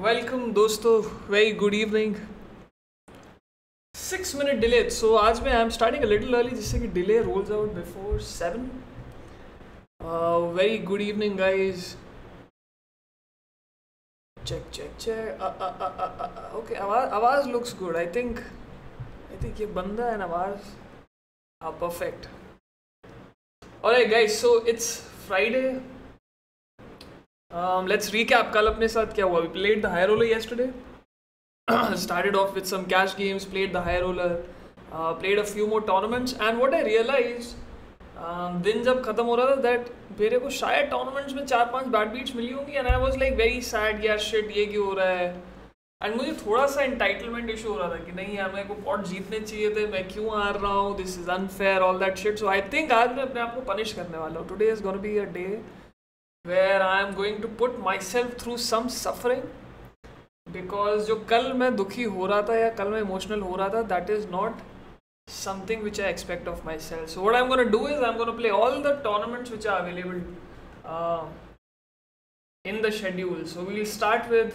Welcome दोस्तों. Very good evening six minute delay so आज मैं I am starting little early जिससे कि delay rolls out before seven very good evening guys check check check okay आवाज़ आवाज़ looks good I think I think ये बंदा है आवाज़. परफेक्ट और guys so it's Friday Um, let's recap. कल अपने साथ क्या हुआ? We played the high roller yesterday. Started off with some cash games played the high roller uh, played a few more tournaments. And what I realized um, दिन जब खत्म हो रहा था that मेरे को शायद टूर्नामेंट्स में चार पाँच बैट बीट्स मिली होंगी। And I was like very sad यार शिट ये क्यों हो रहा है? एंड मुझे थोड़ा सा इंटाइटलमेंट इशू हो रहा था कि नहीं यार मेरे को पॉट जीतने चाहिए थे मैं क्यों हार रहा हूँ? This is unfair all that shit so I think आज मैं अपने आप को पनिश करने वाला हूँ। Today is gonna be a day where I am going to put myself through some suffering because जो कल मैं दुखी हो रहा था या कल मैं इमोशनल हो रहा था that is not something which I expect of myself. So what I'm to do is I'm to play all the tournaments which are available uh, in the schedule. So we'll start with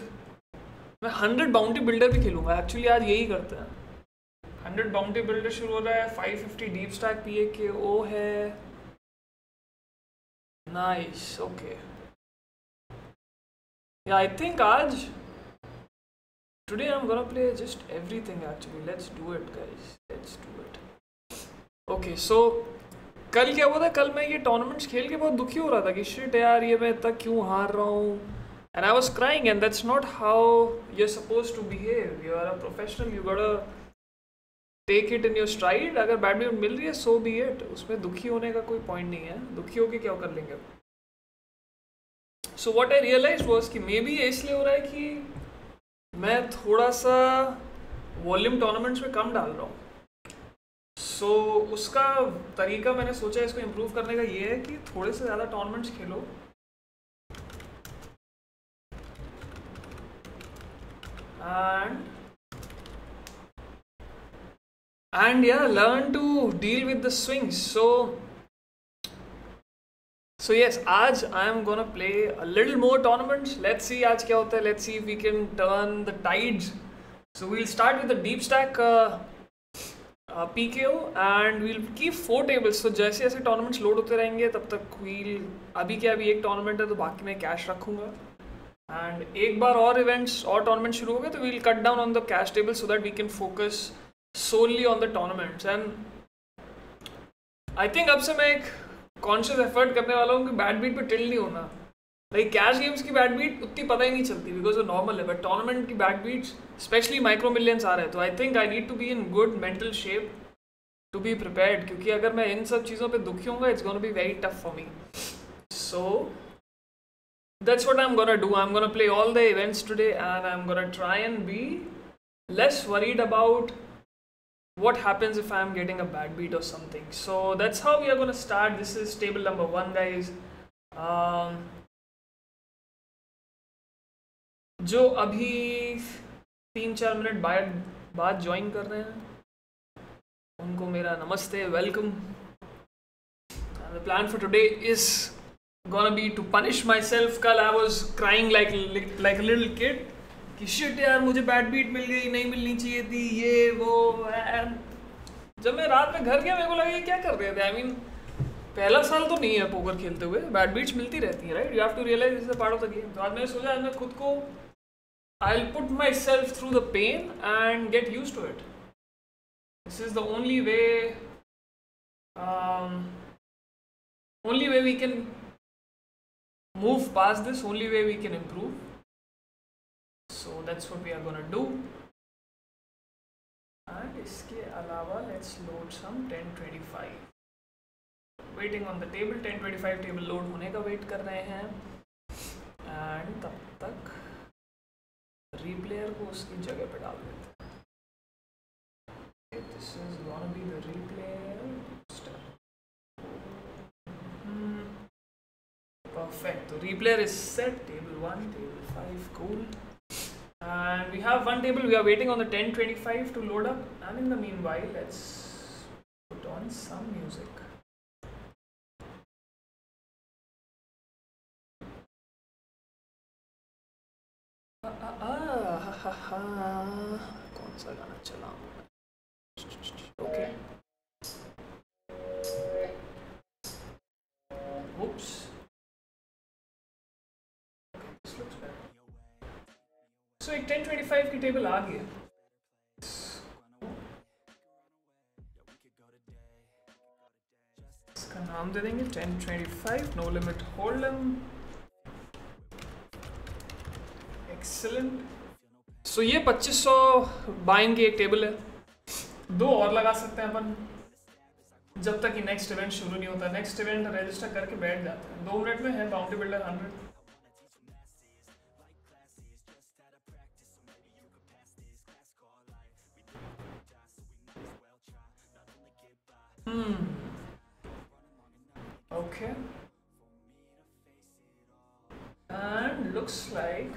मैं hundred Bounty Builder भी खेलूँगा actually आज यही करते हैं hundred Bounty builder शुरू हो रहा है five fifty deep stack P K O ओ है Nice, okay. Yeah, I think Aj. Today I'm gonna play just everything actually. Let's do it, guys. Let's do it. Okay, so कल क्या हुआ था कल मैं ये टूर्नामेंट्स खेल के बहुत दुखी हो रहा था कि शिट यार ये मैं तक क्यों हार रहा हूँ and I was crying and that's not how you are suppose to behave you are a professional you got a take it in your stride अगर बैडमिंटन मिल रही है सो बी इट उसमें दुखी होने का कोई पॉइंट नहीं है। दुखी होके क्या कर लेंगे? So what I realize was कि मे बी इसलिए हो रहा है कि मैं थोड़ा सा वॉल्यूम टूर्नामेंट्स में कम डाल रहा हूँ। सो so, उसका तरीका मैंने सोचा इसको इम्प्रूव करने का ये है कि थोड़े से ज़्यादा tournaments Khelo. And and yeah learn to deal with the swings so so yes आज I am gonna play a little more tournaments let's see आज क्या होता है let's see if we can turn the tides so we'll start with the deep stack uh, uh, PKO and we'll keep four tables so जैसे जैसे tournaments load होते रहेंगे तब तक we'll अभी क्या अभी एक tournament है तो बाकी मैं cash रखूँगा and एक बार और events और tournament शुरू हो तो we'll cut down on the cash table so that we can focus solely on the tournaments. And I think अब से मैं एक कॉन्शियस एफर्ट करने वाला हूँ कि बैट बीट पे टिल नहीं होना। लाइक कैश गेम्स की बैट बीट उतनी पता ही नहीं चलती बिकॉज़ वो नॉर्मल है बट टूर्नामेंट की bad beats specially micro millions आ रहे हैं तो I think I need to be in good mental shape to be prepared क्योंकि अगर मैं इन सब चीज़ों पे दुखी हूँ it's gonna be very tough for me so that's what I'm gonna do. I'm gonna play all the events today and I'm gonna try and be less worried about what happens if I'm getting a bad beat or something. So that's how we are going to start. This is table number one, guys. Um, जो अभी तीन चार minute बाद बाद join कर रहे हैं उनको मेरा नमस्ते welcome the plan for today is gonna be to punish myself कल I was crying like like a little kid कि शिट यार, मुझे बैट बीट मिल गई, नहीं मिलनी चाहिए थी, ये, वो जब मैं रात में घर गया, मेरे को लगा ये क्या कर रहे थे? आई मीन पहला साल तो नहीं है पोकर खेलते हुए बैट बीट्स मिलती रहती है right you have to realize is a part of the game तो आज मैंने सोचा मैं खुद को I put myself through the pain and get used to it this is the only way only way we can move past this, only way we can improve. So that's what we are gonna do and iske alawa let's load some 1025 waiting on the table 1025 table load hone ka wait kar rahe hain and tab tak replayer ko uski jagah pe dal dete okay, this is gonna be the replayer step hmm. perfect the replayer is set table 1 table 5 cool and we have one table we are waiting on the 1025 to load up and in the meanwhile let's put on some music कौन सा गाना चला So एक 1025 की table आ है इसका नाम दे देंगे 1025 no limit hold'em excellent so ये 2500 बाइंग की एक टेबल है। दो और लगा सकते हैं अपन। जब तक कि नेक्स्ट इवेंट शुरू नहीं होता। नेक्स्ट इवेंट रजिस्टर करके बैठ जाते हैं। दो मिनट में है Bounty Builder hundred Hmm. Okay. And looks like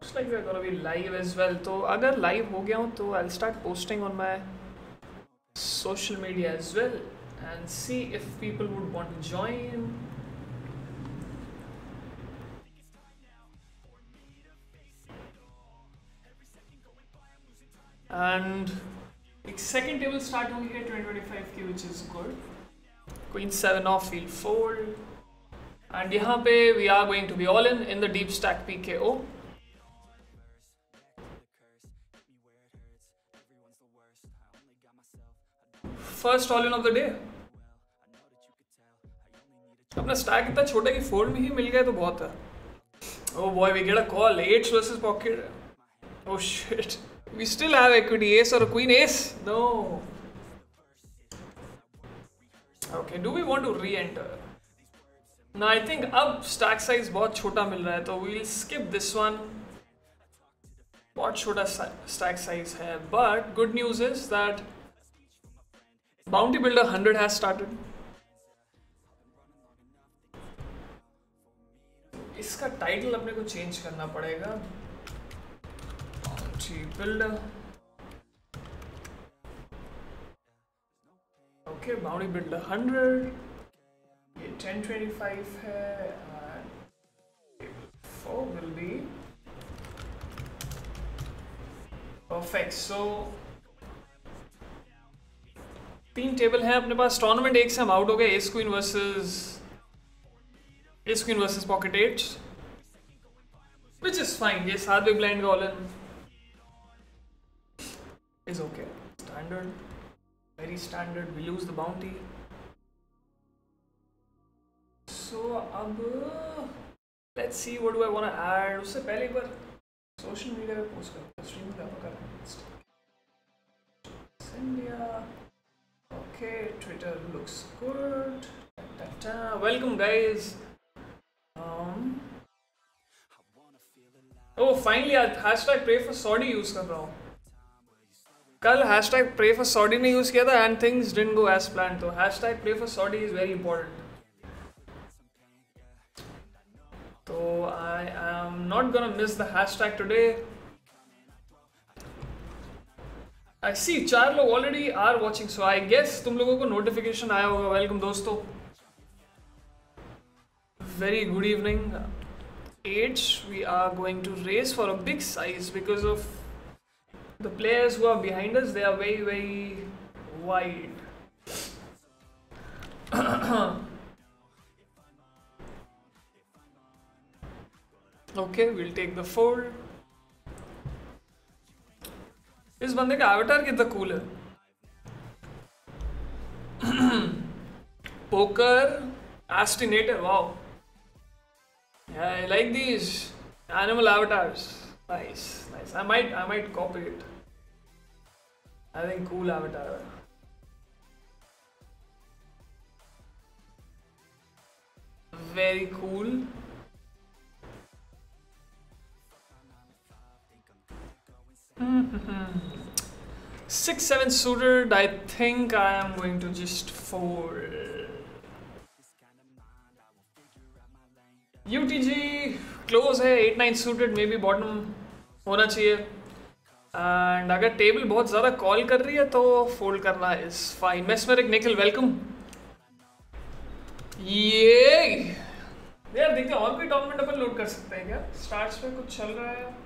looks like we're gonna be live as well. तो अगर live हो गया हूँ तो I'll start posting on my social media as well and see if people would want to join. And एक second table start होगी है 2025 की, which is good. Queen 7 off field fold. And यहाँ पे we are going to be all in in the deep stack PKO. First all in of the day अपना stack इतना छोटा कि फोल्ड में ही मिल गया तो बहुत है ओ boy we get a call eights versus pocket oh shit we still have equity ace और queen ace no okay do we want to re-enter ना आई थिंक अब स्टैक साइज़ बहुत छोटा मिल रहा है तो वील स्किप दिस वन बहुत छोटा स्टैक साइज़ है but good news is that Bounty Builder 100 has started. इसका टाइटल अपने को चेंज करना पड़ेगा। Bounty Builder okay Bounty Builder 100 ये 1025 है four will be perfect so तीन टेबल हैं अपने पास। टूर्नामेंट एक से हम आउट हो गए। Ace queen versus ace queen versus pocket eight which is fine ये सात भी ब्लाइंड का all in is okay standard very standard we lose the bounty so अब let's see what do I want to add उससे पहले एक बार social media पे post करते हैं स्ट्रीम पे कर रहे हैं India Okay, Twitter looks good. Da, da, da. Welcome, guys. Um. Oh, finally, आज hashtag pray for Saudi use कर रहा हूँ कल hashtag pray for Saudi ने use किया था and things didn't go as planned तो hashtag pray for Saudi is very important तो I am not gonna miss the hashtag today I see चार लोग already are watching so I guess तुम लोगों को नोटिफिकेशन आया होगा वेलकम दोस्तों very good evening as we are going to raise for a big size because of the players who are behind us they are very very wide okay we'll take the fold इस बंदे का avatar कितना cool है poker estimator wow yeah i like these animal avatars nice nice i might i might copy it I think cool avatar very cool Six, seven suited, I think I am going to just fold. UTG है eight nine suited maybe बी बॉटम होना चाहिए and अगर table बहुत ज़्यादा call कर रही है तो फोल्ड करना is fine Mesmeric Nikhil welcome ये यार, देखते और भी टूर्नामेंट अपन लोड कर सकते हैं क्या? स्टार्स पे कुछ चल रहा है।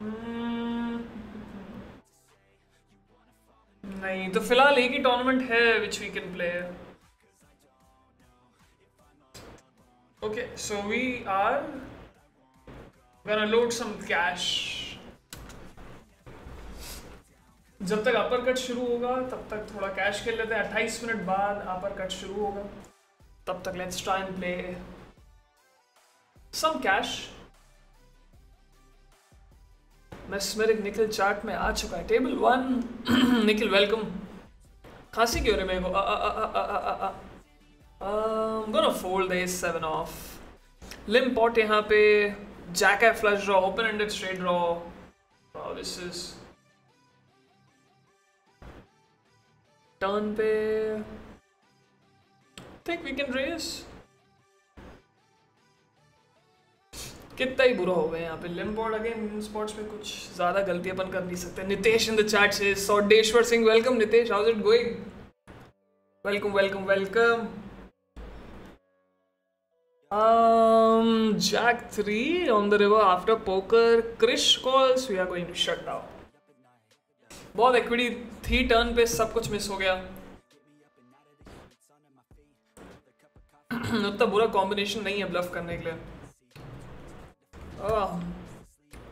Hmm. नहीं तो फ़िलहाल एक ही टूर्नामेंट है which we can play okay so we are gonna some cash. जब तक अपर कट शुरू होगा, तब तक थोड़ा कैश खेल लेते हैं। 28 मिनट बाद अपर कट शुरू होगा। तब तक let's try and play some cash Mesmeric Nikhil chat में आ चुका है। टेबल वन निखिल वेलकम खांसी क्यों रही मेरे को? Gonna fold the seven off limp pot यहाँ पे जैक है flush draw open ended straight draw this is turn पे थिंक वी कैन रेस कितना ही बुरा हो गया यहाँ पे लिम्बोर्ड अगेन इन स्पॉट्स में कुछ ज़्यादा गलती अपन कर नहीं सकते नितेश इन द चैट से Saudeshwar Singh welcome Nitesh how's it going welcome welcome welcome Um, Jack 3 on the river after poker. Krish calls. We are going to shut down. बहुत इक्विटी थी टर्न पे, सब कुछ मिस हो गया। उतना बुरा कॉम्बिनेशन नहीं है ब्लफ करने के लिए।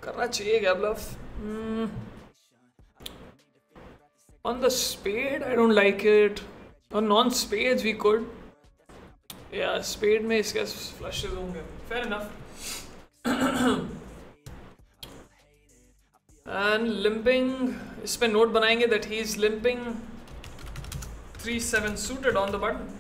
करना चाहिए क्या bluff on the spade I don't like it और नॉन स्पेड वी कुड या स्पेड में इसके फ्लशेज होंगे। फेयर इनफ एंड लिम्पिंग इस पे नोट बनाएँगे that he is limping three seven suited on the button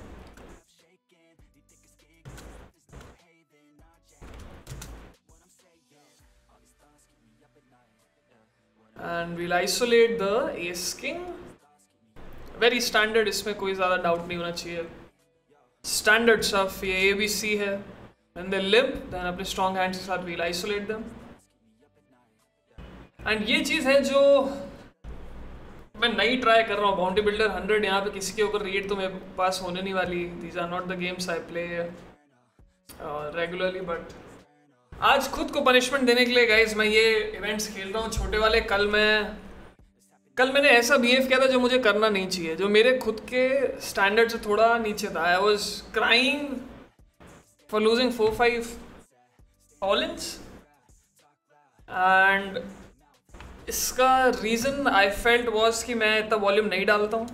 and we'll isolate the ace king. Very standard, इसमें कोई ज़्यादा डाउट नहीं होना चाहिए। स्टैंडर्ड स्टफ़ ये ए बी सी है। एंड दे लिव देन अपने स्ट्रॉन्ग हैंड्स के साथ वील आइसोलेट देम एंड ये चीज़ है जो मैं नई ट्राई कर रहा हूँ बाउंड्री बिल्डर हंड्रेड यहाँ पे किसी के ऊपर रेट तो मेरे पास होने नहीं वाली। These are not the games I play regularly but आज खुद को पनिशमेंट देने के लिए गाइज़ मैं ये इवेंट्स खेल रहा हूँ। छोटे वाले, कल मैं, कल मैंने ऐसा बिहेव किया था जो मुझे करना नहीं चाहिए, जो मेरे खुद के स्टैंडर्ड से थोड़ा नीचे था। I was crying for losing four five all ins and इसका रीज़न आई फेल्ट वॉज़ कि मैं इतना वॉल्यूम नहीं डालता हूँ।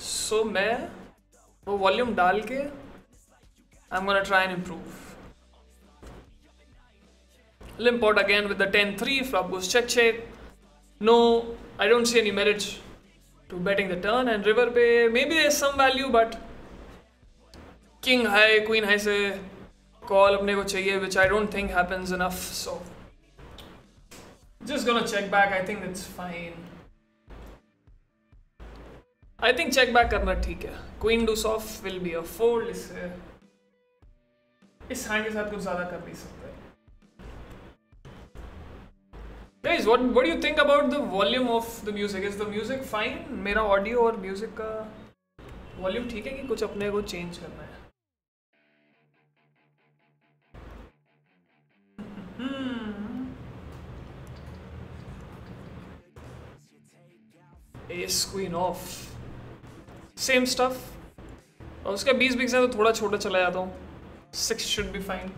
सो so, मैं वो वॉल्यूम डाल के I am gonna try and improve limp pot again with the ten three flop goes check check no I don't see any marriage to betting the turn and river पे may be as some value but king high queen high से call अपने को चाहिए which I don't think happens enough soft just gonna check back. I think it's fine. I think check back करना ठीक है. Queen deuce off will be a fold. इससे इस hand के साथ कुछ ज़्यादा कर नहीं सकते. Guys, what what do you think about the volume of the music? Is the music fine? मेरा ऑडियो और म्यूज़िक का वॉल्यूम ठीक है कि कुछ अपने को चेंज करना है a squeeze of same stuff और उसके बीस बिग्स हैं तो थोड़ा छोटा चला जाता हूँ। Six should be fine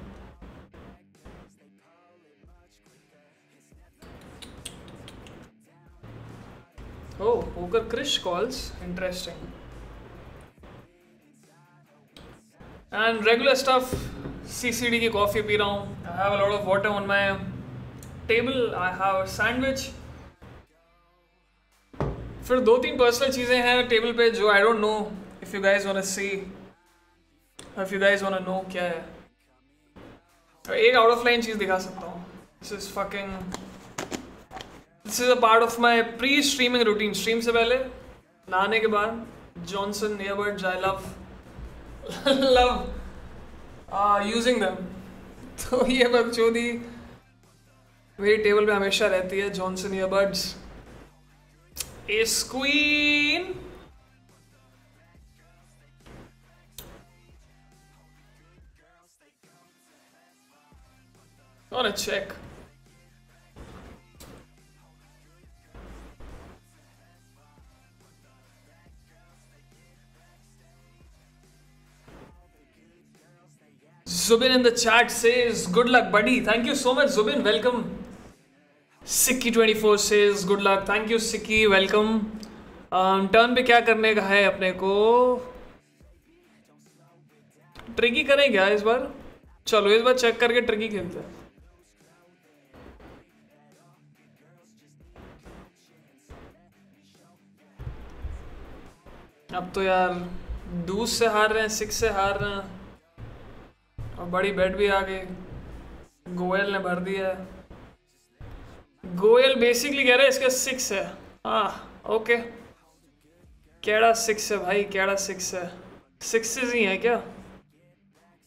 oh होकर Krish calls interesting and regular stuff C C D की कॉफ़ी पी रहा हूँ। I have a lot of water on my table I have sandwich फिर दो तीन पर्सनल चीज़ें हैं टेबल पे जो I don't know if you guys want see if you guys want know क्या है. एक आउट ऑफ़ लाइन चीज़ दिखा सकता हूँ. This is fucking this is a part of my pre streaming routine stream से पहले, नहाने के बाद Johnson earbuds I love love using them तो ये बकचोदी मेरी टेबल पे हमेशा रहती है Johnson earbuds is queen. I wanna check. Zubin in the chat says, good luck buddy. Thank you so much Zubin, welcome. Sikki24 says, Good luck. Thank you, Sikki. Welcome. Um, turn पे क्या करने का है अपने को tricky करें क्या इस बार चलो इस बार चेक करके ट्रिकी खेलते हैं अब तो यार दूस से हार रहे हैं सिक्स से हार रहे हैं और बड़ी बेट भी आ गई गोयल ने भर दिया है गोयल बेसिकली कह रहे हैं इसका सिक्स है। हाँ ओके केड़ा सिक्स है भाई, केड़ा सिक्स है। सिक्सेस ही है क्या?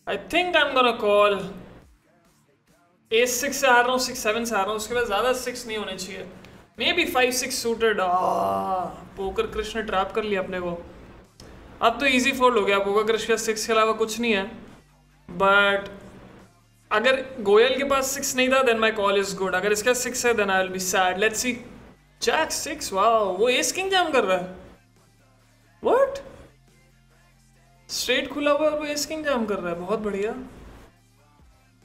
I think I am gonna call a six से आ रहा हूँ सिक्स सेवन से आ रहा हूँ, उसके बाद ज़्यादा सिक्स नहीं होने चाहिए। May be five six suited poker Krishna ने ट्रैप कर लिया अपने को। अब तो इजी फोल्ड हो गया पोकर कृष्ण का सिक्स के अलावा कुछ नहीं है। बट अगर गोयल के पास सिक्स नहीं था then my call is good अगर इसका सिक्स है then I will be sad let's see jack six वाह वो एस किंग जाम कर रहा है। व्हाट स्ट्रेट खुला हुआ और वो एस किंग जाम कर रहा है। बहुत बढ़िया।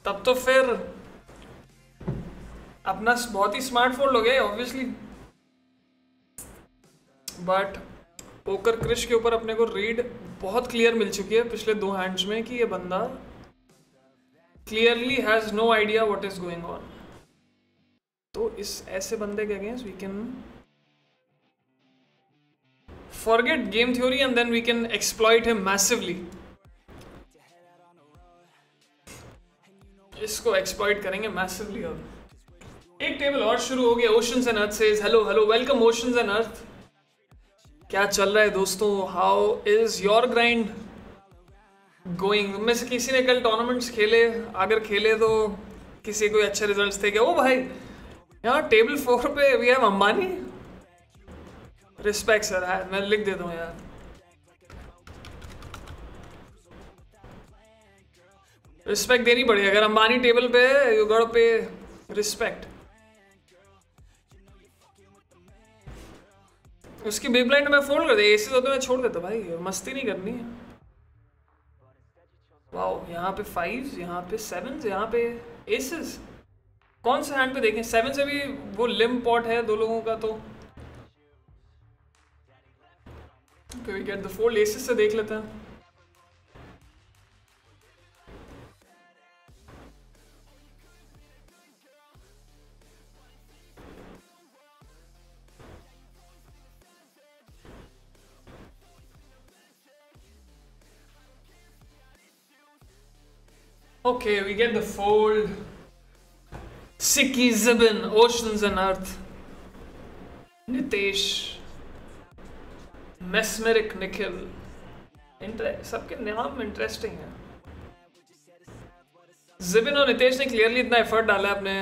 तब तो फिर अपना बहुत ही स्मार्ट फोल्ड हो ऑब्वियसली बट पोकर क्रिश के ऊपर अपने को रीड बहुत क्लियर मिल चुकी है पिछले दो हैंड्स में कि ये बंदा clearly has no idea what is going on तो इस ऐसे बंदे के against we can forget game theory and then we can exploit him massively. इसको एक्सप्लॉइट करेंगे मैसिवली अब एक टेबल और शुरू हो गया oceans and earth says hello hello welcome oceans and earth क्या चल रहा है दोस्तों? How is your grind going में से किसी ने कल टूर्नामेंट्स खेले, अगर खेले तो किसी को अच्छे रिजल्ट्स थे क्या? ओ भाई, यहाँ टेबल फोर पे we have Ambani? Respect sir है, मैं लिख देता हूँ यार। रिस्पेक्ट देनी पड़ेगी अगर अंबानी टेबल पे यू गॉट पे रिस्पेक्ट उसकी बिग ब्लाइंड में फोल्ड कर दे एसी तो मैं छोड़ देता भाई, मस्ती नहीं करनी। है वाओ यहाँ पे फाइव यहाँ पे सेवन यहाँ पे एसेस कौन से हैंड पे देखें? सेवन से भी वो लिम पॉट है दो लोगों का तो। We get the four से देख लेते हैं। Okay, we get the fold. Siki Zibin, Oceans and Earth. Nitesh. मेस्मेरिक Nikhil सबके नाम इंटरेस्टिंग है। जिबिन और नितेश ने क्लियरली इतना एफर्ट डाला अपने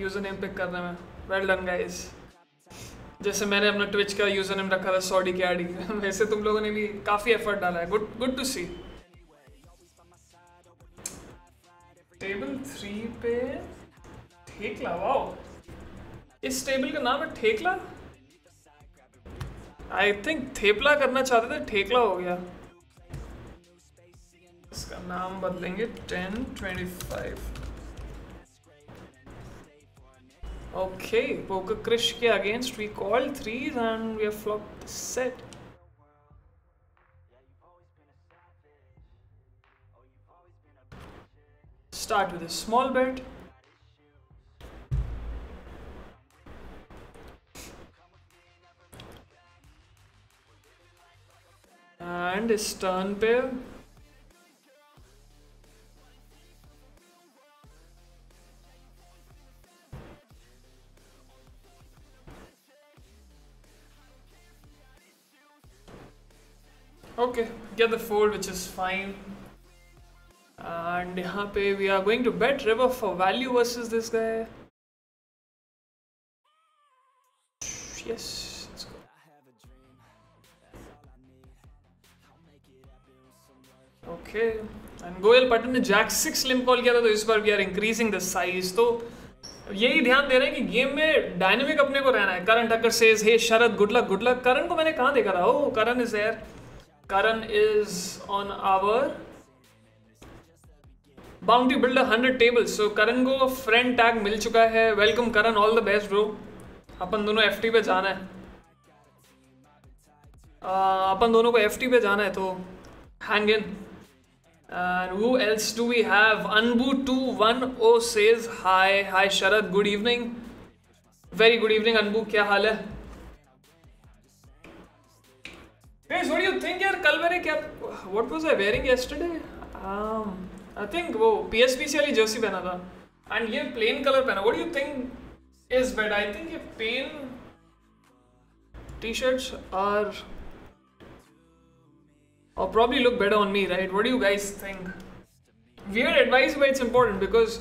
यूज़र नेम पिक करने में। वेल डन गाइस जैसे मैंने अपना ट्विच का यूज़र नेम रखा था सॉडी के आडी वैसे तुम लोगों ने भी काफ़ी एफर्ट डाला है। Good good to see table three पे ठेकला वाओ इस टेबल का नाम है ठेकला आई थिंक थेपला करना चाहते थे ठेकला हो गया। इसका नाम बदलेंगे ten twenty five okay poker Krish के against we call threes and we have flop set start with a small bit. And a stern pair. Okay, get the fold which is fine. And यहाँ पे are going to bet river for value versus this guy. Yes Okay. And Goyal Patan ने jack six slim call किया था तो इस बार we are increasing the size तो यही ध्यान दे रहे हैं कि गेम में डायनेमिक अपने को रहना है। Karan Thakkar says hey Sharad good luck good luck Karan को मैंने कहाँ देखा था? ओ Karan is here Karan is on our bounty builder hundred tables so Karan को फ्रेंड टैग मिल चुका है. Welcome Karan all the best bro अपन दोनों एफटी पे जाना है. अपन दोनों को एफटी पे जाना है तो hang in who else do we have Anbu two one oh says hi hi Sharad good evening very good evening Anbu क्या हाल है? Guys, what do you think? यार? कल मैंने क्या What was I wearing I think वो P S P C वाली jersey पहना था। एंड ये प्लेन कलर पहना। वो you think is bad I think ये plain T shirts are or probably look better on me right what you guys think we are advise by it's important because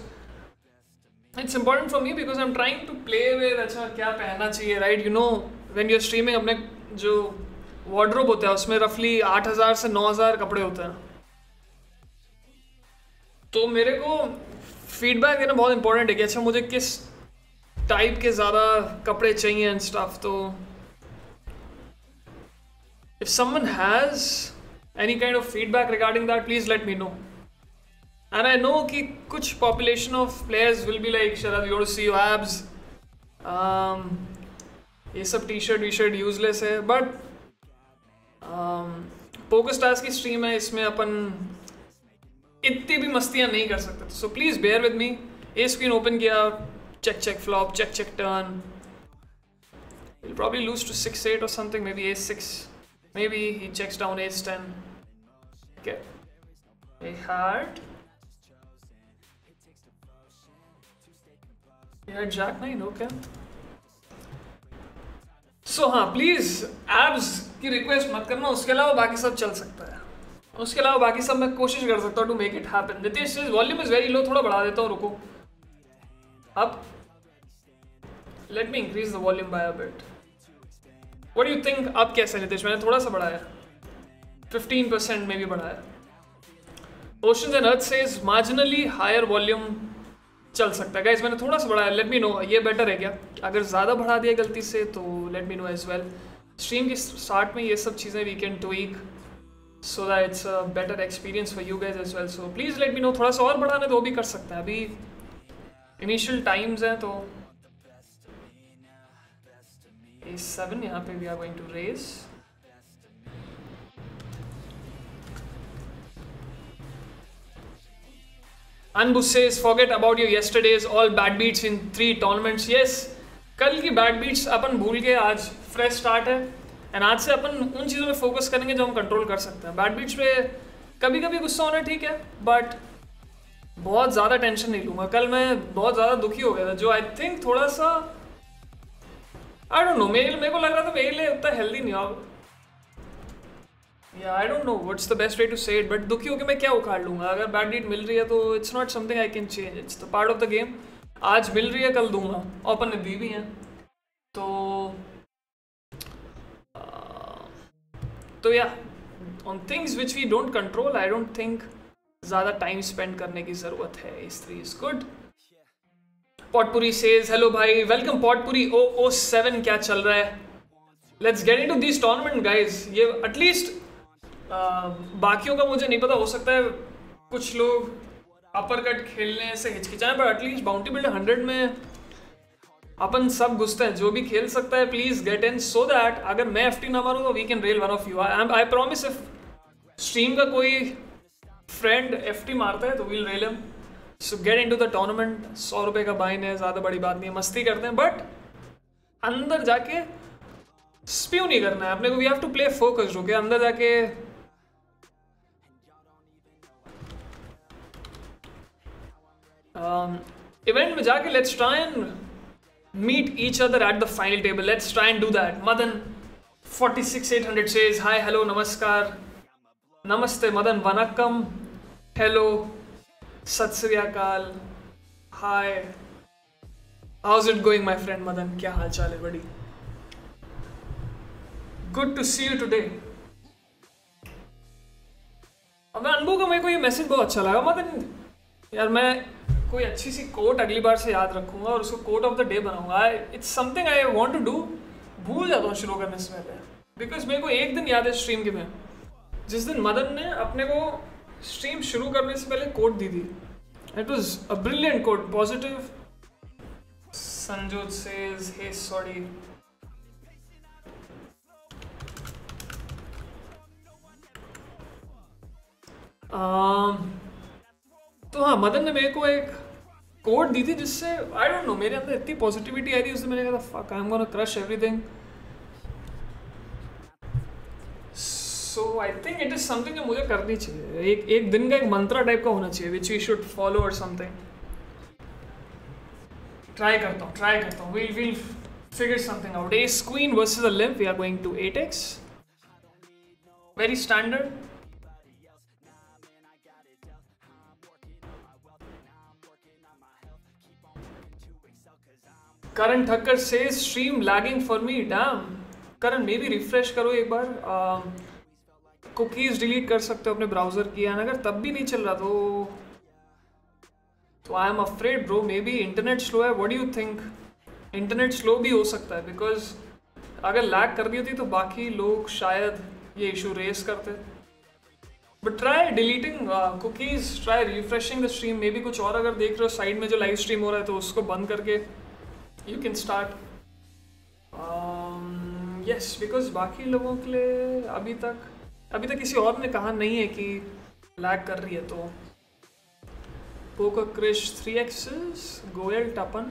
it's important for me because I am trying to play way अच्छा क्या पहनना चाहिए right you know when you're streaming अपने जो wardrobe होता है, उसमें रफली आठ हज़ार से नौ हज़ार कपड़े होते हैं। तो मेरे को फीडबैक देना बहुत इंपॉर्टेंट है कि अच्छा मुझे किस टाइप के ज़्यादा कपड़े चाहिए एंड स्टाफ तो if someone has any kind of feedback regarding that please let me know and I know कि कुछ population of players will be like Sharad your see abs ये सब T shirt V shirt useless है but PokerStars की stream है, इसमें अपन इतनी भी मस्तियाँ नहीं कर सकते so please bear with me a screen open किया check check flop check check turn he'll probably lose to 6-8 or something maybe a6 maybe he checks down ace 10 Okay. A heart. Yeah, Jack 9, okay. So हाँ please abs की request मत करना उसके अलावा बाकी सब चल सकता है उसके अलावा बाकी सब मैं कोशिश कर सकता हूँ to make it happen Nitesh volume is very low थोड़ा बढ़ा देता हूँ, रुको। अब let me increase the volume by bit what you think अब कैसे, नितेश? मैंने थोड़ा सा बढ़ाया। 15% में भी बढ़ाया। Ocean and earth says marginally higher volume चल सकता है। गाइज़ मैंने थोड़ा सा बढ़ाया। लेट मी नो ये बेटर है क्या? अगर ज़्यादा बढ़ा दिया गलती से तो let me know as well stream की स्टार्ट में ये सब चीज़ें we can tweak so that it's better experience for you guys as well so please let me know थोड़ा सा और बढ़ाना तो वो भी कर सकता है। अभी इनिशियल टाइम्स हैं तो सेवन यहाँ पे we are going to raise Anbu says, forget about your yesterday's all bad beats in three tournaments. Yes, कल की बैड बीट्स अपन भूल के आज फ्रेश स्टार्ट है। एंड आज से अपन उन चीज़ों में फोकस करेंगे जो हम कंट्रोल कर सकते हैं। बैड बीट्स पे कभी कभी गुस्सा होना ठीक है बट बहुत ज़्यादा टेंशन नहीं लूँगा। कल मैं बहुत ज़्यादा दुखी हो गया था, जो आई थिंक थोड़ा सा आई डोंट नो मेरे मेरे को लग रहा था मेरे लिए उतना हेल्दी नहीं होगा। या I don't know what's the best way to say it but दुखी होकर मैं क्या उखाड़ लूँगा? अगर बैड डीट मिल रही है तो it's not something I can change it's the part of the game आज मिल रही है, कल दूँगा। अपन ने दी भी हैं। तो तो या on things which we don't control I don't think ज़्यादा टाइम स्पेंड करने की ज़रूरत है। इस three is good potpourri says hello भाई वेलकम पॉटपुरी ओ ओ सेवन क्या चल रहा है? Let's get into this tournament guys ये एटलीस्ट बाकियों का मुझे नहीं पता, हो सकता है कुछ लोग अपर कट खेलने से हिचकिचाएँ but at least bounty builder hundred में अपन सब घुसते हैं जो भी खेल सकता है please get in so that अगर मैं एफ़ टी ना मारूँ तो we can rail one of you I I promise if stream का कोई फ्रेंड एफ़ टी मारता है तो we'll rail em so get in to the tournament सौ रुपए का बाइन है ज़्यादा बड़ी बात नहीं है मस्ती करते हैं बट अंदर जाके स्प्यू नहीं करना है। अपने को we have to play focus okay अंदर जाके इवेंट um, में जाके let's try and meet each other at the final table let's try and do that Madan 46800 says, hi, hello, namaskar. Namaste, madan. Vanakkam. Hello. Sri Akal hi how's it going my friend Madan क्या हाल चाल है बड़ी good to see you today Anubhav का मेरे को ये message बहुत अच्छा लगा मतलब यार मैं कोई अच्छी सी कोट अगली बार से याद रखूँगा और उसको कोट ऑफ़ द डे बनाऊँगा। It's something I want to do भूल जाता हूँ शुरू करने से पहले। बिकॉज़ मेरे को एक दिन याद है स्ट्रीम के में। जिस दिन मदन ने अपने को स्ट्रीम शुरू करने से पहले कोट दी थी। It was a brilliant quote positive Sanjot says hey sorry तो हाँ मदन ने मेरे को एक कोड दी थी जिससे आई डोंट नो मेरे अंदर इतनी पॉजिटिविटी आई थी उससे मैंने कहा fuck I am gonna crush everything so I think it is something जो मुझे करनी चाहिए एक एक दिन का एक मंत्रा टाइप का होना चाहिए विच वी शुड फॉलो और समथिंग ट्राई करता हूँ ट्राई करता हूँ will will figure something out. Ace Queen versus a limp. We are going to 8x. Very standard. Karan Thakkar से stream lagging for me damn Karan मे भी refresh करो एक बार कुकीज़ डिलीट कर सकते हो अपने ब्राउज़र की अगर तब भी नहीं चल रहा तो तो I am afraid bro may be internet slow है what do you think internet slow भी हो सकता है बिकॉज़ अगर लैग कर दी होती तो बाकी लोग शायद ये इशू रेस करते। But try deleting cookies try refreshing the stream may be कुछ और अगर देख रहे हो साइड में जो लाइव स्ट्रीम हो रहा है तो उसको बंद करके you can start yes because बाकी लोगों के लिए अभी तक अभी तक किसी और ने कहा नहीं है कि लैग कर रही है तो। Poker Krish three X's Goyal Tapan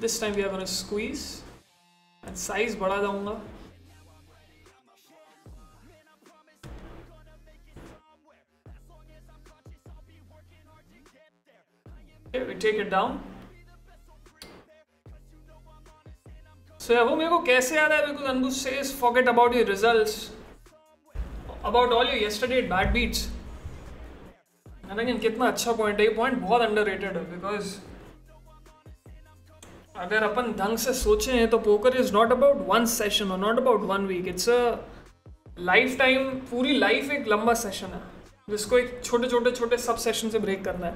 this time we are squeeze and size बढ़ा जाऊँगा। We take it down. So वो मेरे को कैसे याद है because Anbu says forget about your results about all your yesterday bad beats कितना अच्छा पॉइंट है। ये पॉइंट बहुत अंडररेटेड है बिकॉज़ अगर अपन ढंग से सोचे तो poker is not about one session और not about one week it's a lifetime पूरी लाइफ एक लंबा सेशन है, जिसको एक छोटे छोटे छोटे सब सेशन से ब्रेक करना है।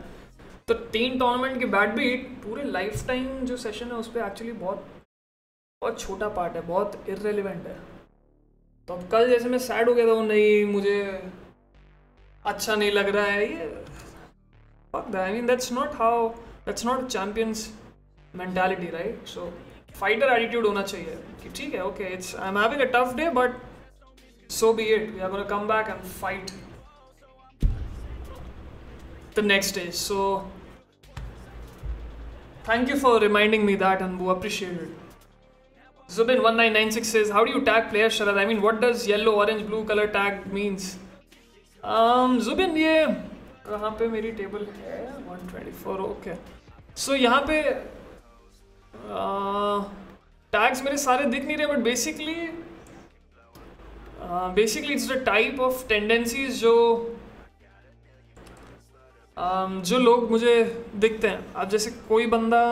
तो तीन टूर्नामेंट की बैट बीट पूरे लाइफ टाइम जो सेशन है, उस पर एक्चुअली बहुत बहुत छोटा पार्ट है, बहुत इरेलीवेंट है। तो अब कल जैसे मैं सैड हो गया था, वो नहीं, मुझे अच्छा नहीं लग रहा है, ये I mean that's not how that's not champions mentality right so fighter attitude होना चाहिए, कि ठीक है okay it's I am having a tough day but so be it we are gonna come back and fight the next day. So, thank you for reminding me that and appreciate it. Zubin1996 says, How do you tag players, Sharad? I mean, what does yellow, orange, blue color tag means? Um, Zubin, ये कहाँ पे मेरी table है 124 okay so यहाँ पे tags मेरे सारे दिख नहीं रहे but basically basically it's the type of tendencies जो um, जो लोग मुझे दिखते हैं अब जैसे कोई बंदा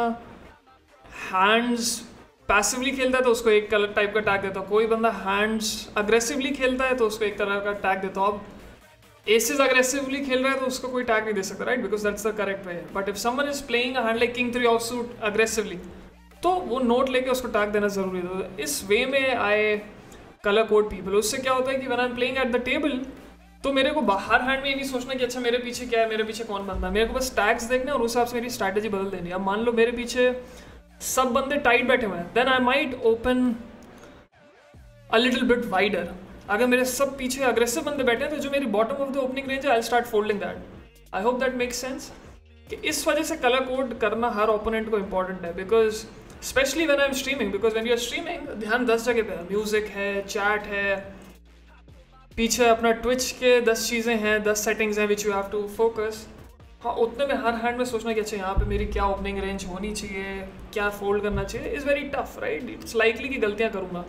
हैंड्स पैसिवली खेलता है तो उसको एक कलर टाइप का टैग देता हूँ। कोई बंदा हैंड्स अग्रेसिवली खेलता है तो उसको एक तरह का टैग देता हूँ। अब एसेज अग्रेसिवली खेल रहा है तो उसको कोई टैग नहीं दे सकता right because that's the correct way but if someone is playing hand like king three off suit aggressively तो वो नोट लेके उसको टैग देना ज़रूरी है। तो इस वे में आए कलर कोड पीपल उससे क्या होता है कि when I am playing at the table तो मेरे को बाहर हैंड में ये नहीं सोचना कि अच्छा मेरे पीछे क्या है, मेरे पीछे कौन बंदा है? मेरे को बस टैग्स देखने और उस हिसाब से मेरी स्ट्रैटेजी बदल देनी अब मान लो मेरे पीछे सब बंदे टाइट बैठे हुए हैं. Then I might open a little bit wider अगर मेरे सब पीछे अग्रेसिव बंदे बैठे हैं तो जो मेरी bottom of the opening range है I start folding that I hope that make sense कि इस वजह से कलर कोड करना हर ओपोनेंट को इंपॉर्टेंट है because specially when I am streaming because when you are streaming ध्यान दस जगह पे है. म्यूज़िक है चैट है, पीछे अपना ट्विच के दस चीज़ें हैं, दस सेटिंग्स हैं which you have to focus हाँ उतने में हर हैंड में सोचना कि अच्छा यहाँ पे मेरी क्या ओपनिंग रेंज होनी चाहिए क्या फोल्ड करना चाहिए is very tough right it's likely कि गलतियाँ करूँगा।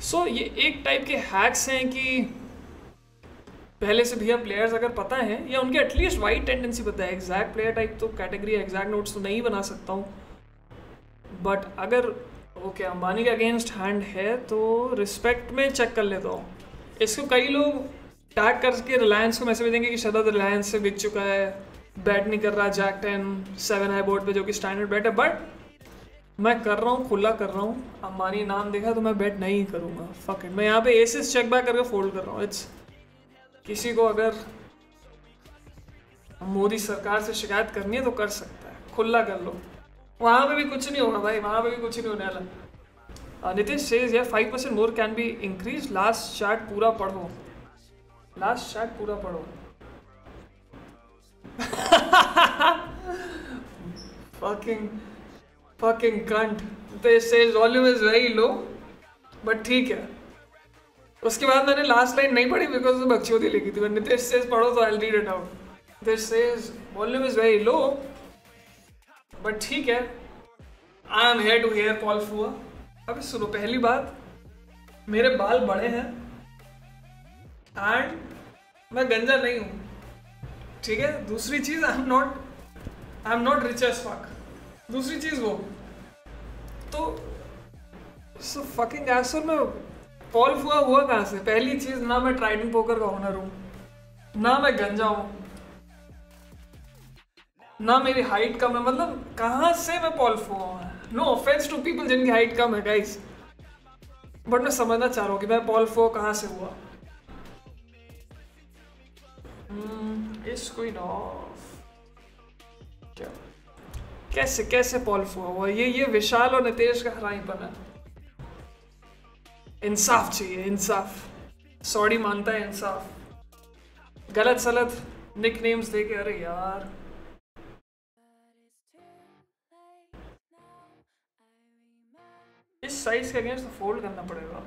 सो so, ये एक टाइप के हैक्स हैं कि पहले से भैया प्लेयर्स अगर पता है या उनके एटलीस्ट वाइड टेंडेंसी पता है। एग्जैक्ट प्लेयर टाइप तो कैटेगरी एग्जैक्ट नोट्स तो नहीं बना सकता हूँ। बट अगर ओके okay, अंबानी के अगेंस्ट हैंड है तो रिस्पेक्ट में चेक कर लेता हूँ। इसको कई लोग टैग करके रिलायंस को मैसेज देंगे कि शरद रिलायंस से बिक चुका है। बैट नहीं कर रहा jack ten seven high board पे जो कि स्टैंडर्ड बैट है बट मैं कर रहा हूँ, खुला कर रहा हूँ। अम्बानी नाम देखा तो मैं बैट नहीं करूँगा। फक इट मैं यहाँ पे एसिस चेक बैक करके फोल्ड कर रहा हूँ। इट्स किसी को अगर मोदी सरकार से शिकायत करनी है तो कर सकता है। खुला कर लो। वहाँ पे भी कुछ नहीं होगा भाई, वहाँ पे भी कुछ नहीं होने वाला। Nitish says yeah five percent more can be increase last chart पूरा पढ़ो। लास्ट चार्ट पूरा पढ़ो। Fucking fucking cunt. they says volume is very low, but ठीक है। उसके बाद मैंने लास्ट लाइन नहीं पढ़ी बिकॉज़ वो बकचोदी लिखी थी। नितेश सेज पढ़ो तो I read it out this says volume is very low but ठीक है। I am here to hear Paul Phua अभी सुनो, पहली बात, मेरे बाल बड़े हैं एंड मैं गंजा नहीं हूँ। ठीक है? दूसरी चीज़ I am not I am not rich as fuck दूसरी चीज़ वो। तो सो फकिंग एसर में पॉल हुआ हुआ कहाँ से? पहली चीज़, ना मैं ट्राइडिंग पोकर का ओनर हूँ, ना मैं गंजा हूँ, ना मेरी हाइट कम है। मतलब कहाँ से मैं पॉल हुआ हूँ? नो ऑफेंस टू पीपल जिनकी हाइट कम है गाइस बट मैं समझना चाह रहा हूँ कि मैं पॉल फो कहाँ से हुआ? इसको क्या कैसे कैसे पॉल फो हुआ ये ये विशाल और नितेश का हराईपन है इंसाफ चाहिए, इंसाफ। सॉरी मानता है इंसाफ। गलत सलत निक नेम्स दे के, अरे यार। इस साइज़ के अगेंस्ट फोल्ड करना पड़ेगा।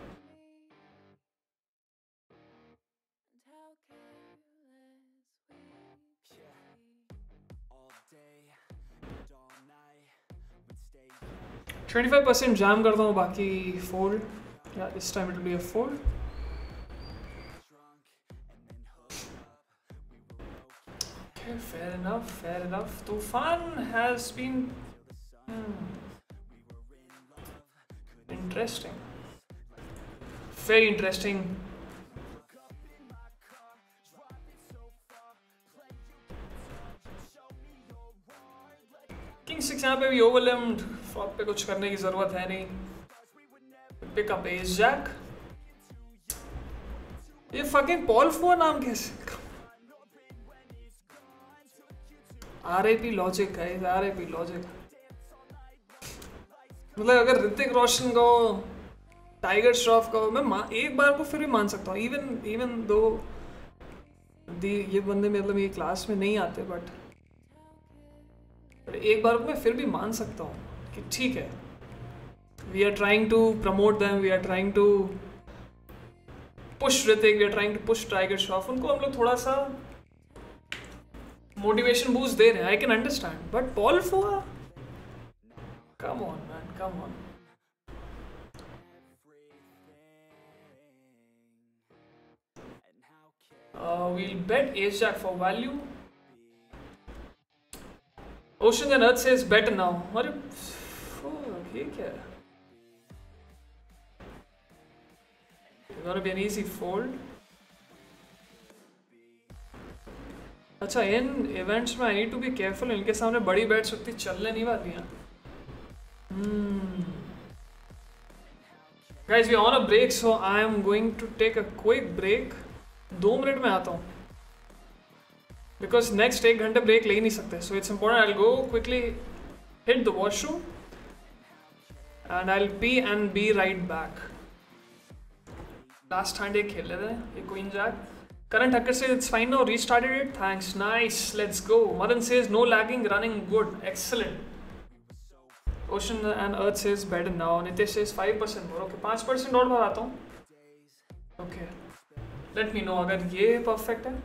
25 परसेंट जाम करता हूँ बाकी for is time it be a for fair enough fair enough Tufan has been interesting very interesting king six यहाँ पे भी ओवरलेम्ड फ्लॉप पे कुछ करने की ज़रूरत है नहीं। Pick up ace jack ये फकिंग पॉल फो नाम कैसे आर आई पी लॉजिक है आर आई पी लॉजिक मतलब अगर ऋतिक रोशन को टाइगर श्रॉफ को, मैं एक बार को फिर भी मान सकता हूँ। इवन इवन दो दी ये बंदे मतलब ये क्लास में नहीं आते बट एक बार को मैं फिर भी मान सकता हूँ। कि ठीक है we are trying to promote them we are trying to push रहते we are trying to push Tiger Shroff उनको हम लोग थोड़ा सा मोटिवेशन बूज दे रहे हैं I can understand but Paul Phua come on man come on we'll bet ace jack for value ocean and earth says is better now अरे अरे ये क्या है gonna be an easy fold. अच्छा इन इवेंट्स में I need to be careful इनके सामने बड़ी बैट्स उतनी चलने नहीं वाली हैं। Guys we on a break so I am going to take a quick break दो मिनट में आता हूँ। बिकॉज़ नेक्स्ट एक घंटे ब्रेक ले ही नहीं सकते so it's important I go quickly hit the washroom and I pee and be right back last hand एक खेल लेते हैं ये queen jack current hacker says it's fine now restarted it thanks nice let's go madan says no lagging running good excellent ocean and earth says better now nitish says 5% more okay 5% और बढ़ाता हूँ okay let me know अगर ये perfect है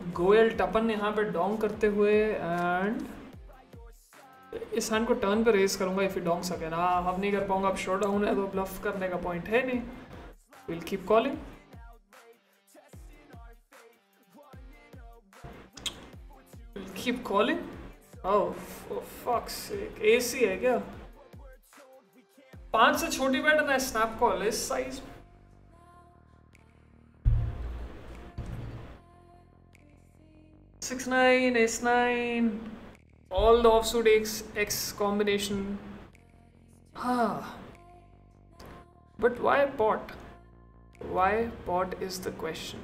गोयल टपन यहाँ पे Tong करते हुए एंड इस हैंड को टर्न पे रेस करूँगा इफ़ यू डोंग सके ना अब नहीं कर पाऊँगा, अब शो डाउन है तो ब्लफ करने का पॉइंट है नहीं. Will keep calling calling oh fucks AC है क्या? पाँच से छोटी बैट ना स्नैप कॉल इस size Six nine, S nine, all the offsuit X X combination. Ah, but why pot? Why pot is the question.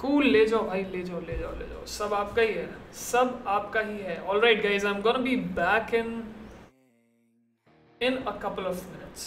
Cool ले जाओ भाई ले जाओ ले जाओ ले जाओ सब आपका ही है सब आपका ही है all right guys I am gonna be back in in a couple of minutes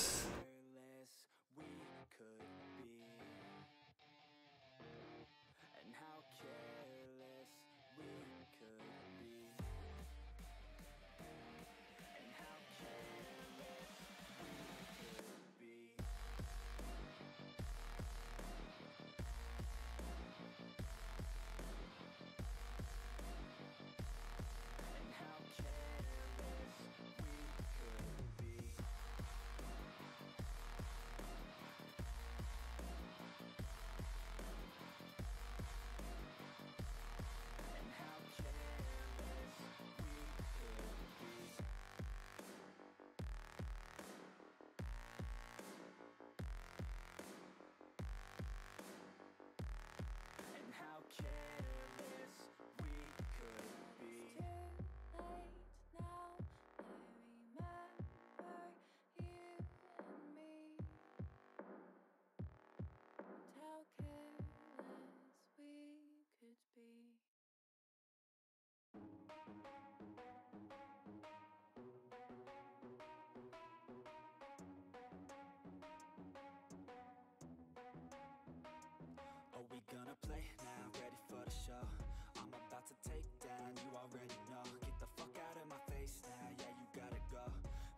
play now, ready for the show. I'm about to take down, you already know. Get the fuck out of my face now, yeah you gotta go.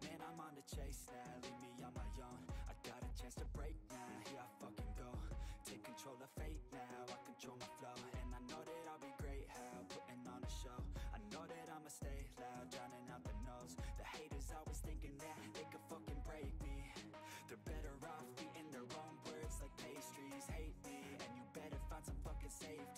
Man I'm on the chase now, leave me on my own. I got a chance to break now, here I fucking go. Take control of fate now, I control my saved.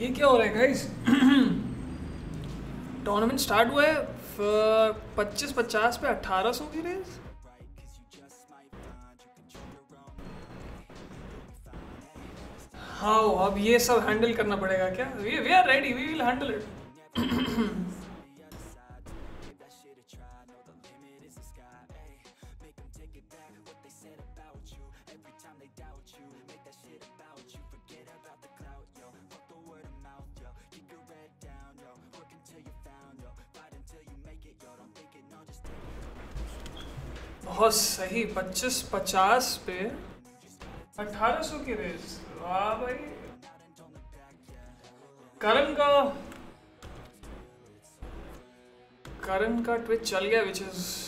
ये क्या हो रहा है guys tournament start हुआ है, पच्चीस पचास पे अट्ठारह सौ की रेस हाँ अब ये सब हैंडल करना पड़ेगा क्या? We are ready we will handle it पच्चीस, पचास पे अठारह सौ की रेस। वाह भाई। करण का करण का ट्विच चल गया which is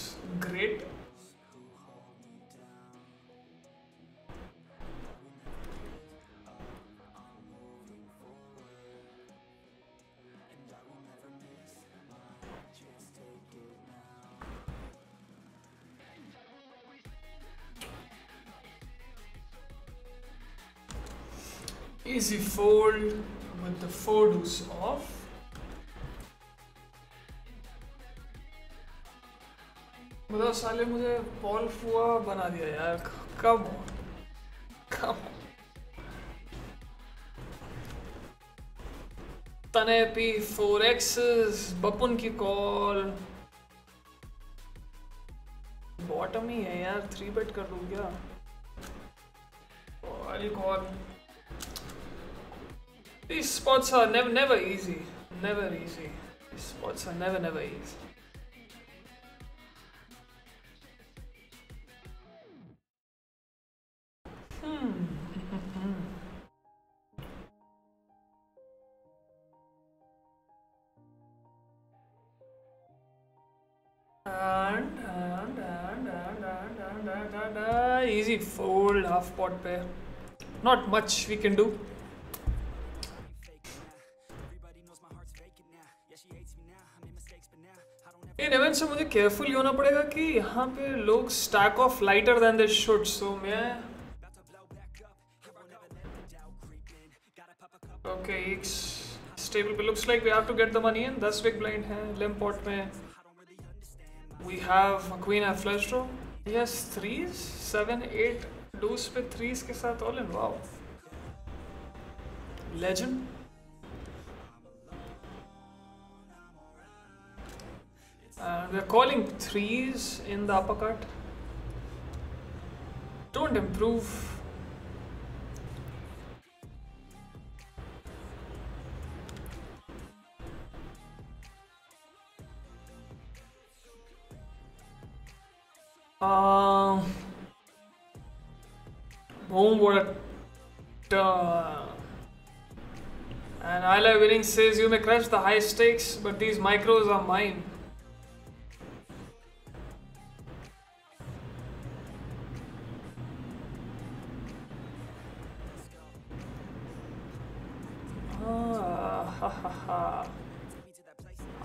easy fold with the four deuce off. बताओ साले मुझे पॉल फुआ बना दिया यार। कब कब तने पी फोर एक्स बपुन की कॉल बॉटम ही है यार थ्री बेट कर दूँ क्या? spots are never never easy. Never easy. These spots are never never easy. easy fold half pot pair not much we can do में मुझे केयरफुल होना पड़ेगा कि यहाँ पे लोग stack off lighter than they should so मैं okay stable पे looks like we have to get the money in 10 big blind है लिम पॉट में। We have queen F flush draw yes threes 7 8 deuce पे threes के साथ all in wow legend Uh, we're calling threes in the uppercut. Don't improve. Uh, boom, what a. And I Love Winning says you may crush the high stakes, but these micros are mine.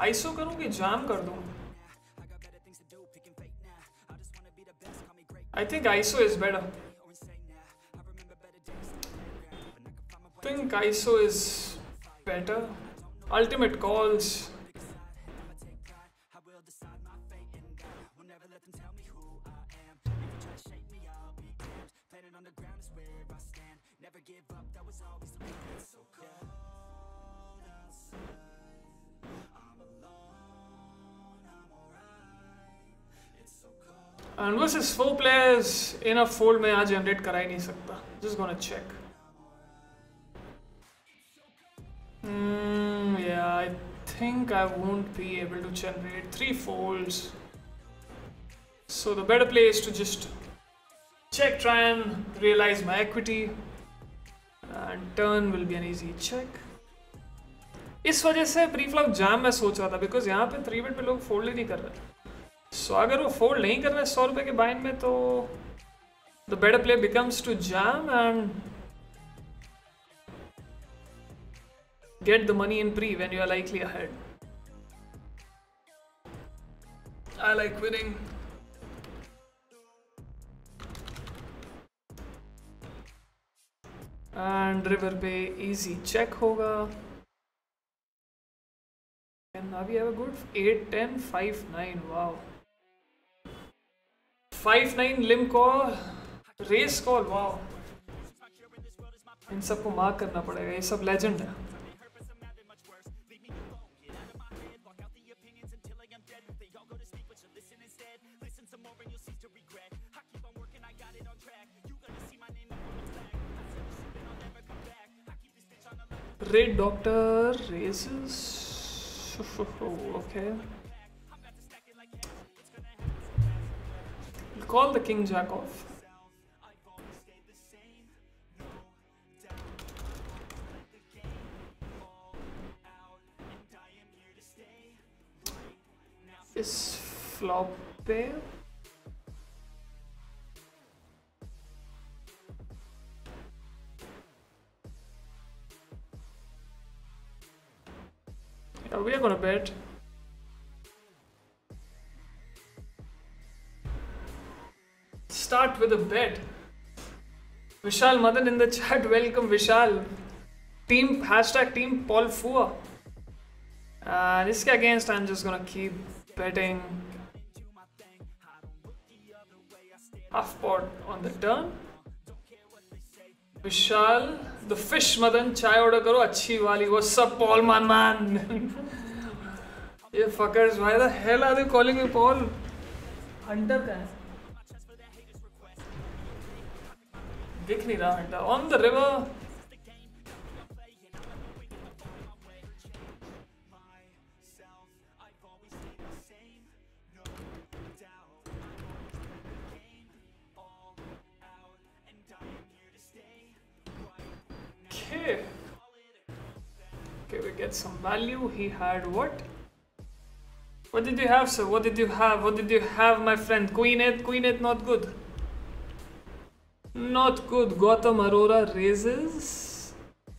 Iso करूँ कि जाम कर दूँ I think ISO is better. think ISO is better. Ultimate calls. And is four players in a fold में आज generate करा ही नहीं सकता। Just gone check I think I won't be able to generate three fold so the better place to just check try and realise my equity and turn will be an easy check इस वजह से pre flop jam मैं सोच रहा था because यहाँ पे three minute में लोग फोल्ड ही नहीं कर रहे। थे सो अगर वो फोल्ड नहीं कर रहे सौ रुपए के बाइन में तो the better play becomes to jam and get the money in pre when you are likely ahead I like winning and river पे इजी चेक होगा. एंड अभी good at ten five nine wow five nine limp call raise call wow इन सबको mark करना पड़ेगा, ये सब legend है Red Doctor races. Okay. Call the King Jack off. Is flop pair? Yeah, we are gonna bet. with a bet. Vishal Madan in the chat. Welcome, Vishal. Team hashtag Team Paul Fua. And this against, I'm just gonna keep betting half pot on the turn. Vishal the fish Madan चाय order करो अच्छी वाली वो सब Paul मान मान ये fuckers why the hell are they calling me Paul Hunter का है दिख नहीं रहा Hunter on the river Okay. Okay, we get some value. He had what? What did you have, sir? What did you have? What did you have, my friend? Queen 8, Queen 8, not good. Not good. Gotham Aurora raises.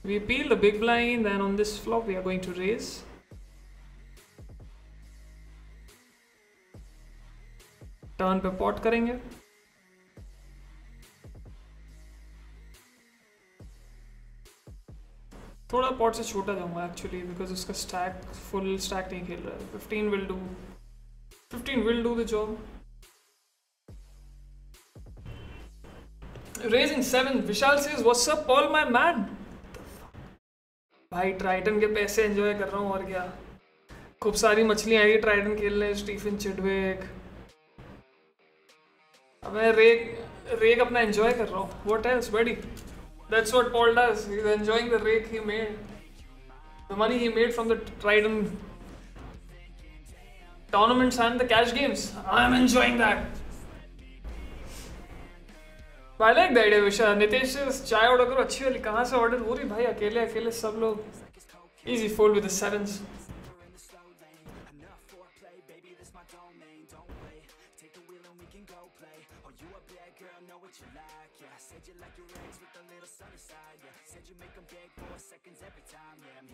We peel the big blind, and on this flop, we are going to raise. Turn पे pot करेंगे थोड़ा pot से छोटा जाऊंगा actually because उसका stack full stack नहीं खेल रहा है fifteen will do fifteen will do the job raising seven Vishal says what's up all my man भाई ट्राइटन के पैसे एंजॉय कर रहा हूँ और क्या खूब सारी मछलियाँ आई ट्राइटन खेलने स्टीफन चिडवेक मैं रेक रेक अपना एंजॉय कर रहा हूँ what else buddy That's what Paul does. He's enjoying the rake he made. The money he made from the Trident tournaments and the cash games. I'm enjoying that. I like the idea, Visha. Nitesh चाय order करो अच्छी वाली कहाँ से order हो रही भाई अकेले अकेले सब लोग easy fold with the sevens.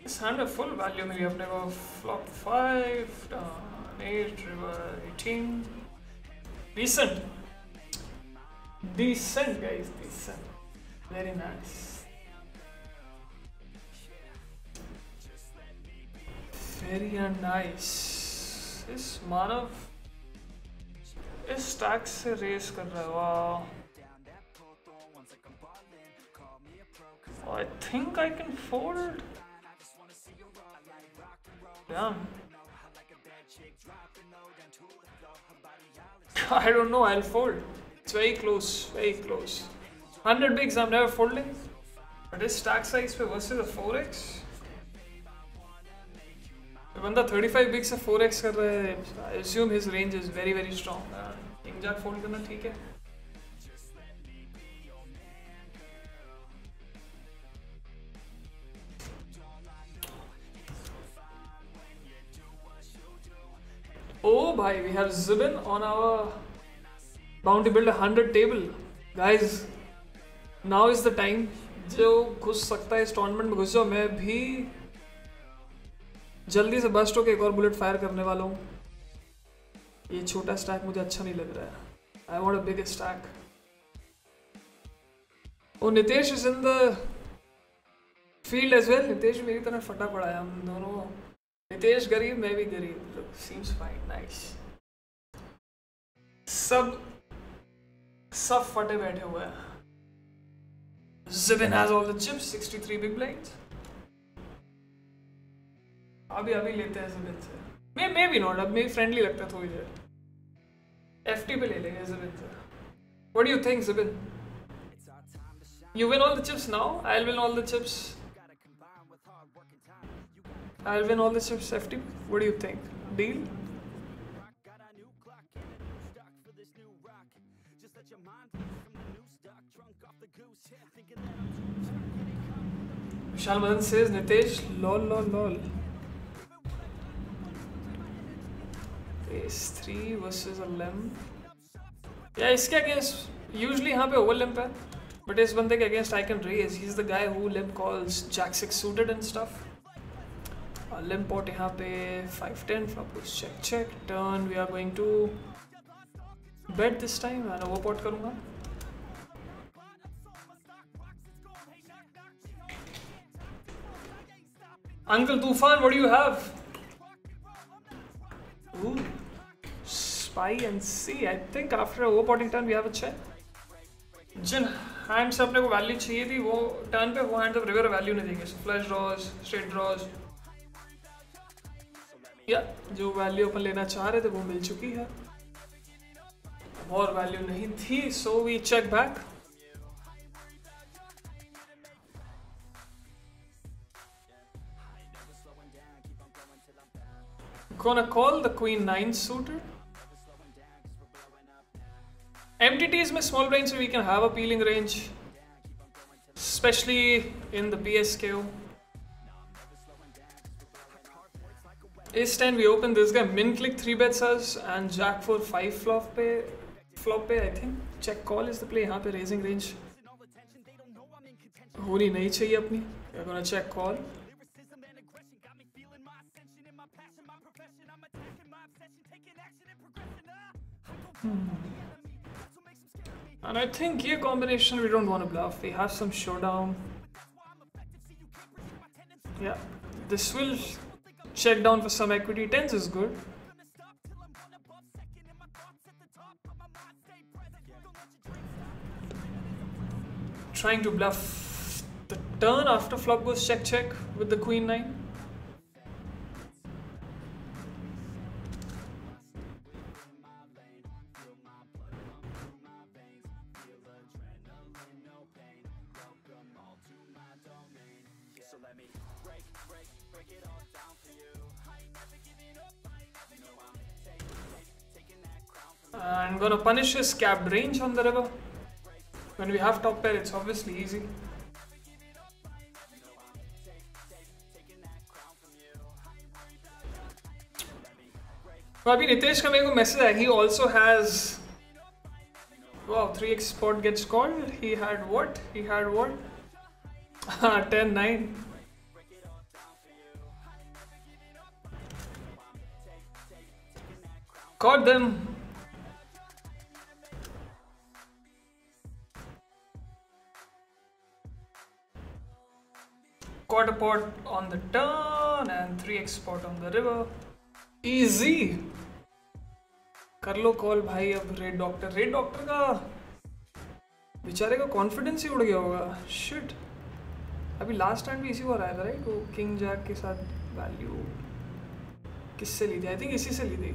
This hand a full value maybe I've never flop 5, down 8, river 18. Decent. Decent guys, decent. Very nice. Very nice. This Manav इस स्टैक से रेस कर रहा है वाह I think I can fold. Yeah. I don't know, I'll fold. It's very close, very close. 100 bigs, I'm never folding. But this stack size versus a 4x. बंदा 35 big से 4x कर रहा है I assume his range is very very strong king jack fold करना ठीक है Oh, bhai, we have Zubin on our bounty builder 100 table. Guys, now is the time. जो घुस सकता है इस टूर्नामेंट में घुस जाओ। मैं भी जल्दी से बस्ट होकर एक और बुलेट फायर करने वाला हूँ। ये छोटा स्टैक मुझे अच्छा नहीं लग रहा है। I want a big stack Nitesh is in the field as well Nitesh मेरी तरह फटा पड़ा है। हम दोनों। नितेश गरीब मैं भी गरीब। सीम्स फाइन नाइस सब सब फटे बैठे हुए हैं Zibin has all the chips 63 big blinds अभी अभी लेते हैं Zibin से मे मे बी नॉट अब मेरी फ्रेंडली लगता है थोड़ी देर एफ पे ले लेंगे Zibin से What do you think Zibin? You win all the chips now I'll win all the chips I'll win all the chips FT. What do you think? Deal? Madan says, Nitesh, lol, lol, lol. Ace 3 versus a limp. Yeah, इसके against usually यहाँ पे over limp है but इस बंदे के against I can raise he is the guy who limp calls jack six suited and stuff लिम्पोर्ट यहाँ पे 510 flop push check check turn we are going to bet this time मैं over pot करूँगा Uncle Tufan, what do you have? Ooh, spy and see. I think after a overpotting turn we have a check. जिन hand अपने को value चाहिए थी वो turn पे वो हैंड अब रिवर वैल्यू नहीं देंगे फ्लैश ड्रॉज स्ट्रेट ड्रॉज या जो वैल्यू अपन लेना चाह रहे थे वो मिल चुकी है और वैल्यू नहीं थी so we check back Gonna call the queen 9 suited. MTTs में small brain so we can have a peeling range. Especially in the PSKO. Ace 10 we open this guy min click 3 bets us and jack 4 5 flop pay flop pay I think check call is the play यहाँ पे raising range होनी नहीं चाहिए अपनी we're gonna check call Hmm. And I think here combination we don't want to bluff. We have some showdown. Yeah, this will check down for some equity. Tens is good. Trying to bluff the turn after flop goes check check with the queen nine. I'm gonna punish his capped range on the river. When we have top pair, it's obviously easy. Well, I mean, Nitesh coming mere message hai. He also has... Wow, 3x spot gets called. He had what? He had what? Ah, 10-9. Caught them. Quarter pot on the turn and 3x pot on the river. Easy. कर लो call भाई अब red doctor red doctor का बेचारे का confidence ही उड़ गया होगा शिट अभी लास्ट टाइम भी इसी को रहा था राइट वो किंग जैक के साथ वैल्यू किससे ली थी आई थिंक इसी से ली थी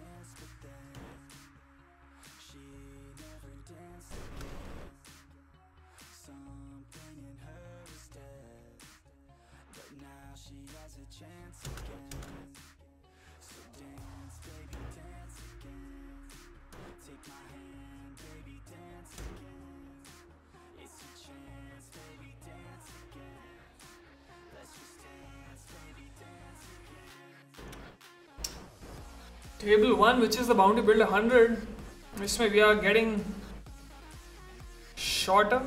chance again. So dance, baby, dance again. Take my hand, baby, dance again. It's your chance, baby, dance again. Let's just dance, baby, dance again. Table 1, which is the bounty build 100. This way we are getting shorter.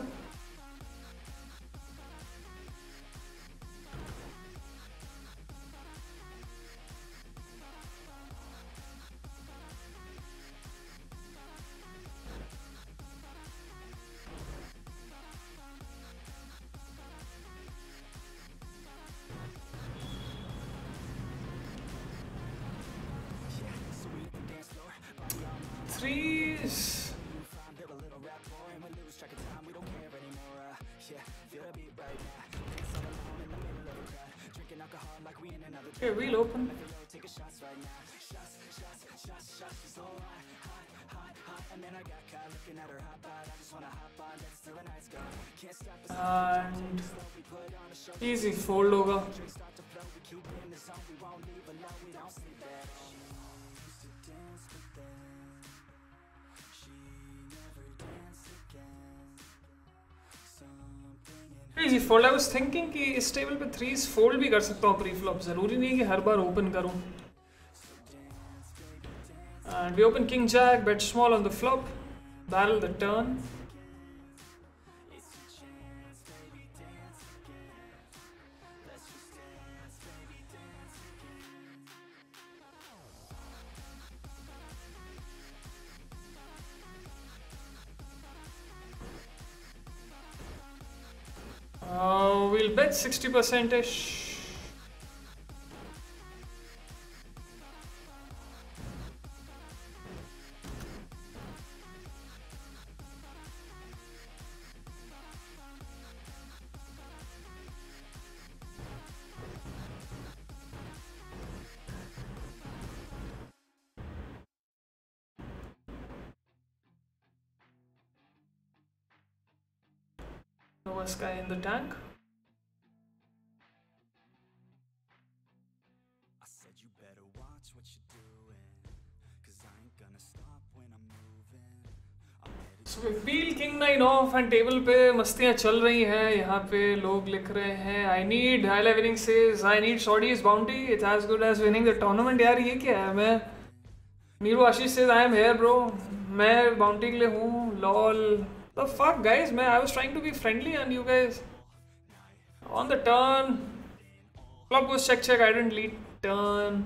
won't fold I thinking कि इस table पे three fold भी कर सकता हूँ pre flop ज़रूरी नहीं कि हर बार ओपन करूँ। And we open king jack bet small on the flop barrel the turn 60%-ish. Nova Sky in the tank. Feel King 9 off and table पे मस्तियाँ चल रही हैं यहाँ पे लोग लिख रहे हैं I need high level winning says I need Saudi's bounty it's as good as winning the tournament यार ये क्या है मैं नीरू आशीष says I am here bro मैं bounty के लिए हूँ lol the fuck guys मैं I was trying to be friendly and you guys on the turn flop was check check I didn't lead turn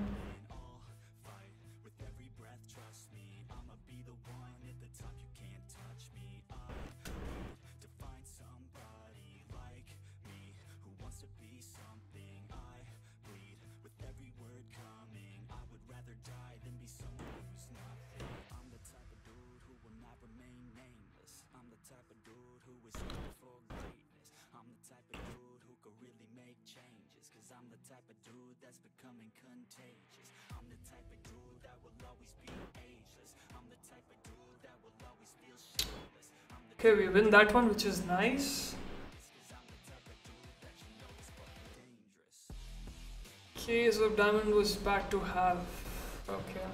Cause I'm the type of dude that's becoming contagious. I'm the type of dude that will always be ageless. I'm the type of dude that will always feel shameless. Okay we win that one which is nice. Case of Diamond was back to have. Okay.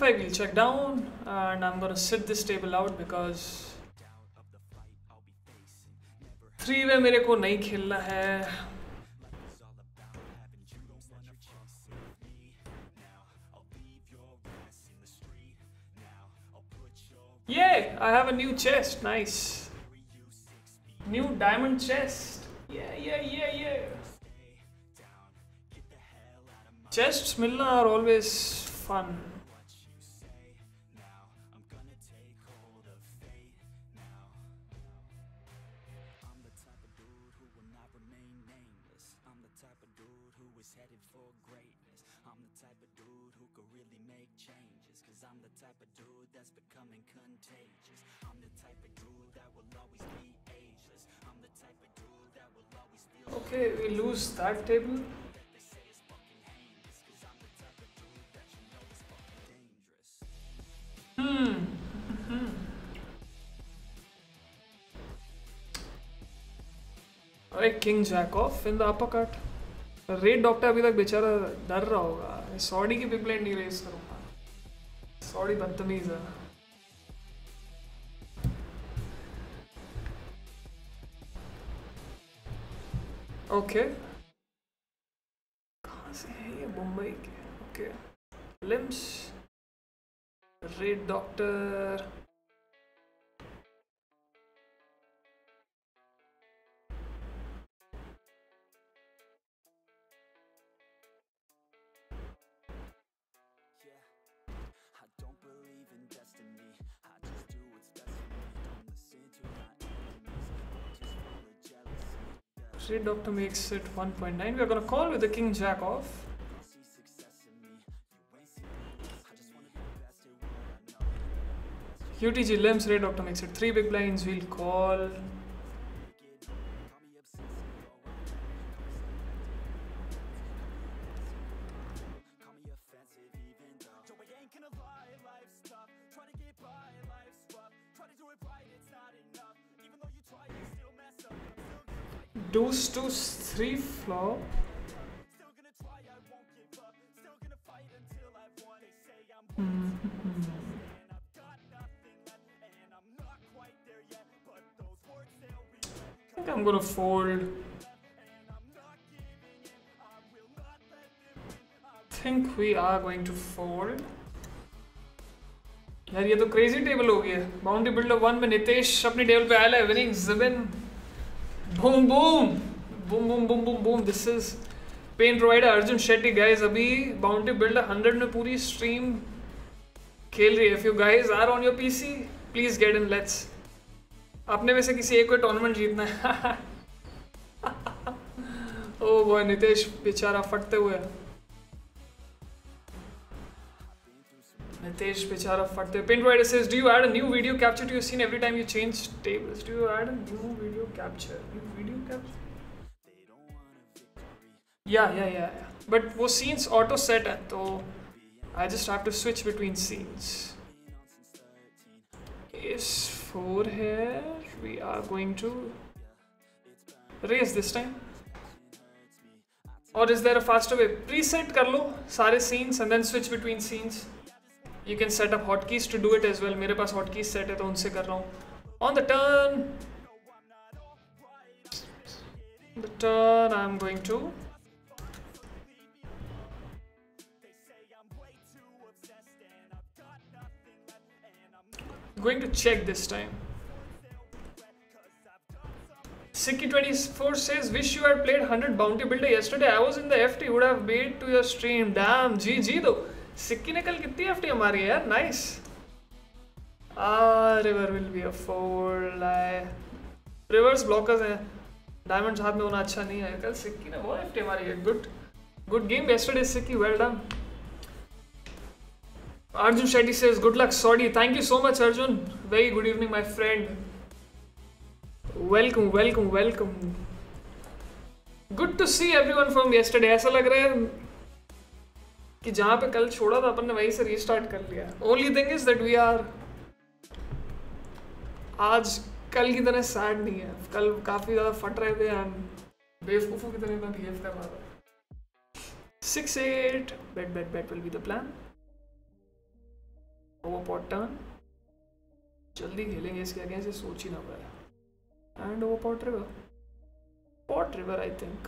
5 will check down and I'm gonna sit this table out because doubt of the fight I'll be facing. Never 3 वे मेरे को नहीं खेलना है It's all about having you don't wanna chasing me now. I'll leave your ass in the street now. I'll put your Yeah, I have a new chest. Nice. bury you six feet. New diamond chest. Yeah, yeah, yeah, yeah. Stay down. Get the hell out of my Chests मिलना are always fun. Is fucking dangerous. अरे king jack off in the uppercut red doctor अभी तक बेचारा डर रहा होगा। सॉडी की blind नहीं रेस करूँगा। सॉडी बदतमीज है। ओके कहाँ से है ये मुंबई के? Okay limps red doctor Straight doctor makes it 1.9. We're gonna call with the king jack off. UTG limbs, straight doctor makes it 3 big blinds. We'll call yet But those words, they'll be I think I'm gonna fold. think we are going to fold. यार ये तो crazy table हो गई है boundary builder one में नितेश अपनी table पे आया है winning Jibin boom boom boom boom boom boom boom this is pain provider Arjun Shetty guys अभी बाउंड्री बिल्डर हंड्रेड में पूरी स्ट्रीम खेल रही है. If you guys are on your PC please get in let's अपने में से किसी एक को टूर्नामेंट जीतना है. ओ बॉय नितेश बेचारा फटते हुए Nitesh the paint writer says, Do you add a new video capture to your scene every time you change tables? Do you add a new video capture? New video capture? Yeah, yeah, yeah, yeah. But those scenes auto set and so I just have to switch between scenes. Is 4 here. We are going to raise this time. Or is there a faster way? Preset karlo sare scenes and then switch between scenes. You can set up hotkeys to do it as well. मेरे पास hotkeys set है तो उनसे कर रहा हूँ. On the turn, the turn I'm going to going to check this time. Siki24 says, Wish you had played 100 Bounty Builder yesterday. I was in the FT, would have made to your stream. Damn, GG though. Sikki निकल कितनी F D हमारी है nice river will be rivers blockers हैं. Diamond हाथ में होना अच्छा नहीं है। कल सिक्की ने बहुत एफ़ डी हमारी है। Good good game yesterday Sikki. Well done Arjun Shetty says good luck sorry thank you so much Arjun very good evening my friend welcome welcome welcome good to see everyone from yesterday ऐसा लग रहा है कि जहाँ पे कल छोड़ा था, अपन ने वहीं से रीस्टार्ट कर लिया। Only thing is that we are आज कल की तरह सैड नहीं है। कल काफ़ी ज़्यादा फट रहे थे एंड बेवकूफों की तरह मैं बिहेव कर रहा था। Six eight bet bet bet will be the plan over pot turn जल्दी खेलेंगे इसके आगे से सोच ही ना पाए and over pot river pot river I think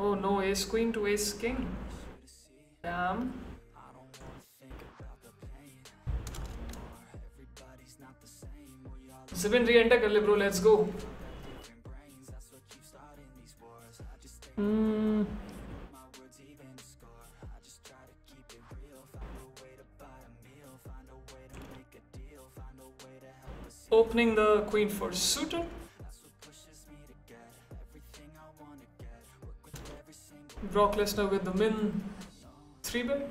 Oh no, ace queen to ace king. Damn. Sibin re-enter kar le bro, let's go. Hmm. Opening the queen for suitor. Brock Lesnar with the min. Three bet.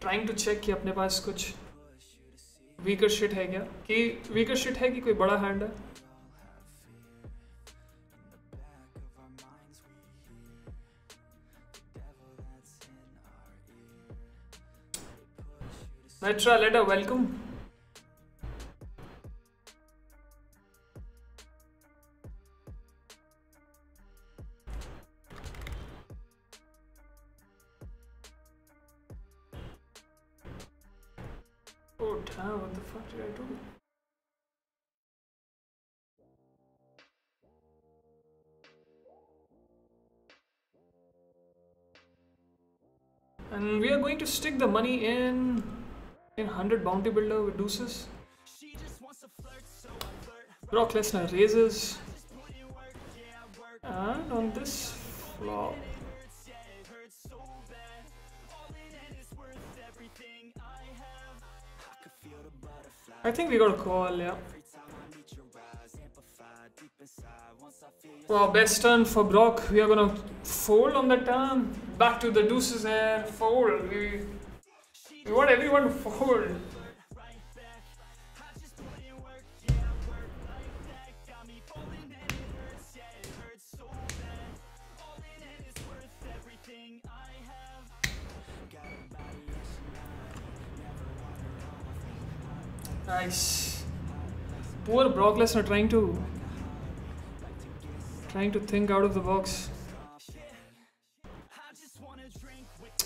Trying to check कि अपने पास कुछ weaker shit है क्या? कि weaker shit है कि कोई बड़ा hand है? We all have fear. Stick the money in in 100 bounty builder with deuces. Brock Lesnar raises. And on this flop. I think we got a call, yeah. Wow, best turn for Brock. We are gonna fold on that turn. Back to the deuces there. Fold. We, we want everyone to fold. Nice. Poor Brock Lesnar trying to trying to think out of the box.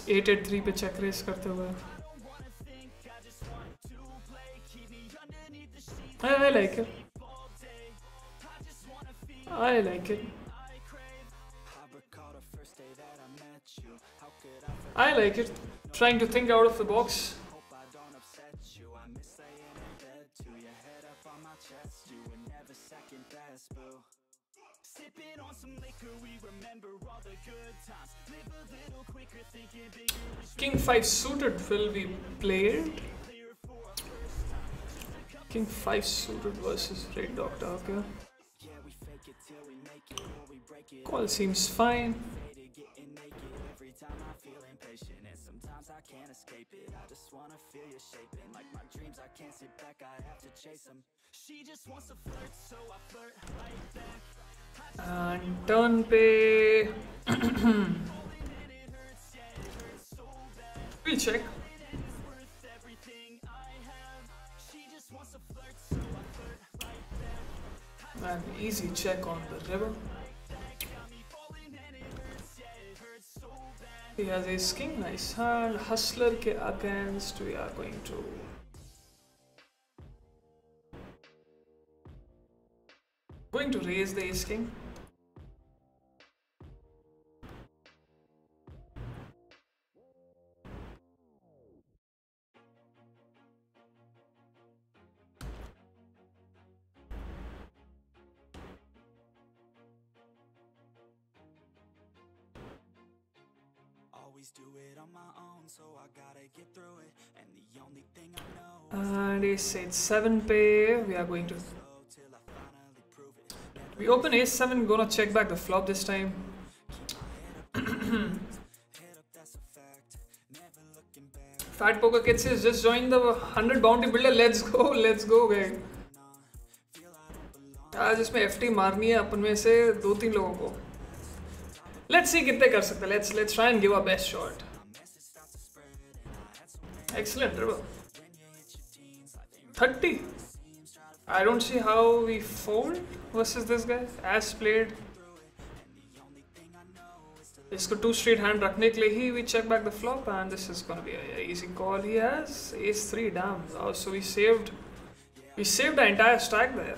883 पे check race करते हुए I, I like it. I like it. I like it. Trying to think out of the box. King 5 suited will be played. King 5 suited versus Red Doctor, okay. Call seems fine. I feel impatient, and sometimes I can't escape it I just wanna feel you shaping Like my dreams, I can't sit back, I have to chase them She just wants to flirt, so I flirt right back And turn pay We'll check An easy check on the river. He has a king, nice hand. Hustler ke against we are going to going to raise the ace king. And the only thing I know. And ace eight seven pay. We are going to. We open ace seven. Gonna check back the flop this time. Fat Poker Kids is just joined the 100 bounty builder. Let's go, let's go, guys. आज इसमें F T मारनी है अपन में से दो तीन लोगों को Let's see कितने कर सकते Let's let's try and give our best shot. Excellent dribble. 30. I don't see how we fold versus this guy as played. इसको टू स्ट्रेट हैंड रखने के लिए ही we check back the flop and this is gonna be a easy call he has ace 3 damn so we saved we saved the entire stack there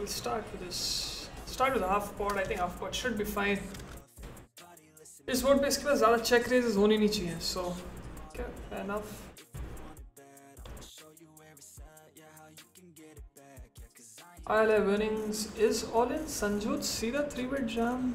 we'll start with this. Start with half pot. I think half pot should be fine. इस board पे इसके पास ज़्यादा check raises होनी नहीं चाहिए सो क्या enough. ILA winnings is all in. Sanjut, see the three bet jam.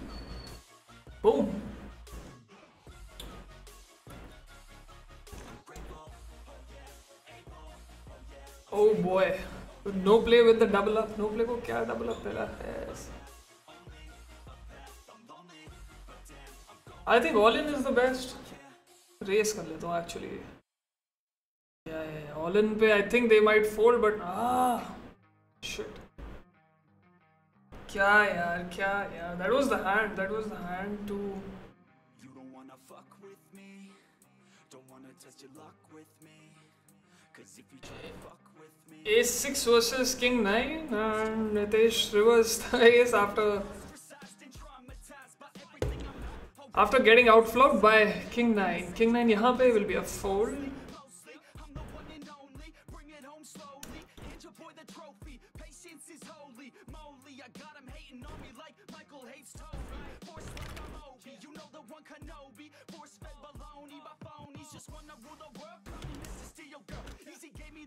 Boom. Oh boy. No play with the double up. No play को क्या double up मिला Yes. I think all in is the best. Race कर लेता हूँ actually. Yeah, yeah, yeah. All in पे I think they might fold but ah क्या यार क्या यार that was the hand that was the hand to You don't wanna fuck with me Don't wanna test your luck with me Cause if you try to fuck with me ace 6 versus king 9 and Nitesh reversed the ace after after getting outflowed by king 9 king 9 यहाँ पे will be a fold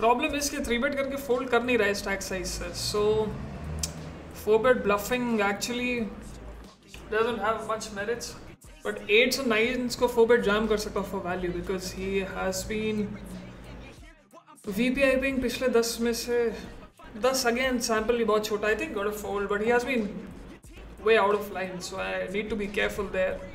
problem इसके three bet करके fold कर नहीं रहा है stack size से so four bet bluffing actually doesn't have much merits but eights और नाइन्स को फोर बेट जाम कर सकता for value because he has been V P I ping पिछले दस में से दस अगेन सैंपल भी बहुत छोटा I think god of fold but he has been way out of line so I need to be careful there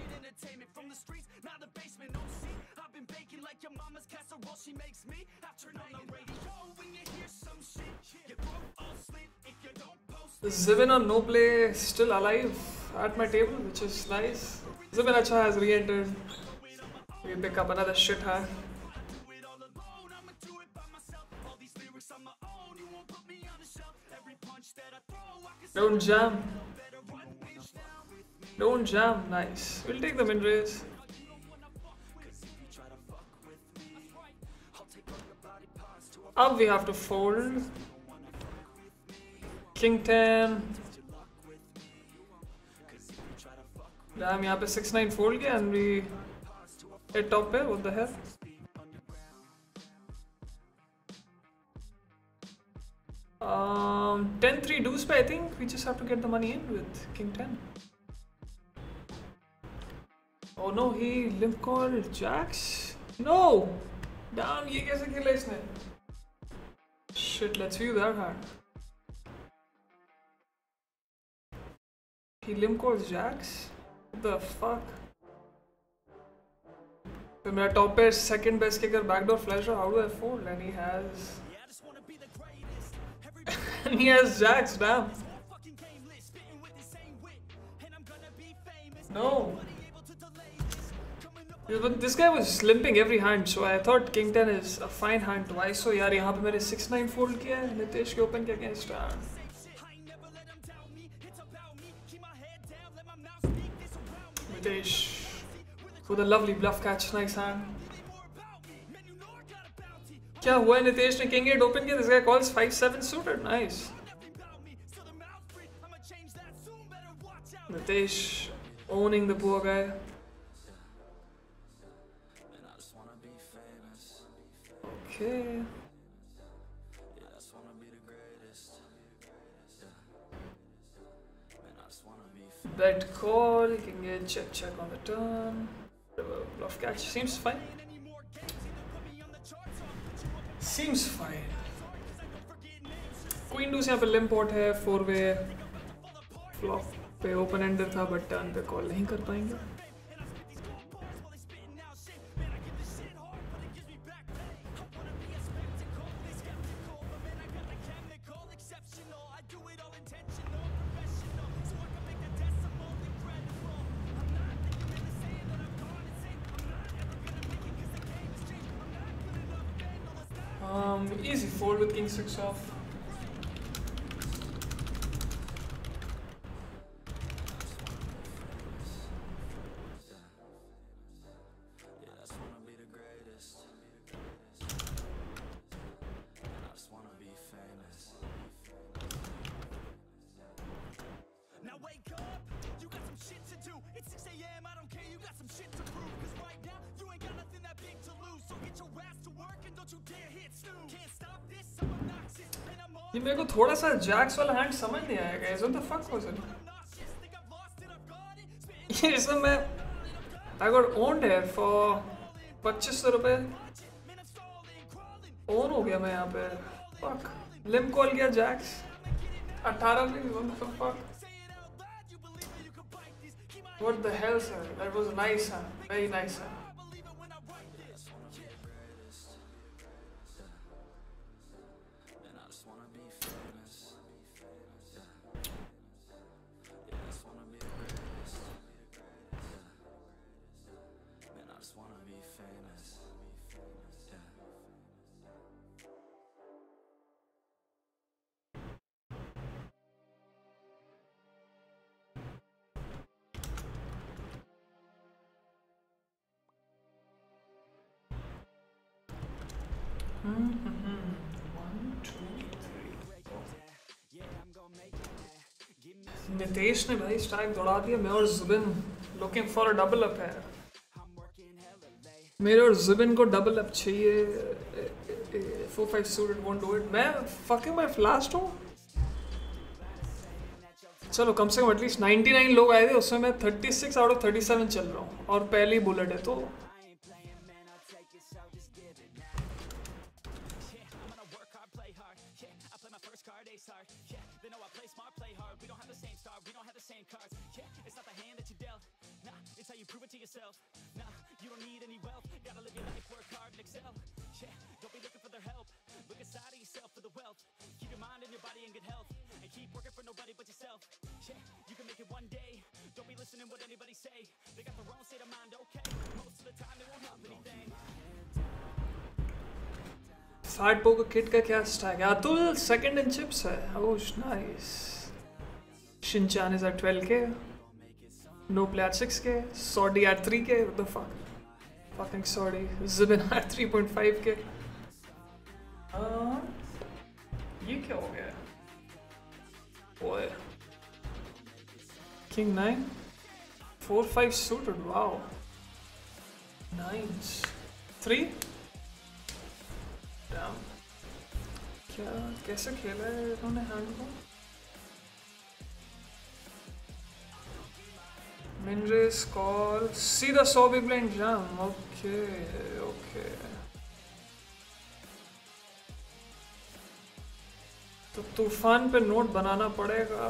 Zivin on no play still alive at my table, which is nice. Zivin Acha has re-entered. We pick up another shit hat. Don't jam. Don't jam, nice. We'll take the min raise. Up we have to fold. King 10. Damn, यहाँ पे 6-9 fold किया and we hit top पे. What the hell? Um, 10-3 deuce पे I think we just have to get the money in with King 10. Oh no, he limp called jacks? No! Damn, ये कैसे खेला इसने? Shit, let's view that hand. Has Yeah, I just wanna be the greatest. Everybody and he has jacks damn fucking game lit, spitting with the same wit. And I'm gonna be famous. no Nobody able to delay this. Coming up Yeah, but this guy was limping every hand so I thought king 10 is a fine hand twice so यार यहाँ पे मैंने 6-9 fold किया है नितेश के open के against around me. Nitesh with a lovely bluff catch nice hand Be more about me. Man, you know I got a bounty. क्या हुआ है नितेश ने किंग 8 ओपन किया this guy calls 5-7 suited nice Nothing about me. Still the mouth free. I'ma change that soon. Better watch out. Nitesh owning the poor guy Man, I just wanna be famous. okay Bet call king 8 check check on the turn bluff catch seems fine seems fine Queen I don't forget limp pot deuce यहाँ पे limp pot है four way flop पे open ender था but turn पे call fold with king six off. मेरे को थोड़ा सा जैक्स वाला हैंड समझ नहीं आएगा is the fuck was it ये इसमें मैं आई गॉट ओन्ड है फॉर पच्चीस सौ रुपये ओन हो गया मैं यहाँ पे। फक लिम कॉल किया जैक्स अठारह में fuck What the hell, sir? That was nice, sir. Very nice, sir. Nitesh ने भाई स्ट्राइक दौड़ा दिया मैं और Zubin looking for double up है। मेरे और जुबिन को डबल अप चाहिए four five suited won't do it मैं फकिंग मैं लास्ट हूँ। चलो, कम से कम एटलीस्ट 99 लोग आए थे, उसमें मैं 36 आउट ऑफ़ 37 चल रहा हूँ, और पहली बुलेट है तो। फैट पोकर किट का क्या स्टैक है अतुल सेकंड इन चिप्स है oh nice Shinchan is at 12 के नो प्ले एट 6 के सॉडी एट 3 के what the fuck fucking sorry Jibin at 3.5 के uh, ये क्या हो गया ओए king 9 4 5 suited wow nice 3 Damn. क्या कैसे खेला है इन्होंने हैंड को Min raise call. सीधा the big blind jam. Okay, okay. तो तूफ़ान पे नोट बनाना पड़ेगा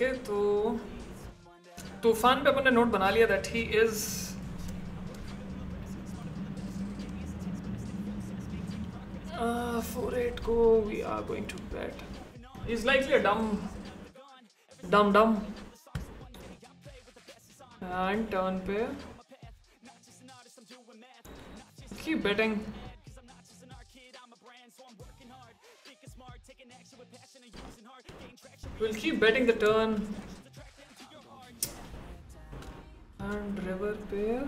ओके तो तूफ़ान पे अपन ने नोट बना लिया that he is four eight को we are going to bet is likely dum dum dum and turn पे. Keep betting. We'll keep betting the turn. And river pair.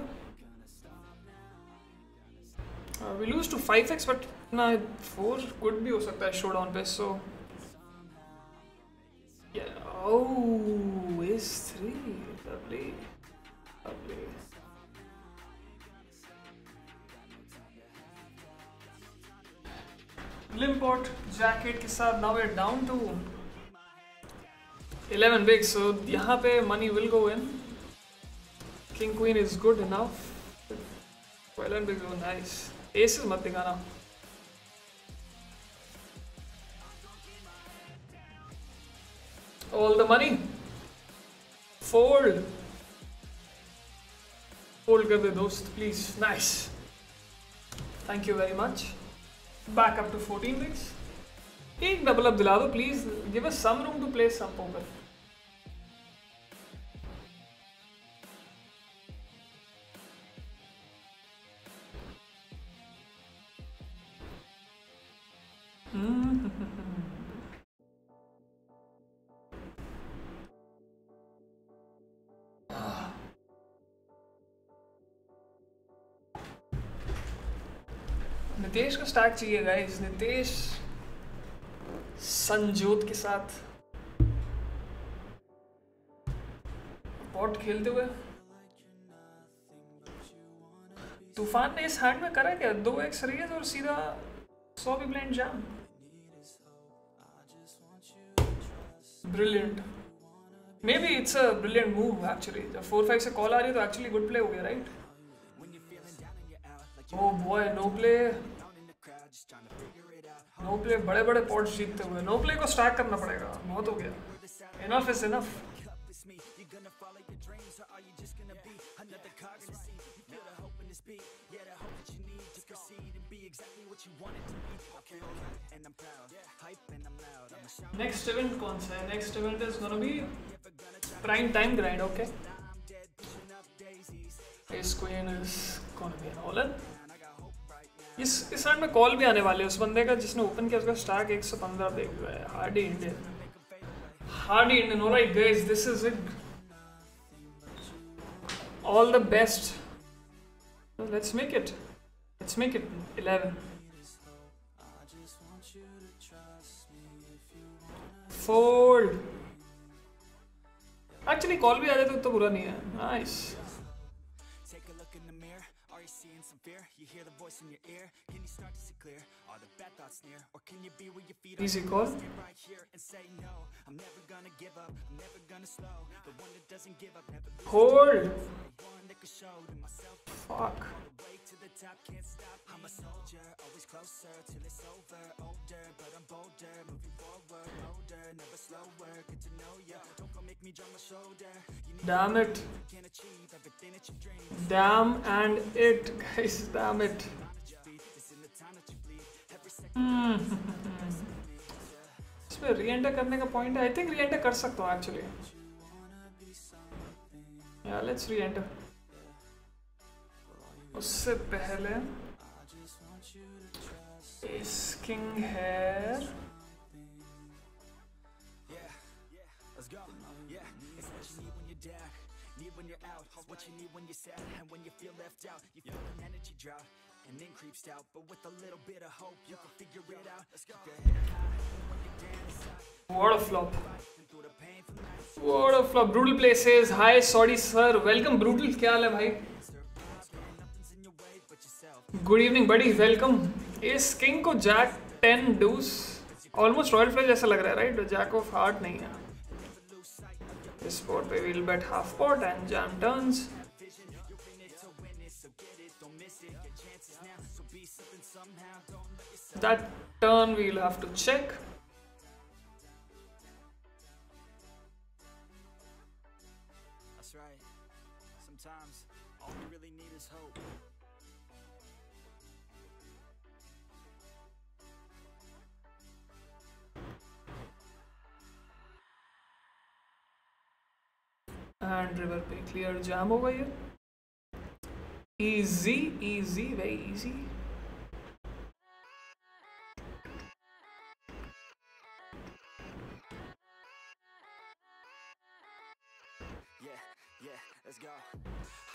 Uh, we lose to 5x, but nah, 4 could be हो सकता है showdown पे, so. Yeah. Oh, ace 3. Lovely. Lovely. Limport jacket के साथ now we're down to 11 big so यहाँ पे money will go in king queen is good enough 11 big oh nice aces मत दिखाना all the money fold fold कर दे दोस्त please nice thank you very much back up to 14 bigs एक double up दिला दो please give us some room to play some poker Nitesh को stack चाहिए guys Nitesh Sanjot के साथ। बॉट खेलते हुए। तूफ़ान ने इस हैंड में करा क्या? दो एक्स रेज और सीधा सौ भी blind jam brilliant may be it's a brilliant move actually जब फोर फाइव से कॉल आ रही है तो एक्चुअली गुड प्ले हो गया right oh boy no play no play बड़े बड़े पॉट्स जीतते हुए। नो प्ले को स्टैक करना पड़ेगा। बहुत हो गया। Enough is enough next event कौन सा है? Next event is gonna be prime time grind okay इस queen is gonna be an all in इस इस राउंड में कॉल भी आने वाले उस बंदे का जिसने ओपन किया उसका स्टैक 115 देख हुआ है। Hardy Indian Hardy Indian alright guys this is it all the best let's make it let's make it 11 fold actually call भी आ जाए तो, तो बुरा नहीं है। Nice Take some fear? You hear the voice in your ear. Can you start to see clear? Are the bad thoughts near? Or can you be where your feet are? Easy. Right here and say no. I'm never gonna give up. I'm never gonna slow. The one that doesn't give up, never. Hold. The one that can show to myself. Fuck. The way to the top can't stop. I'm a soldier, always closer till it's over. Older, but I'm bolder. Moving forward, older, never slower. Good to know ya. Don't go make me drop my shoulder. Damn it. can achieve everything that you dream. Damn and it, guys. Damn it. इसमें reenter करने का point है. I think reenter कर सकता हूँ actually let's re उससे पहले king here what you need when you're sad, and when you feel left out. You feel an energy drought, and then creeps out. But with a little bit of hope, you can figure it out. Let's go. What a flop. What a flop. Brutal Play says, Hi, sorry sir. Welcome, Brutal. क्या हाल है भाई? Good evening बड़ी welcome इस king को jack ten deuce almost royal flush जैसा लग रहा है राइट जैक ऑफ़ हार्ट नहीं है This pot we will bet half pot and jam turns. That turn we'll have to check. And river पे क्लियर जैम होगा ये easy easy very easy Yeah, yeah, let's go.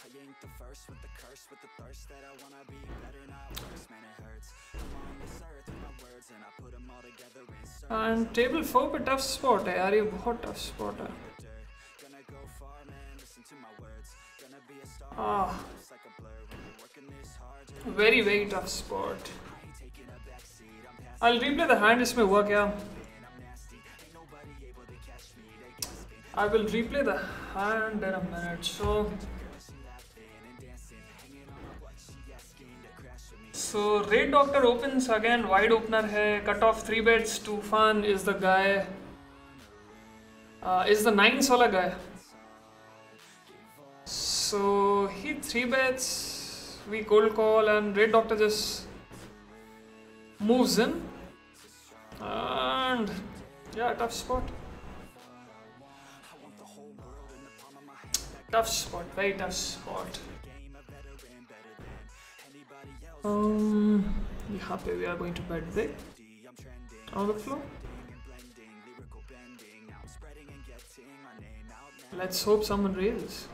I ain't the first with the curse, with the thirst that I wanna be better, not worse. Man, it hurts. I'm on this earth with my words, and I put them all together in and table four पे tough spot है यार ये बहुत tough spot है Oh, Very, very tough spot. I'll replay the hand, this may work, yeah. I will replay the hand in a minute, so... So, Raid Doctor opens again, wide opener hai, cut off 3 bets, Tufan is the guy, uh, is the 9 solar guy. So he 3 bets, we cold call and Red Doctor just moves in. And yeah, tough spot. Tough spot, very tough spot. Um, we happy we are going to bed big On the floor. Let's hope someone raises.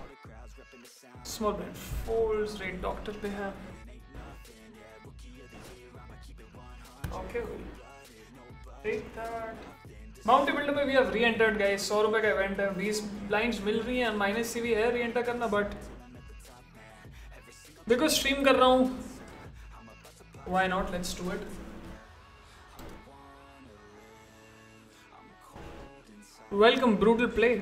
Small brain folds. Raid Doctor पे है. Okay, take that. Builder में we have re entered guys सौ रुपए का event है बीस blinds मिल रही हैं माइनस सी भी है री एंटर करना बट बिकॉज़ स्ट्रीम कर रहा हूँ why not let's do it welcome brutal play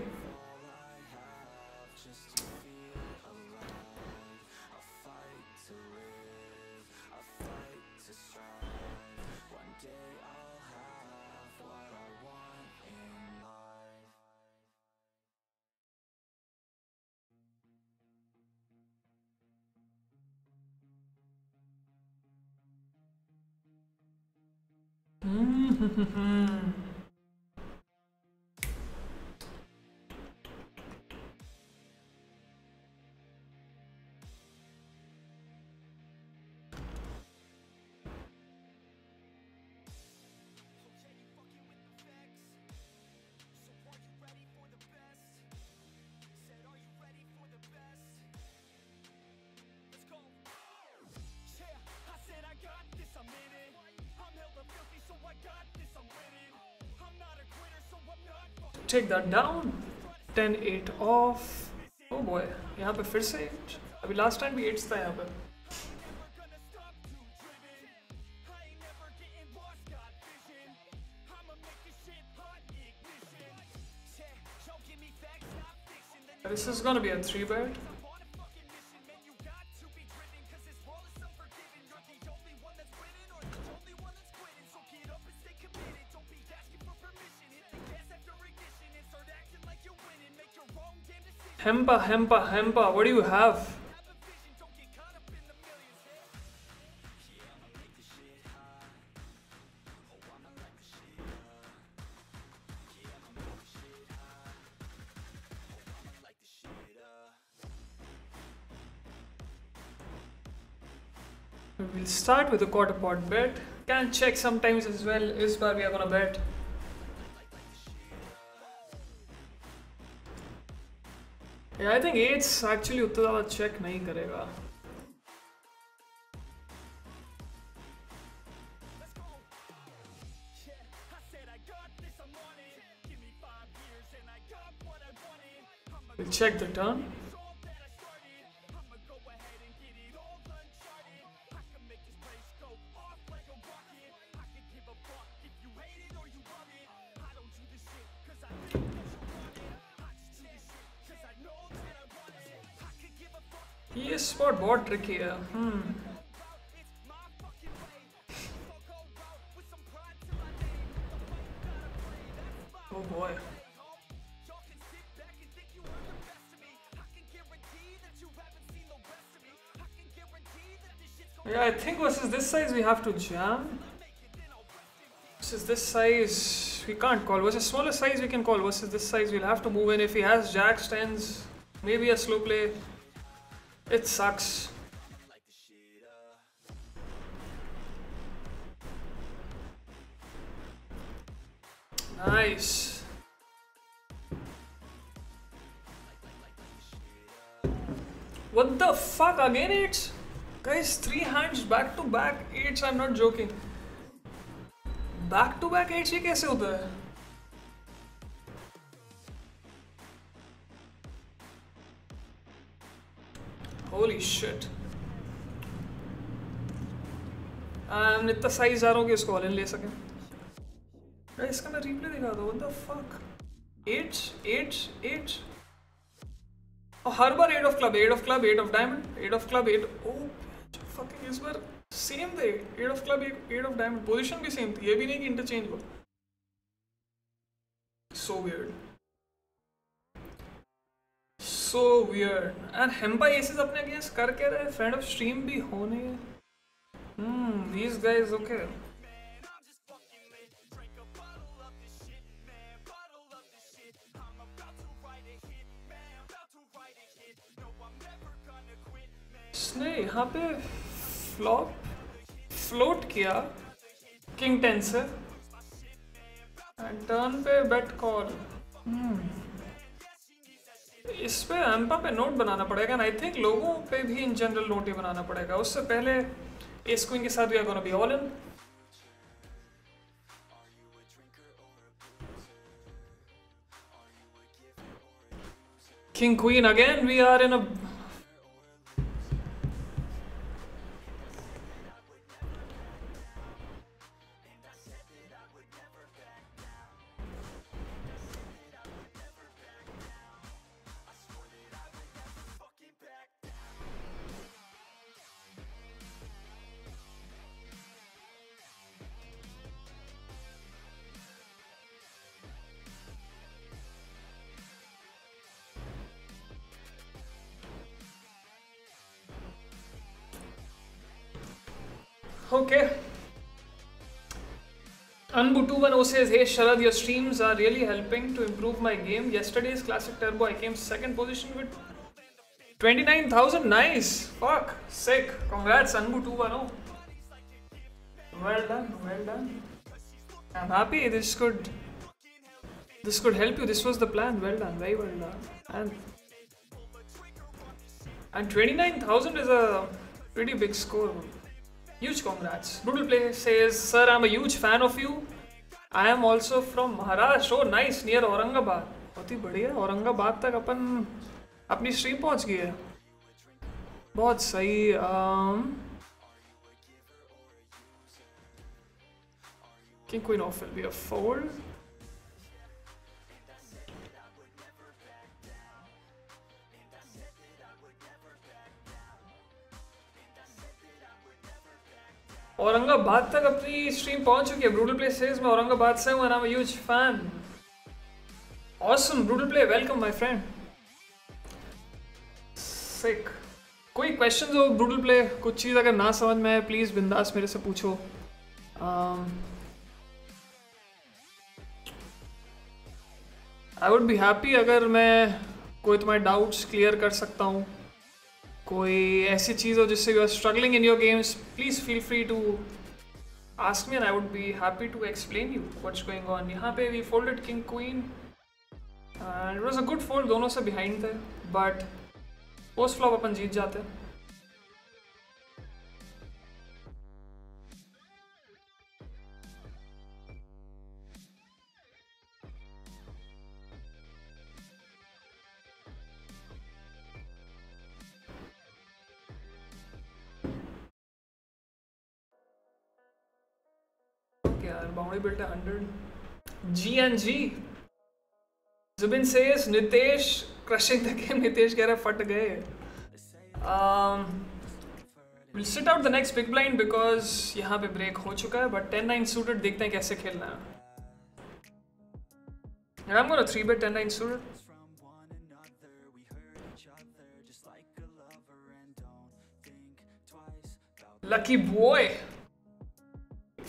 take that down 10 8 off oh boy यहाँ पे फिर से 8 अभी लास्ट टाइम भी 8 था यहाँ पे This is gonna be a 3 bet. Hempa, Hempa, Hempa, what do you have? We'll start with a quarter pot bet. Can check sometimes as well. Is where we are gonna bet. I think eight's actually उतना ज़्यादा check नहीं करेगा. We'll check the turn. Yes, spot bot trick here. Hmm. Oh boy. Yeah, I think versus this size we have to jam. Versus this size we can't call. Versus smaller size we can call. Versus this size we'll have to move in. If he has jacks, tens, maybe a slow play. It sucks. Nice. What the fuck? Again eights? Guys, three hands back to back eights. I'm not joking. Back to back eights ये कैसे होता है? Holy shit. Um, इतना size आ रहा हूँ कि इसको ऑल ले सकें। इसका मैं रिप्ले दिखा दो। द फक एट्स एट्स एट्स और हर बार eight of club eight of club eight of diamond eight of club eight oh fucking इस बार सेम थे eight of club eight of diamond position भी सेम थी। ये भी नहीं कि इंटरचेंज हुआ। So weird so weird and हेम्पा aces अपने अगेंस्ट कर के रहे फ्रेंड ऑफ़ स्ट्रीम भी होने हम्म दीस गाइस ओके इसने यहाँ पे फ्लॉप फ्लोट किया किंग टेन से। टर्न पे बेट कॉल इस पे एम्पा पे नोट बनाना पड़ेगा एंड आई थिंक लोगों पे भी इन जनरल नोट ही बनाना पड़ेगा। उससे पहले एस क्वीन के साथ भी are all in king queen again we are in a Anbu21 says, Hey Sharad, your streams are really helping to improve my game. Yesterday's Classic Turbo, I came second position with 29,000. Nice. Fuck. Sick. Congrats, Anbu21. Well done. Well done. I'm happy this could this could help you. This was the plan. Well done. Very well done. And and 29,000 is a pretty big score. Huge congrats. Brutal Play says, Sir, I'm a huge fan of you. I am also from Maharashtra oh nice near Aurangabad बहुत ही बढ़िया. औरंगाबाद तक अपन अपनी stream पहुँच गई है। बहुत सही um, Can Queen Ophel be a forward? Aurangabad तक अपनी स्ट्रीम पहुँच चुकी है। ब्रूटल प्ले सेज मैं औरंगाबाद से हूँ नाम huge fan awesome brutal play welcome my friend sick कोई क्वेश्चन हो ब्रूटल प्ले कुछ चीज़ अगर ना समझ में आए प्लीज़ बिंदास मेरे से पूछो। आई वुड बी हैप्पी अगर मैं कोई तुम्हारे डाउट्स क्लियर कर सकता हूँ। कोई ऐसी चीज़ हो जिससे you are struggling in your games please feel free to ask me and I would be happy to explain you what's going on यहाँ पे we folded king queen and it was a good fold दोनों से behind थे but post flop अपन जीत जाते। यार boundary built है hundred G and G Zubin says Nitesh crushing the game Nitesh कह रहे फट गए will sit out the next big blind because यहाँ पे ब्रेक हो चुका है बट टेन नाइन सूटेड देखते हैं कैसे खेलना है And I'm gonna three bet 10 9 suited. Lucky boy.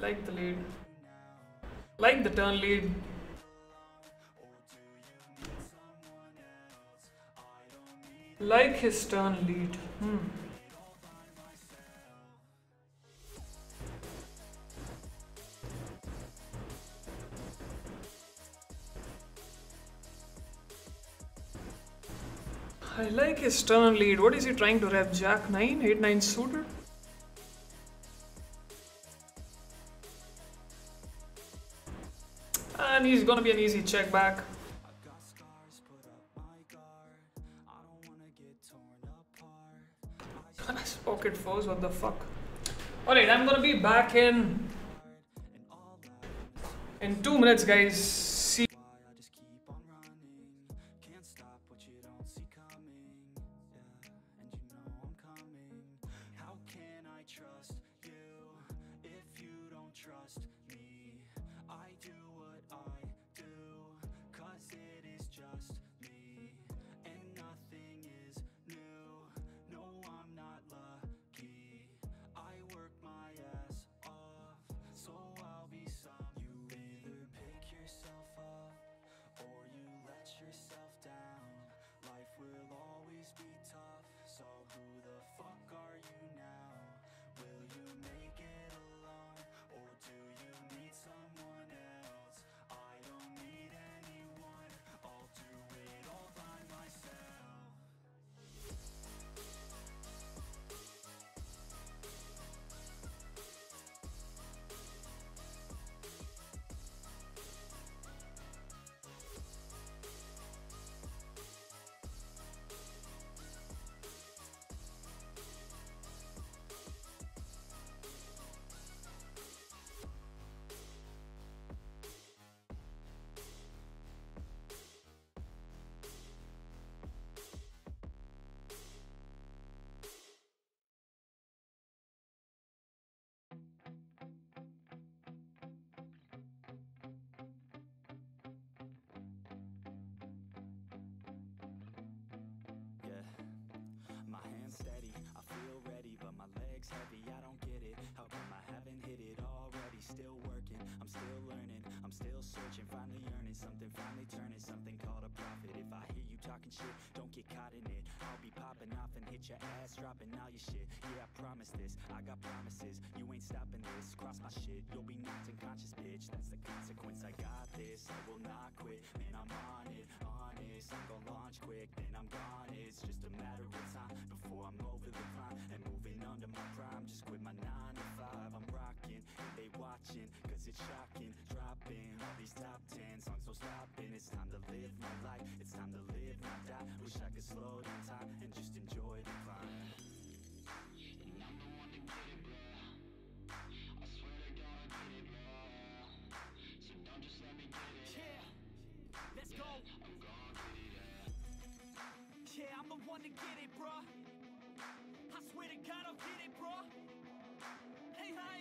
Like the lead. Like the turn lead. Like his turn lead. Hmm. I like his turn lead. What is he trying to rev? Jack 9, 8 9 suited? He's gonna be an easy check back. Pocket fours, what the fuck? Alright, I'm gonna be back in in two minutes, guys.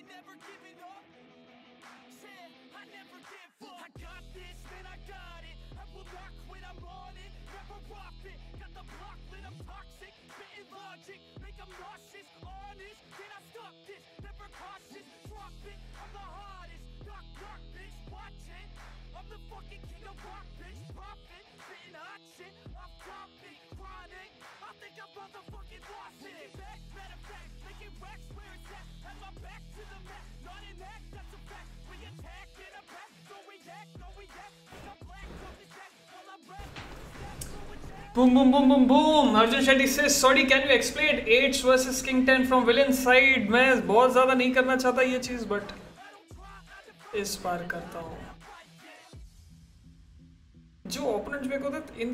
Never giving Boom, boom, boom, boom, boom. Arjun Shetty says, sorry, can you explain H versus King 10 from villain side? मैं बहुत ज़्यादा नहीं करना चाहता ये चीज़ but इस बार करता हूँ जो ओपोनेंट मेरे को तो इन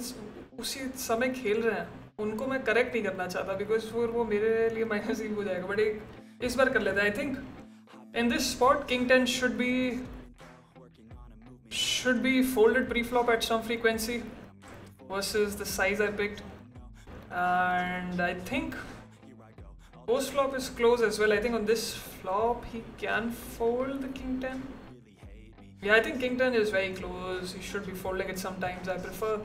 उसी समय खेल रहे हैं उनको मैं करेक्ट नहीं करना चाहता बिकॉज़ फिर वो मेरे लिए माइनस ही हो जाएगा बट एक इस बार कर लेते I think in this spot king ten should be should be folded pre-flop at some frequency versus the size I picked. And I think post flop is close as well. I think on this flop he can fold the king 10. Yeah, I think king 10 is very close. He should be folding it sometimes. I prefer.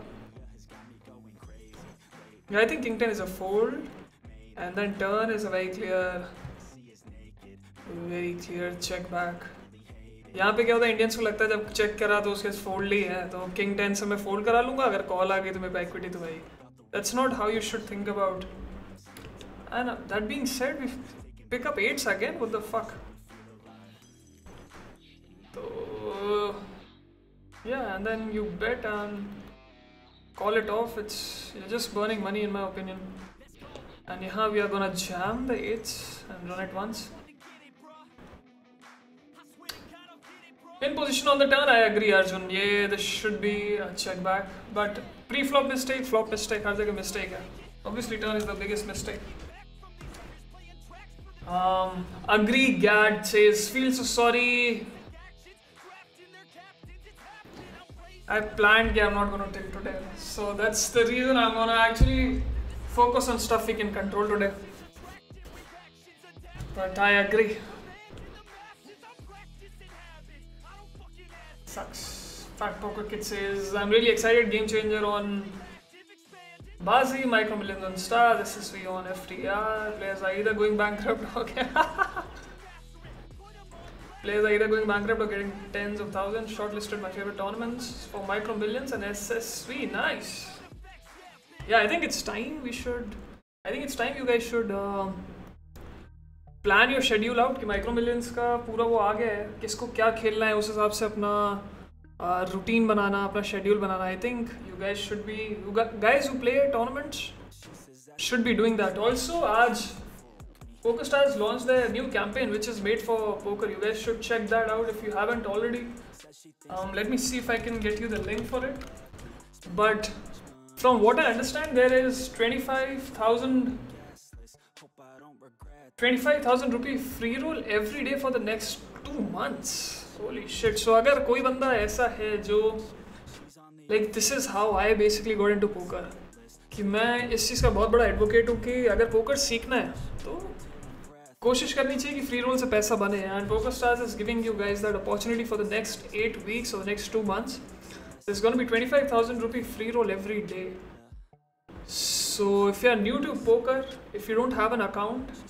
Yeah, I think king 10 is a fold. And then turn is a very clear, very clear check back. यहाँ पे क्या होता है Indians को लगता है जब check करा तो उसके फोल्ड ही है तो किंग टेन से मैं फोल्ड करा लूँगा, अगर कॉल आ गई तो मेरे पे इक्विटी तो भाई that's not how you should think about and that being said we pick up eights again what the fuck तो yeah, and then you bet and call it off, it's, you're just burning money in my opinion. And yeah, we are gonna jam the eights and run it once. In position on the turn, I agree, Arjun. Yeah, this should be a check back. But pre-flop mistake, flop mistake, हर जगह mistake है. Obviously, turn is the biggest mistake. Um, agree, Gad says, feel so sorry. I planned, yeah, I'm not gonna tilt today. So that's the reason I'm gonna actually focus on stuff we can control today. But I agree. Sucks. Fat Poker Kid says, I'm really excited. Game changer on Bazi, Micro Millions on Star, SSV on FTR. Players are either going bankrupt okay. Players are either going bankrupt or getting tens of thousands. Shortlisted my favorite tournaments for Micro Millions and SSV. Nice. Yeah, I think it's time we should. I think it's time you guys should. Um, plan your schedule out कि micro millions का पूरा वो आ गया है, किसको क्या खेलना है, उस हिसाब से अपना रूटीन बनाना, अपना schedule banana I think you guys should be guys you play tournaments should be doing that also आज PokerStars launch the new campaign which is made for poker you guys should check that out if you have already let me see if I can get you the link for it but from what I understand there is twenty thousand 25,000 rupee free roll every day for the next two months holy shit so अगर कोई बंदा ऐसा है जो like this is how I basically got into poker कि मैं इस चीज़ का बहुत बड़ा एडवोकेट हूँ कि अगर पोकर सीखना है तो कोशिश करनी चाहिए कि फ्री रोल से पैसा बने। And PokerStars is giving you guys that opportunity for the next eight weeks और next two months this gonna be twenty five thousand rupee free roll every day so if you are new to poker if you don't have an account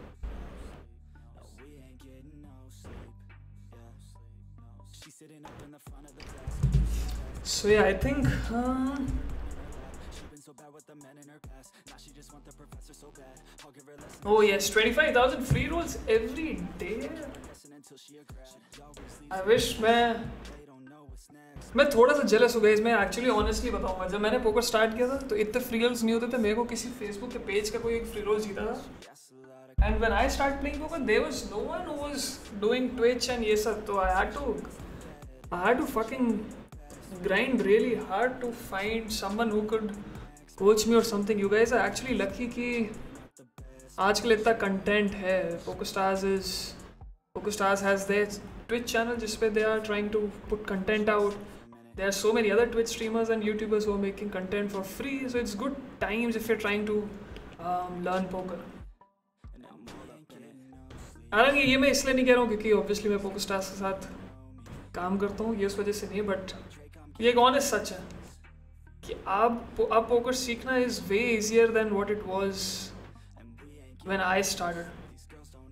bad I'll give her lessons oh yes, 25,000 free rolls every day. lesson until she a grad. She always leaves I wish मैं They don't know what's मैं थोड़ा सा jealous हो गया इसमें actually honestly बताऊँगा जब मैंने पोकर स्टार्ट किया था तो इतने फ्री रोल्स नहीं होते थे मेरे को किसी फेसबुक के पेज का कोई एक फ्री रोल जीता था। Yes, and when I start playing poker there was no one who was doing Twitch and ये सब तो I had to I had to fucking grind really hard to find someone who could coach me or something you guys are actually lucky कि आजकल इतना content है PokerStars is PokerStars has their Twitch channel जिस पे they are trying to put content out there are so many other twitch streamers and youtubers who are making content for free so it's good times if you're trying to um, learn poker हालाँकि ये मैं इसलिए नहीं कह रहा हूँ क्योंकि obviously मैं पोकर स्टार्स के साथ काम करता हूँ ये उस वजह से नहीं बट ये एक ऑनेस्ट सच है कि आप अब पोकर सीखना is way easier than what it was when I started These girls don't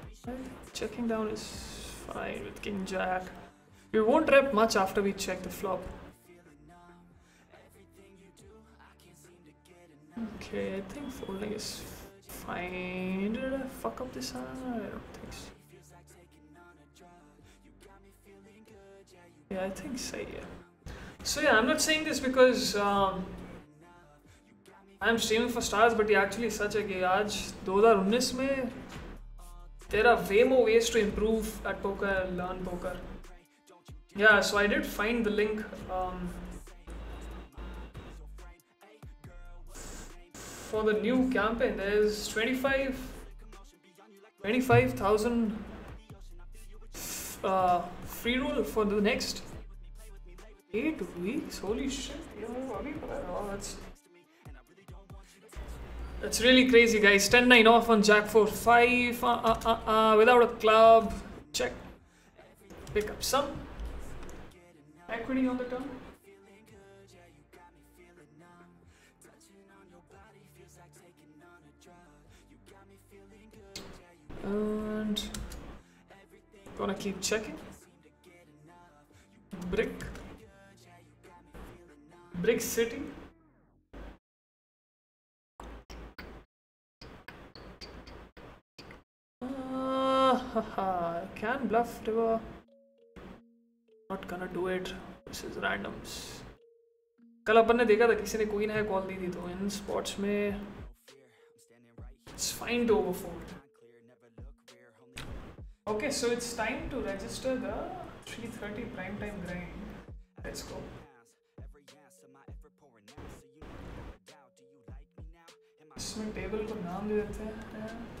checking down is fine with king jack we won't rep much after we check the flop okay I think folding is fine did I fuck up this hand I don't think so Yeah, I think so. Yeah. So yeah, I'm not saying this because um, I'm streaming for stars, but ये actually such a कि आज 2019 में there are way more ways to improve at poker, learn poker. Yeah, so I did find the link. Um, for the new campaign, there is 25, uh, free roll for the next 8 weeks. Holy shit. Oh, that's that's really crazy, guys. 10-9 off on Jack 4-5 uh, uh, uh, uh, without a club. Check. Pick up some equity on the turn. And gonna keep checking. Brick. Brick City. can bluff river not gonna do it. This is randoms. कल अपन ने देखा था, किसी ने कोई है call दी थी तो इन स्पॉट्स में it's fine to over okay so it's time to register the 3:30 prime time grind let's go इसमें टेबल को नाम दे देते हैं।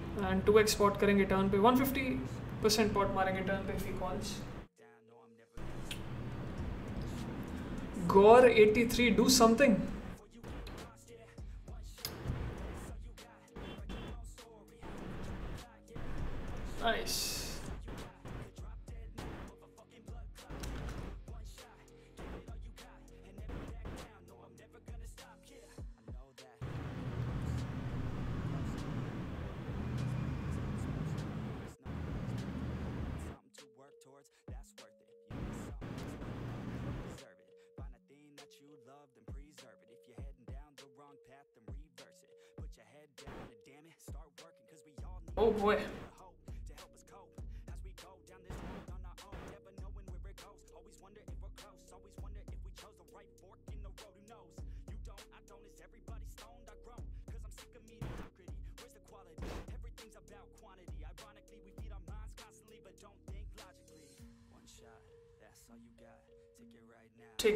एंड टू एक्स पॉट करेंगे टर्न पे। 150 परसेंट पॉट मारेंगे टर्न पे फ़ी कॉल्स गौर 83 do something Nice.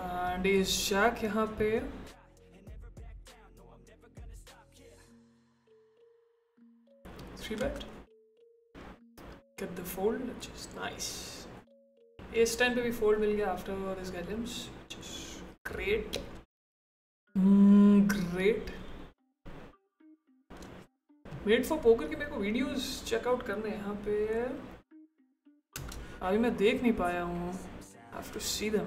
And is शैक यहाँ पे। Three bet get the fold nice इस टाइम पे भी फोल्ड मिल गया after this गैलम्स great great made for poker के मेरे को वीडियोस चेकआउट करने यहाँ पे। अभी मैं देख नहीं पाया हूँ। Have see them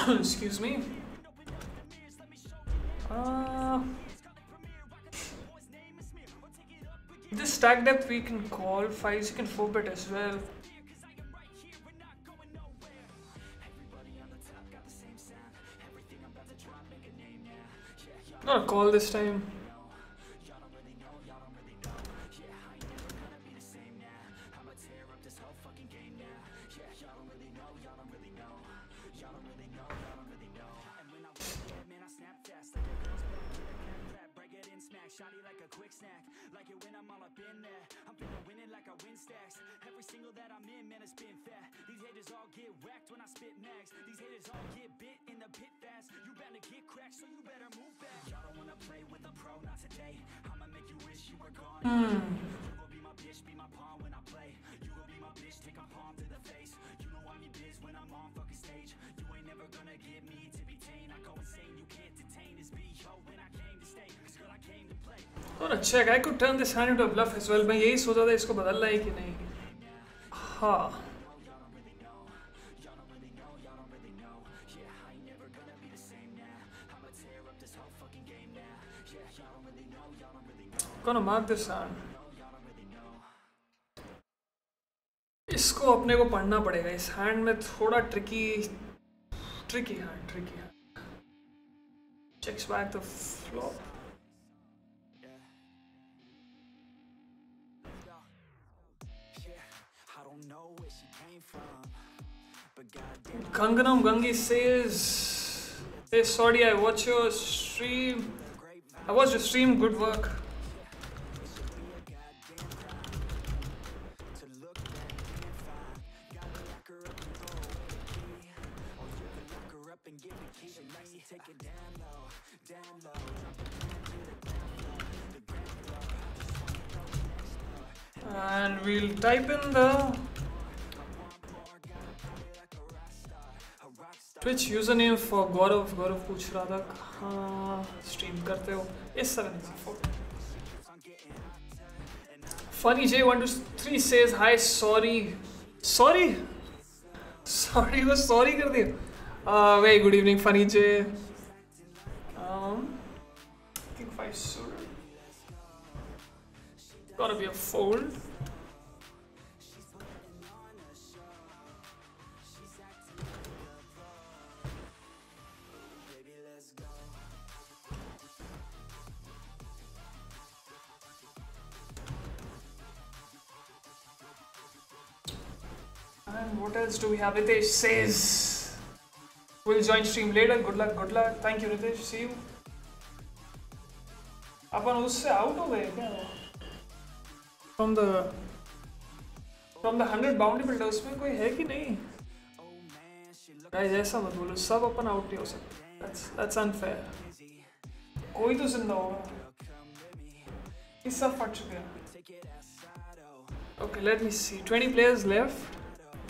Excuse me. Uh, this stack depth we can call 5 second 4 bit as well. Not call this time. stacks Every single that I'm in, man, it's been fat These haters all get whacked when I spit max. These haters all get bit in the pit fast. You better get cracked, so you better move back. Y'all don't wanna play with a pro, not today. I'ma make you wish you were gone. Mm. और अच्छा I could turn this hand into a bluff as well मैं यही सोचा था, इसको बदलना है कि नहीं। हाँ। gonna mark this on. इसको अपने को पढ़ना पड़ेगा। इस हैंड में थोड़ा tricky tricky hand tricky hand checks back the flop Gangnam Gangi says, Hey, sorry, I watch your stream. I watched your stream, good work. And we'll type in the Twitch username for Gaurav. Gaurav पूछ रहा था कहाँ stream करते हो? Seven four. Funny J one two three says hi. Sorry, sorry, sorry was sorry कर दिया. Uh, very good evening, Funny J. Um, I think five should. Gotta be a fold. And what else do we have? Ritesh says we'll join stream later. Good luck, good luck. Thank you, Ritesh. See you. अपन उससे out हो गए क्या from the from the hundred boundary builder उसमें कोई है कि नहीं guys ऐसा मत बोलो सब अपन आउट नहीं हो सकते दैट्स दैट्स अनफेयर कोई तो जिंदा होगा ये सब फट चुके हैं okay let me see 20 players left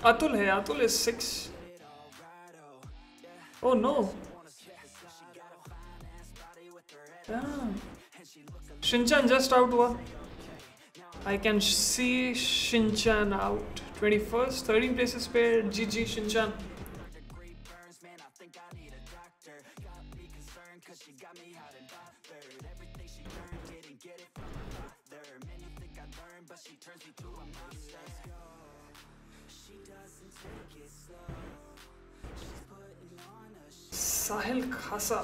Atul है Atul is 6 Oh no. Damn. Shinchan just out हुआ. I can see Shinchan out. 21st, 13 places paired. GG Shinchan. Sahil खासा।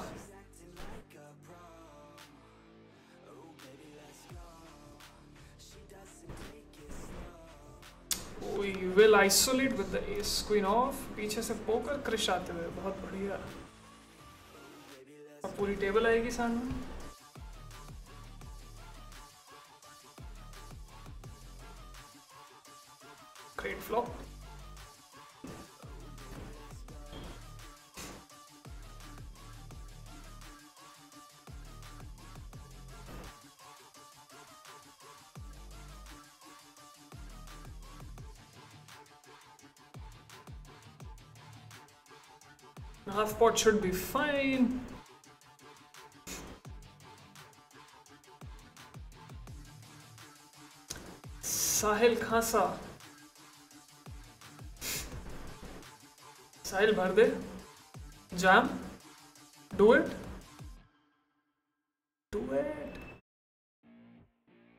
Will isolate with the ace queen of पीछे से poker Krrish आते हुए। बहुत बढ़िया। अब पूरी टेबल आएगी सामने। Great flop half pot should be fine. Sahil Khasa. Sahil Bharde. Jam. Do it. Do it.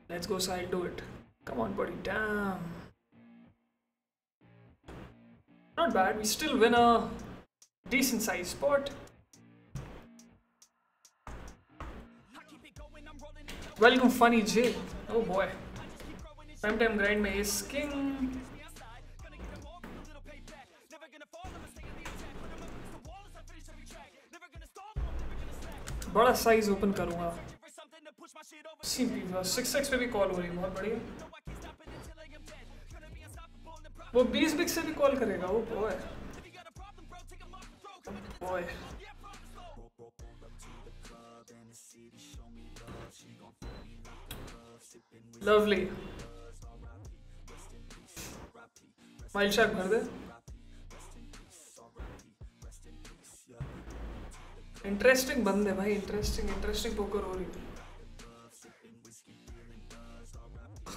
Let's go Sahil, do it. Come on buddy, damn. Not bad, we still win a decent sized spot welcome funny j oh boy prime time grind में is king बड़ा size open करूँगा CP six x पे भी call हो रही है बहुत बढ़िया वो बीस बिग से भी कॉल करेगा वो बॉय बॉय लवली माइल शॉट भर दे. इंटरेस्टिंग बंद भाई इंटरेस्टिंग इंटरेस्टिंग पोकर हो रही है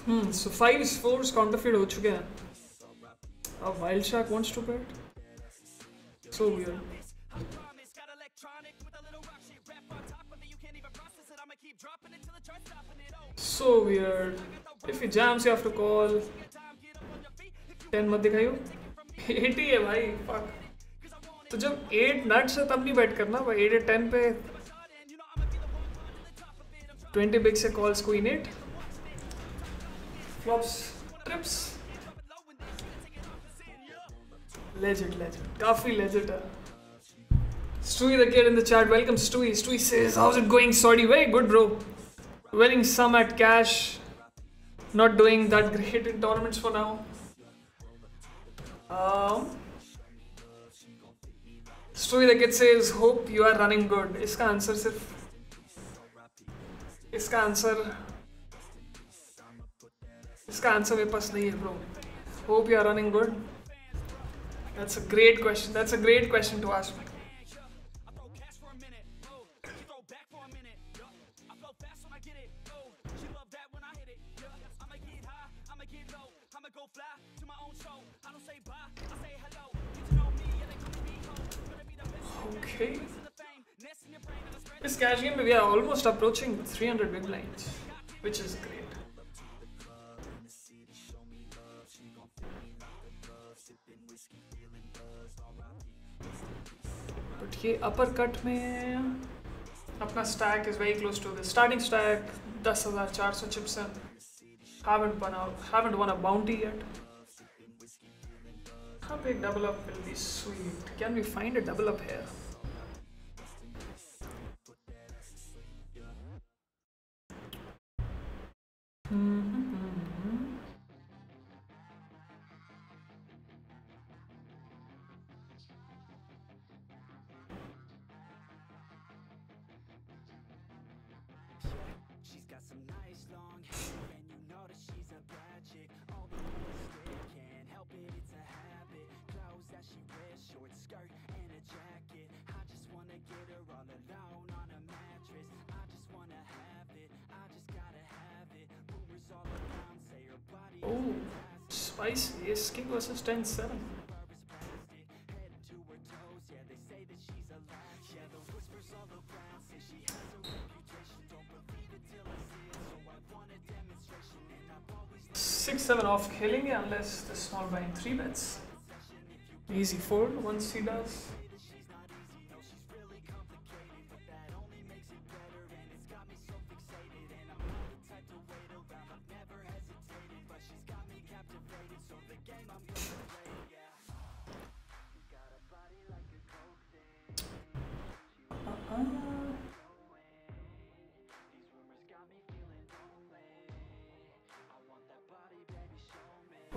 hmm so five fours counterfeit हो चुके हैं. अब wild shark wants to bet so weird So weird. If he jams, you have to call. 10 मत दिखाइयो 80 है भाई fuck तो जब 8 नट्स है तब नहीं बैट करना भाई 8 10 पे 20 बिग से calls queen 8 flops trips legend legend काफी लेजेंड है Stewie the kid in the chat. Welcome, Stewie. Stewie says, How's it going, Sorry, Very good, bro. Winning some at cash. Not doing that great in tournaments for now. Um, Stewie the kid says, Hope you are running good. इसका answer सिर्फ इसका answer इसका answer मेरे पास नहीं है bro hope you are running good That's a great question. That's a great question to ask This cash game, we are almost approaching 300 big blinds, which is great. But ये upper cut में अपना stack is very close to the starting stack 10,400 chips in. Haven't won a haven't won a bounty yet. How big double up will be sweet? Can we find a double up here? Mm-hmm. Oh, spicy. Skill versus 10 7. Six seven off killing unless the small blind three bets. Easy four once he does.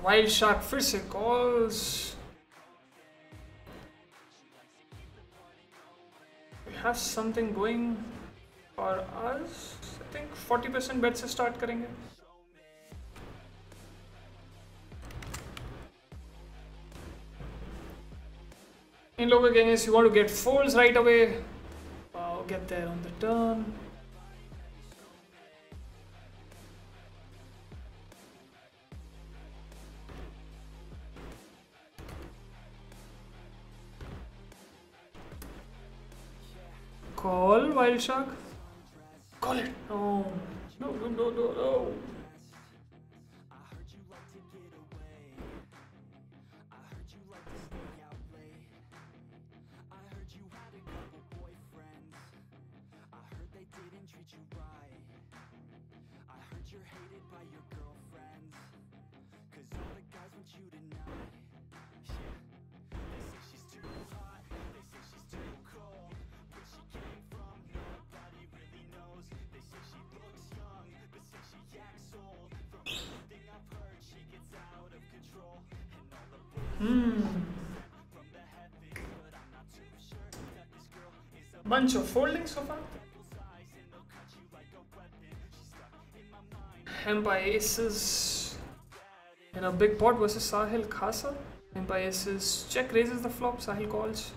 Wild Shark फिर से calls. We have something going for us. I think 40% bet से start करेंगे. इन लोगों के against you want to get folds right away. Wow, get there on the turn. Call Wild Shark. Call it. No. No, no, no, no, no. Hmm. Bunch of folding so far. Empire Aces in a big pot versus Sahil Khasa. Empire Aces check raises the flop, Sahil calls.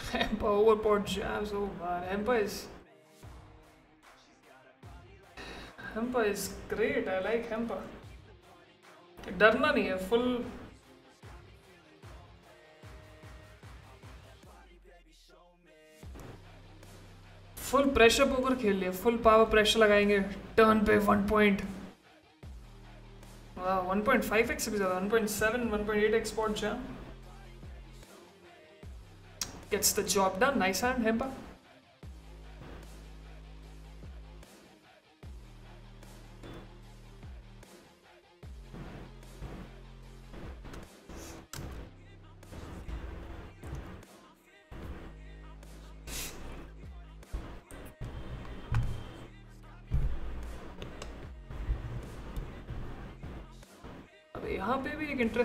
Empire overpot jams, oh man, Empire is Hempa is great. I like Hempa. डरना नहीं है full full pressure poker खेल लिया full power pressure लगाएँगे turn पे one point one point five X भी ज़्यादा one point seven one point eight X pot jam gets the job done, nice hand Hempa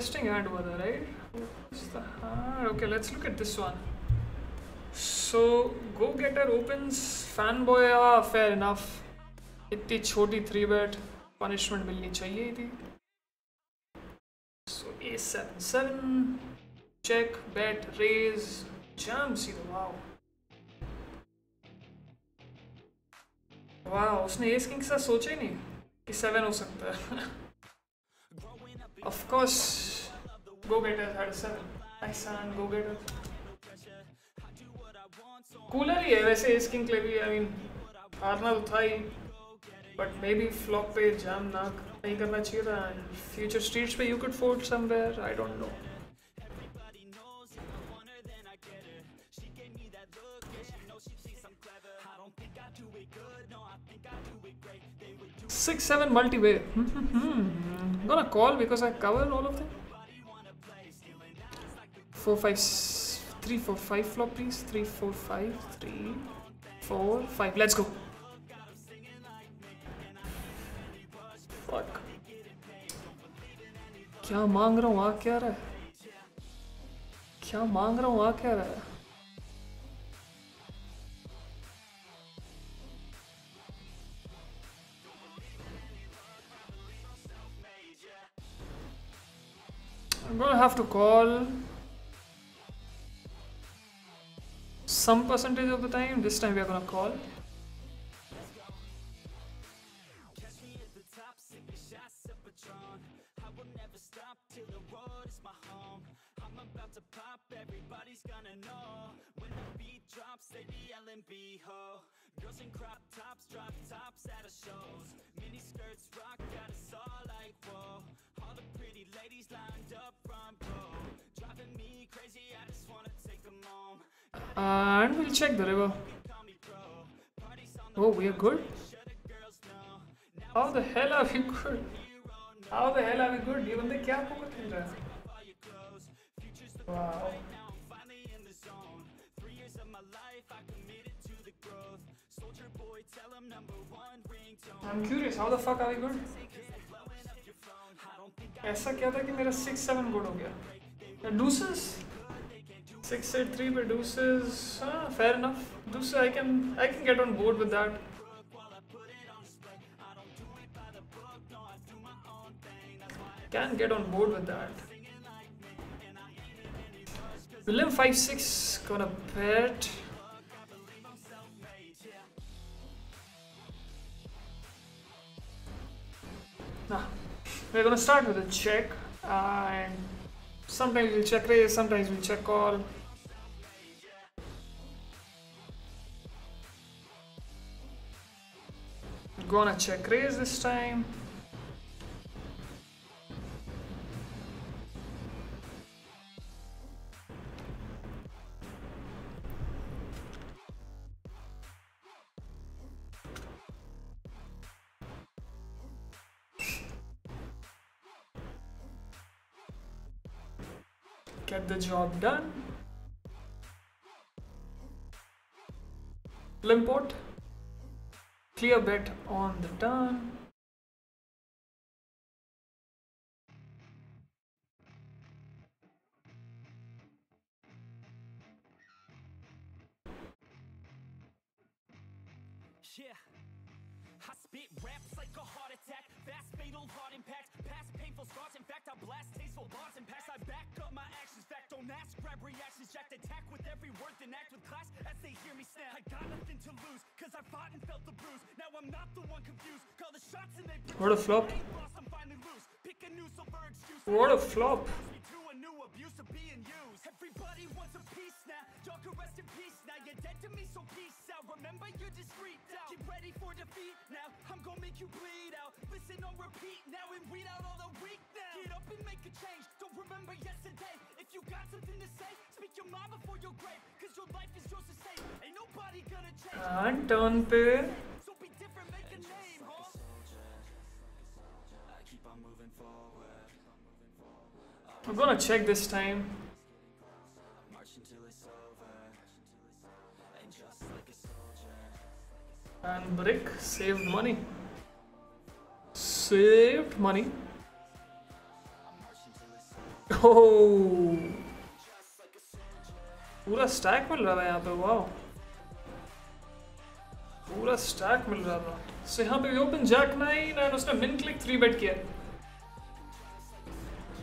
पे भी एक इंटरेस्टिंग हैंड हुआ था right okay let's look at this one so go gator opens fan boy fair इतनी छोटी three bet punishment मिलनी चाहिए थी so a seven seven check bet raise jam see wow वाह उसने एस किंग के साथ सोचा ही नहीं कि सेवन हो सकता है। Of course go getter had seven nice and go getter cooler ही है वैसे एस किंग के लिए भी आई मीन हारना तो था ही बट मे बी फ्लॉप पे जाम ना नहीं करना चाहिए था फ्यूचर स्ट्रीट्स पे you could fold somewhere I don't know Six seven multi way. I'm gonna call because I cover all of them. Four five s- three four five flop please. Three four five three four five. Let's go. Fuck. क्या मांग रहा हूँ आ क्या रहा है क्या मांग रहा हूँ आ क्या रहा है I'm gonna have to call some percentage of the time. This time we are gonna call. And we'll check the river. Oh, we are good. How the hell are we good? How the hell are we good? ये बंदे क्या poker खेल रहे हैं? Wow. I'm curious, how the fuck are we good? ऐसा क्या था कि मेरा सिक्स सेवन गुड हो गया डूसेस Six three produces. Ah, fair enough. Deuce, I can I can get on board with that. Can get on board with that. William five six gonna bet. We're gonna start with a check and sometimes we'll check raise, sometimes we'll check call. Gonna check raise this time. get the job done. Limport, clear bet on the turn. Yeah. I spit raps like a heart attack, fast fatal heart impact, past painful scars. In fact, I blast tasteful bars and. I back up my actions, fact don't ask, grab reactions, jacked attack with every word, then act with class as they hear me snap. I got nothing to lose, cause I fought and felt the bruise. What a flop. I ain't lost, I'm finally loose. Pick a new silver excuse. What a flop. A new abuse of being used. Everybody wants a piece now. Y'all can rest in peace now. You're dead to me, so peace out. Remember you're discreet now. Get ready for defeat now. I'm gonna make you bleed out. Listen on repeat now and weed out all the weak now. Get up and make a change. Don't remember yesterday. If you got something to say, speak your mind before your grave. Cause your life is yours to save. Ain't nobody gonna change. And turn be different, make a name, huh? I'm gonna check this time. And Brick saved money. Saved money. Oh. पूरा स्टैक मिल रहा था यहाँ पे wow पूरा स्टैक मिल रहा था सो यहाँ पे ओपन जैक नाइन एंड उसने मिन क्लिक थ्री बेट किया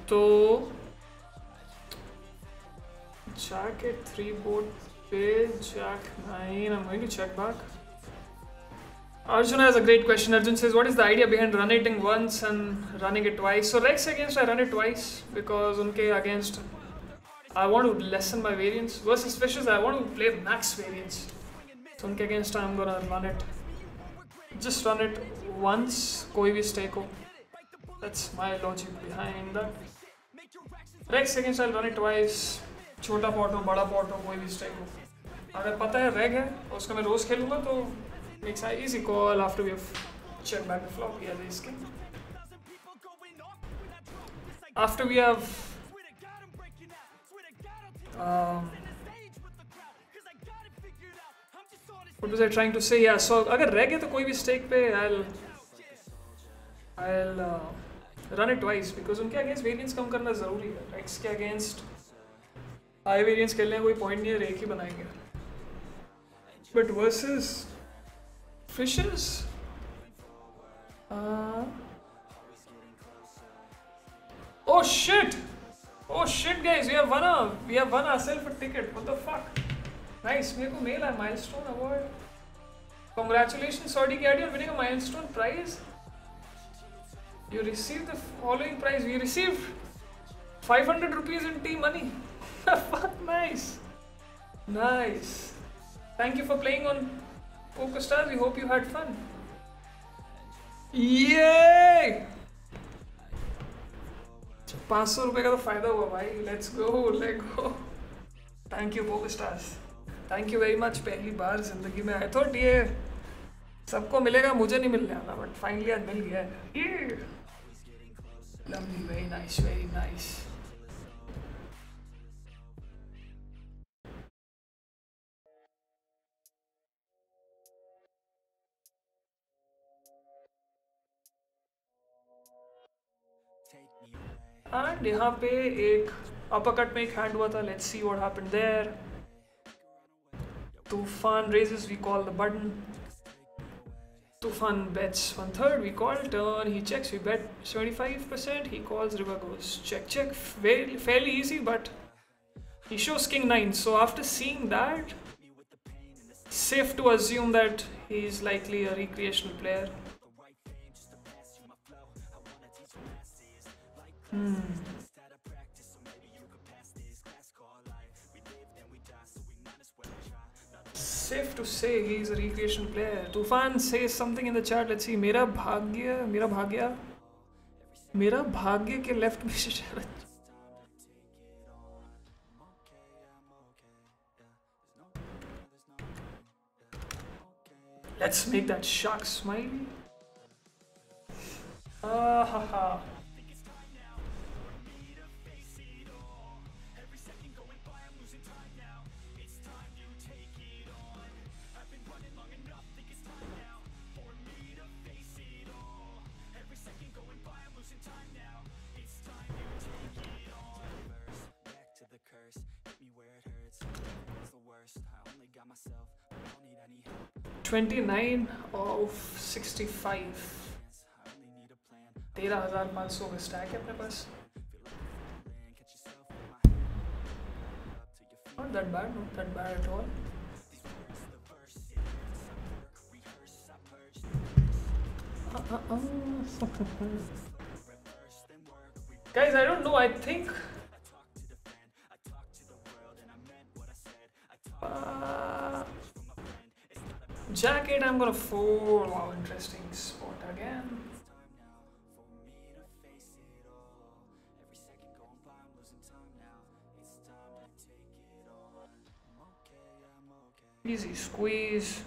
तो जैक एट थ्री बोर्ड पे jack nine I'm going to check back Arjun has a great question. Arjun says, What is the idea behind running once and running it twice? So, Rex against I run it twice because unke against I want to lessen my variance. Versus Fishes, I want to play max variance. उनके against I am gonna run it just run it once कोई भी stake हो. That's my logic behind regs against I run it twice छोटा pot हो, बड़ा pot हो, कोई भी स्टेक हो. अगर पता है रेग है, उसका मैं रोज खेलूँगा तो max I easy call after we check back flop किया था इसके after we have what was I trying to say? Yeah, so अगर रह गए तो कोई भी stake पे I'll I'll uh, run it twice because उनके against variance कम करना ज़रूरी है X के against high variance खेलने का कोई point नहीं है रेक ही बनाएँगे but versus fishes uh, oh shit oh shit guys we have won a we have won ourselves a ticket what the fuck nice मेरे को मेल है milestone award congratulation soddy caddy on winning a milestone prize you receive the following prize we receive 500 rupees in T money fuck nice nice thank you for playing on PokerStars we hope you had fun ये पाँच सौ रुपए का तो फ़ायदा हुआ भाई। Let's go let go thank you PokerStars thank you very much पहली बार ज़िंदगी में आई थॉट ये सबको मिलेगा, मुझे नहीं मिलने वाला बट फाइनली आज मिल गया lovely very nice very nice and यहाँ पे एक अपकट में एक हैंड हुआ था let's see what happened there Tufan raises, we call the button. Tufan bets one third, we call turn, he checks, we bet 75%, he calls, river goes, check, check, fairly, fairly easy, but he shows king 9, so after seeing that, safe to assume that he is likely a recreational player. Hmm. Safe to say he's a recreational player. Tufan says something in the chat. Let's see. मेरा भाग्य मेरा भाग्य मेरा भाग्य के left में Sharad Let's make that shark smiley. Ah ha ha. Twenty nine off sixty five तेरह हज़ार पाँच सौ का स्टैक है अपने पास Not that bad, not that bad at all. Guys, I don't know. I think. Uh, jacket, I'm gonna fold. Wow, interesting spot again. Easy squeeze.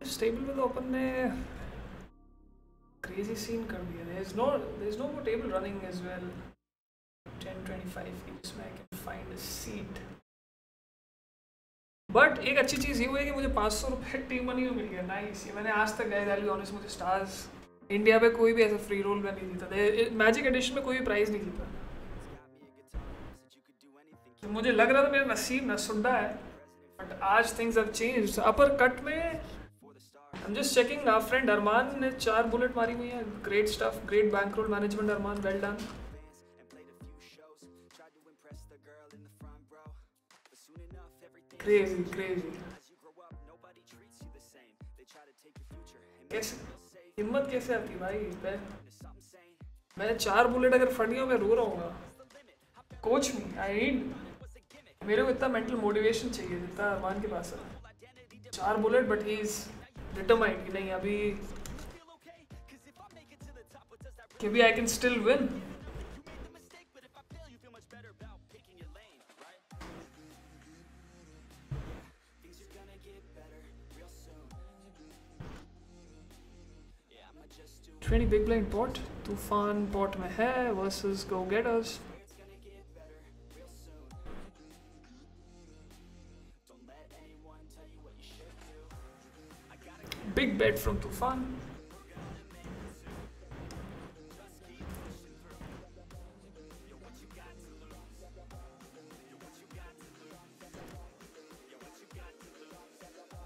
इस पे तो अपन ने क्रेजी सीन कर दिया। There is no there is no more table running as well 1025 की जिसमें I can find a seat but एक अच्छी चीज़ ये हुई कि मुझे पाँच सौ रुपये टीम मनी में मिल गया। नाइस ये मैंने आज तक गए वैल्यू ऑनेस्ट मुझे स्टार्स इंडिया पे कोई भी ऐसा फ्री रोल में नहीं जीता मैजिक एडिशन में कोई भी प्राइज नहीं जीता मुझे लग रहा था मेरा नसीब नसुड्डा है। आज things have change upper cut में I am just checking our friend Arman ने चार बुलेट मारी हुई है. Great stuff great bankroll management Arman well done हिम्मत कैसे आती भाई? मैं मैं चार बुलेट अगर फटी हो, मैं रो रहा हूँ कोच मी आई नीड मेरे को इतना मेंटल मोटिवेशन चाहिए जितना अरमान के पास है। चार bullet but he is determined कि नहीं, अभी कि भी I can still win twenty big blind pot Tufan pot में है versus go gators Big bet from Tufan.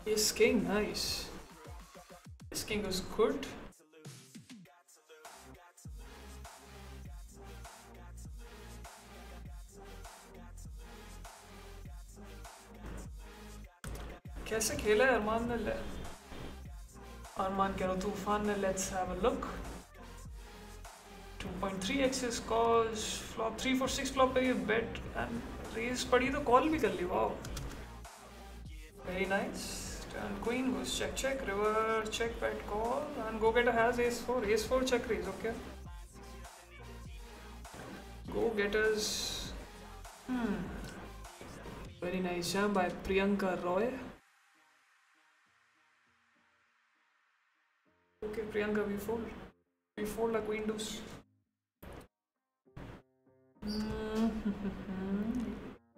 Ace king, nice. Ace king was good. कैसे खेला है अरमान ने ले अरमान कह रहा हूँ तूफान ने let's have a look 2.3x is calls flop 3 for 6 flop पे ये bet and raise पड़ी तो call भी कर ली wow very nice turn queen goes check check river check bet call and go getter has ace 4 ace 4 check raise okay go getters hmm very nice jump by Priyanka Roy Okay, Priyanka, we fold. We fold queen deuce.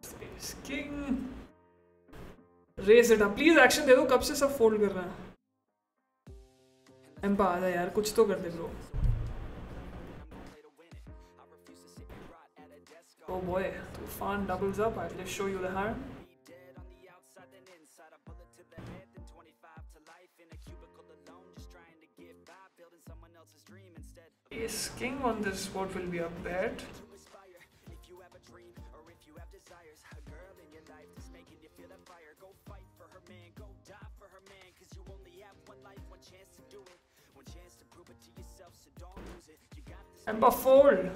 Space king. Raise it up. Please action दे दो कब से सब fold कर रहे हैं एम्पा आ यार कुछ तो कर दे bro Oh boy, Tufan doubles up. I'll just show you the hand. Ace king on this what will be a bet. Ember fold.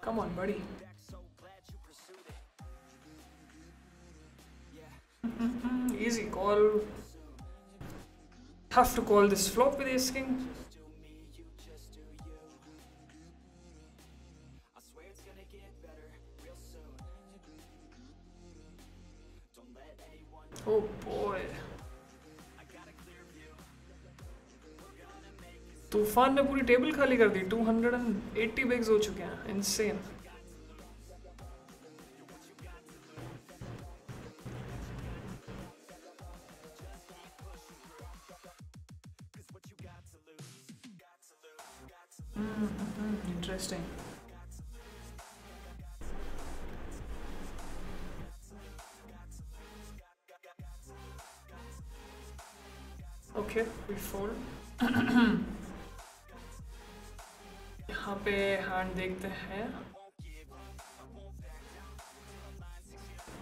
Come on, buddy. Easy call. Have to call this flop with ace king. Oh boy. तूफ़ान ने पूरी table खाली कर दी। 280 बिग्स हो चुके हैं। Insane interesting okay we यहाँ पे हैंड देखते हैं।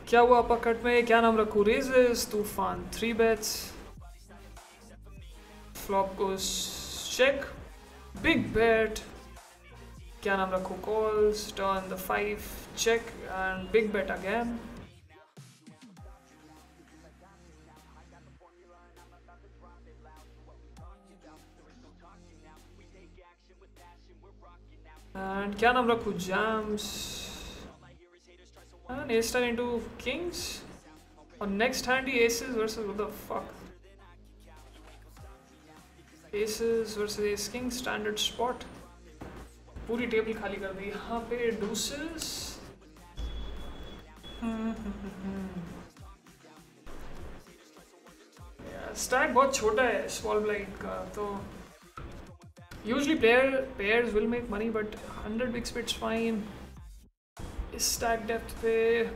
क्या हुआ अपा कट में? क्या नाम रखूँ? Raises Tufan three bets flop को चेक बिग बेट क्या नाम रखूँ? Calls turn the five check and big bet again And क्या नाम रखूँ jams and ace ten into kings On next hand handy aces versus what the fuck? Aces versus ace king standard spot. पूरी table खाली कर दी यहाँ पे डूसेस stack बहुत छोटा है स्मॉल ब्लाइंड का तो Usually player pairs will make money, but 100 big spits fine. Is stack depth pay.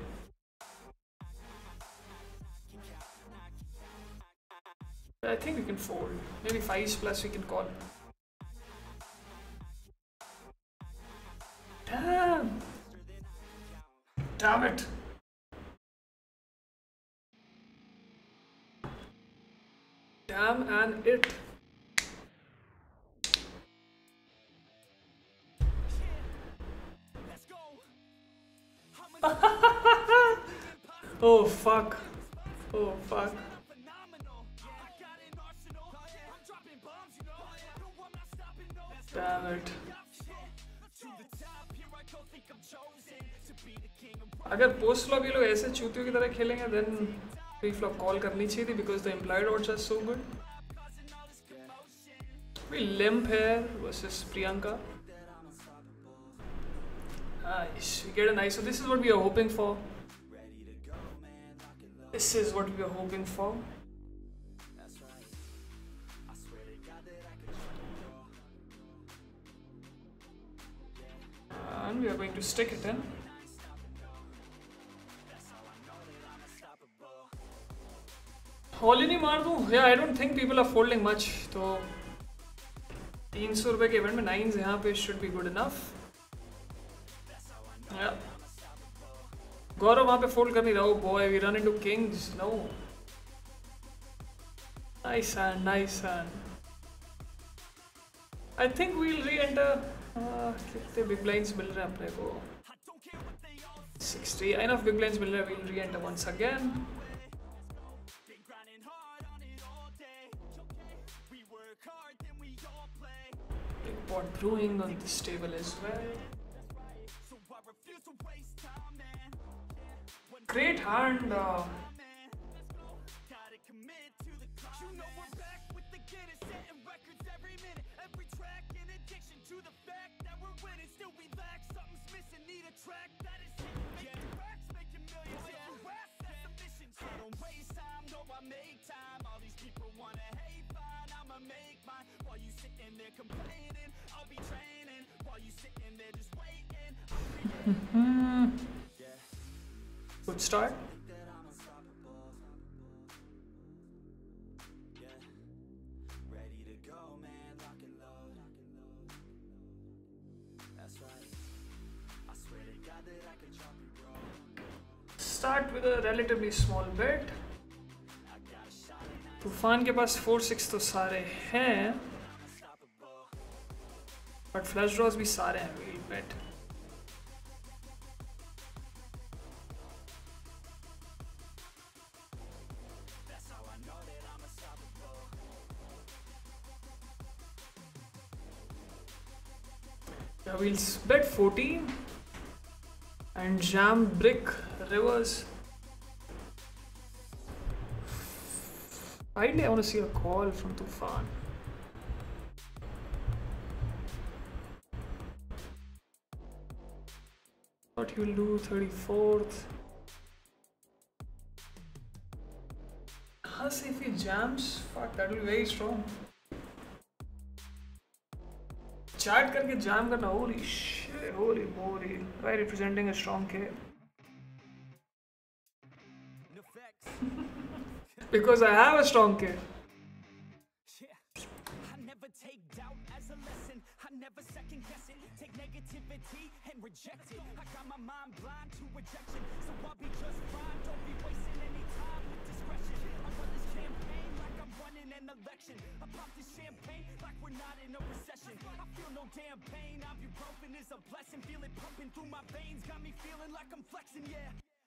I think we can fold. Maybe 5 plus we can call. Damn! Damn it! Damn and it. oh fuck. Oh fuck. अगर post flop ये लोग ऐसे चूतियों की तरह खेलेंगे then pre flop call करनी चाहिए थी because the employed are so good limp है versus Priyanka Nice. We get a nice. So this is what we are hoping for. This is what we are hoping for. And we are going to stick it in. Hall ही नहीं मार दूँ या I don't think people are folding much तो तीन सौ रुपये के event में नाइन्स यहाँ पे should be good enough Gaurav वहाँ पे फोल्ड कर नहीं रहा boy we run into kings no nice hand nice hand I think we'll reenter कितने बिग ब्लाइंड्स मिल रहे हैं अपने को 60 enough big blinds मिल रहे हैं we'll re-enter once again big pot brewing on this table as well great hand uh, Man, good start start with a relatively small bet तूफ़ान के पास फोर सिक्स तो सारे हैं बट फ्लश ड्रॉज भी सारे हैं we'll bet We'll s- bet 14 and jam brick reverse. Ideally, I want to see a call from Tufan. What he will do 34th. Huh, see if he jams, fuck, that will be very strong. Chat करके jam करना holy shit, holy moly. Why representing a strong K? because I have a strong K. Yeah. I never take doubt as a lesson. I never second guess it. Take negativity and reject it. I got my mind blind to rejection, so I'll be just fine. Don't be wasting an election. I pop this champagne like we're not in a recession. I feel no damn pain. Ibuprofen is a blessing. Feel it pumping through my veins. Got me feeling like I'm flexing. Yeah.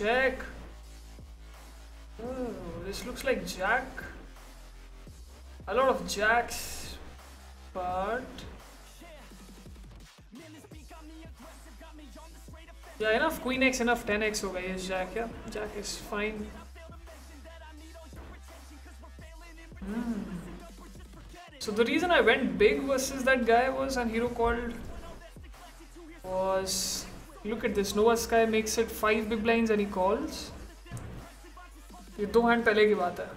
Check. Oh, this looks like Jack. A lot of Jacks, but yeah, enough Queen X, enough 10x over is Jack. Yeah, Jack is fine. Hmm. So the reason I went big versus that guy was, and hero called was look at this Nova Sky makes it five big blinds and he calls ये दो hand पहले की बात है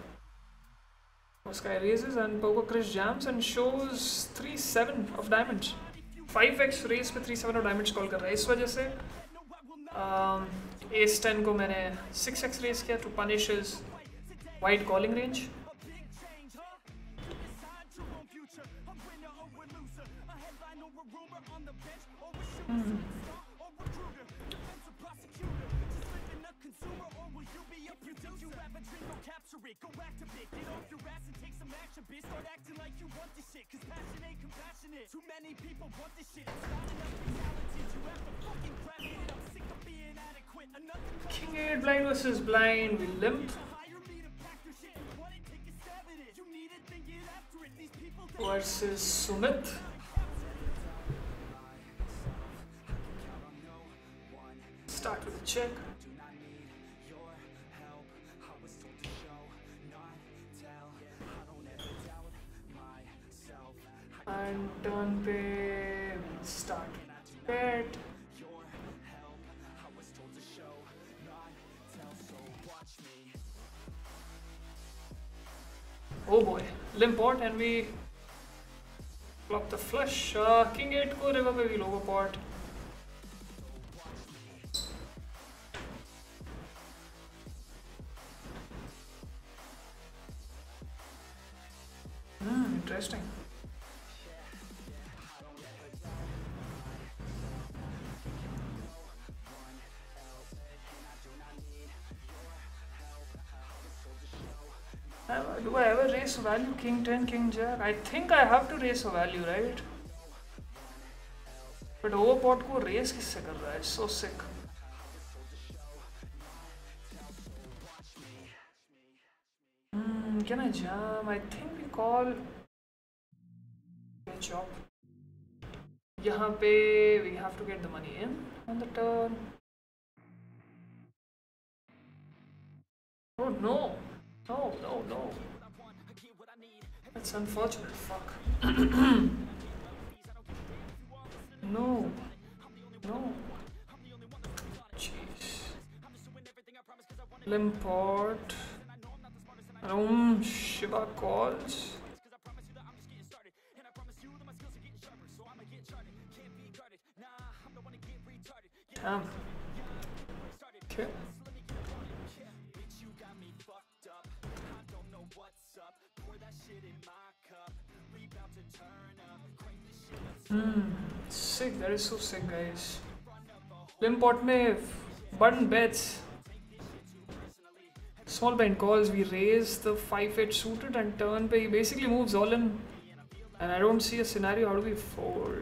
Nova Sky raises and Pogo Chris jams and shows 3-7 of diamonds 5x raise पे 3-7 of diamonds call कर रहा है इस वजह से um, ace 10 को मैंने 6x raise किया to punish his wide calling range Capture it, go activate, get off your ass and take some action, bitch. Start acting like you want this shit, cause passion ain't compassionate. Too many people want this shit, it's not enough to talented. You have to fucking grab it. I'm sick of being adequate. Another King 8 blind versus blind we limp hire me to pack your shit. Why didn't take a stab at it? You need it, then get after it. These people that versus Sumit Start with a check. and turn page start. Pet. Oh boy, Limport and we block the flush. Uh, King 8 को river we भी lower pot. Hmm, interesting. Do I ever raise a value? King 10, King Jack? I think I have to raise a value, right? But overpot को raise किससे कर रहा है? It's so sick. Hmm, can I jam? I think we call. Okay, chop. यहाँ पे we have to get the money in on the turn. Oh no! No, no, no. That's unfortunate. Fuck. no. No. Jeez. Limport. Um, Shiva calls. Damn. Okay. Hmm. Sick. That is so sick, guys. Limport में button bets. Small blind calls. We raise the 5-8 suited and turn he basically moves all in. And I don't see a scenario. How do we fold?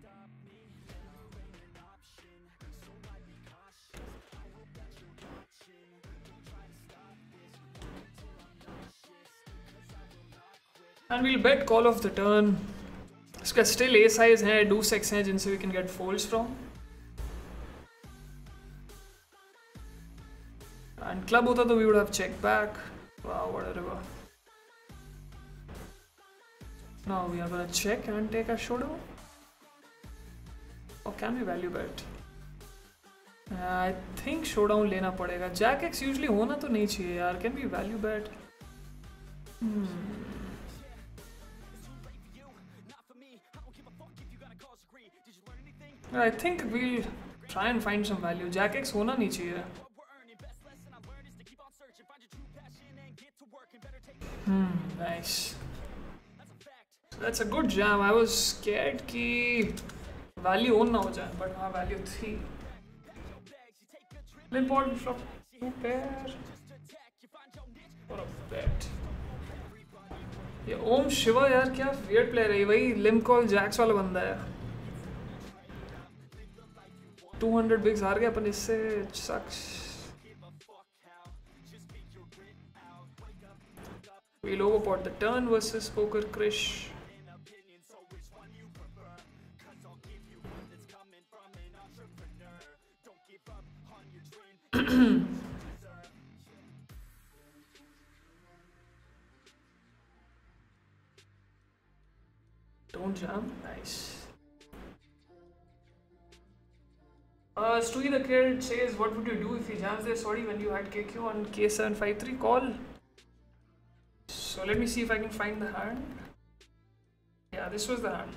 And we'll bet call of the turn. इसका still a size है, do sex हैं जिनसे we can get folds from. And club होता तो we would have checked back. Wow, what a river. Now we are gonna check and take a showdown. Or can we value bet? I think showdown लेना पड़ेगा. Jack X usually होना तो नहीं चाहिए यार. Can we value bet? I think we'll try and find some value. Jack X होना नहीं चाहिए. Take Nice. That's a good jam. I was scared कि value on ना हो जाए, but हाँ value थी. Take a Paul from two pair for a bet. ये ओम शिवा यार क्या weird प्लेयर है ये वही लिम कॉल जैक्स वाला बंदा है 200 बिग्स हार गए अपन इससे sucks We'll overpot the turn versus Poker Krish. Don't jam. Nice. Uh, Stewie the Kid says, What would you do if he jams there? Sorry, when you had KQ on K753 call. So let me see if I can find the hand. Yeah, this was the hand.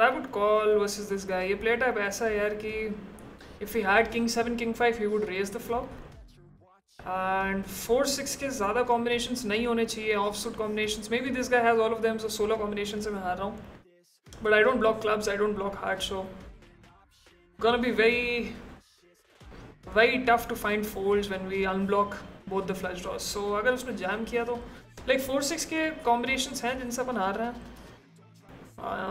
I would call versus this guy. ये play type ऐसा है यार कि if he had king 7 king 5 he would raise the flop. And 4 6 के ज़्यादा combinations नहीं होने चाहिए offsuit combinations. Maybe this guy has all of them so 16 combinations से मैं हार रहा हूँ. But I don't block clubs, I don't block hearts, so gonna be very very tough to find folds when we unblock both the flush draws. So अगर उसने jam किया तो like 4 6 के combinations हैं जिनसे अपन हार रहे हैं.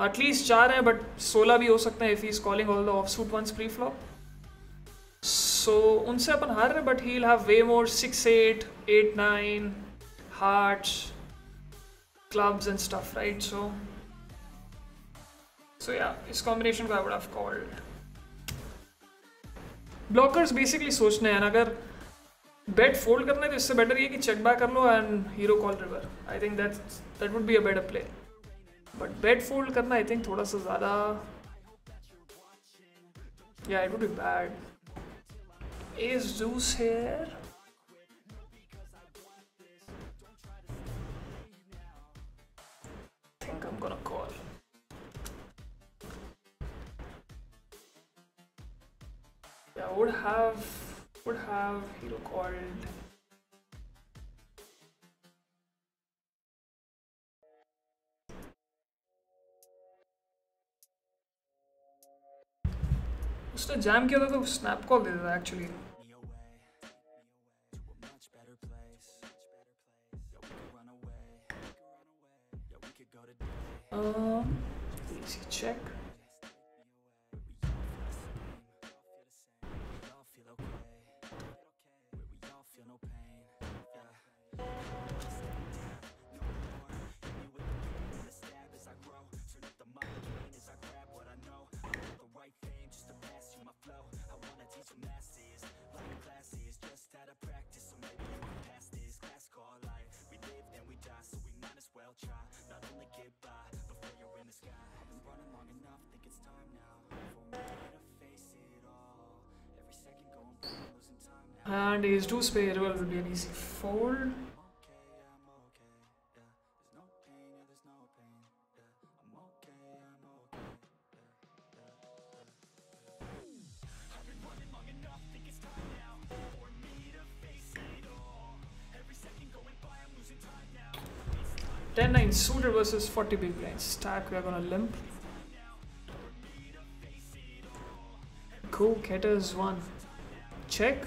एटलीस्ट चार हैं बट सोलह भी हो सकते हैं if he is calling all the offsuit once preflop so उनसे अपन हार रहे हैं but he have way more six eight eight nine hearts clubs and stuff right so so या इस कॉम्बिनेशन को I would have called blockers basically सोचने हैं। अगर बेट फोल्ड करना है तो इससे बेटर ये कि चेक बैक कर लो and hero call river I think that that would be a better play but bet fold करना आई थिंक थोड़ा सा ज़्यादा it would be bad as juice here think I'm gonna call. Yeah, would have would have hero called. उसने jam किया था तो snap call दे देता actually me away to And ace 2 spare will be an easy fold. Ten nine suited versus forty big blind stack. We are gonna limp. Cool, Ketters one. Check.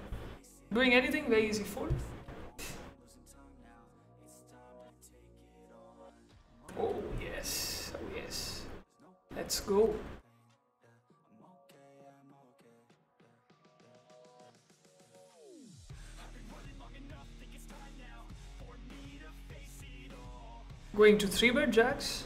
doing anything very easy fold oh yes. Oh yes. Let's go. Going to three bed jacks.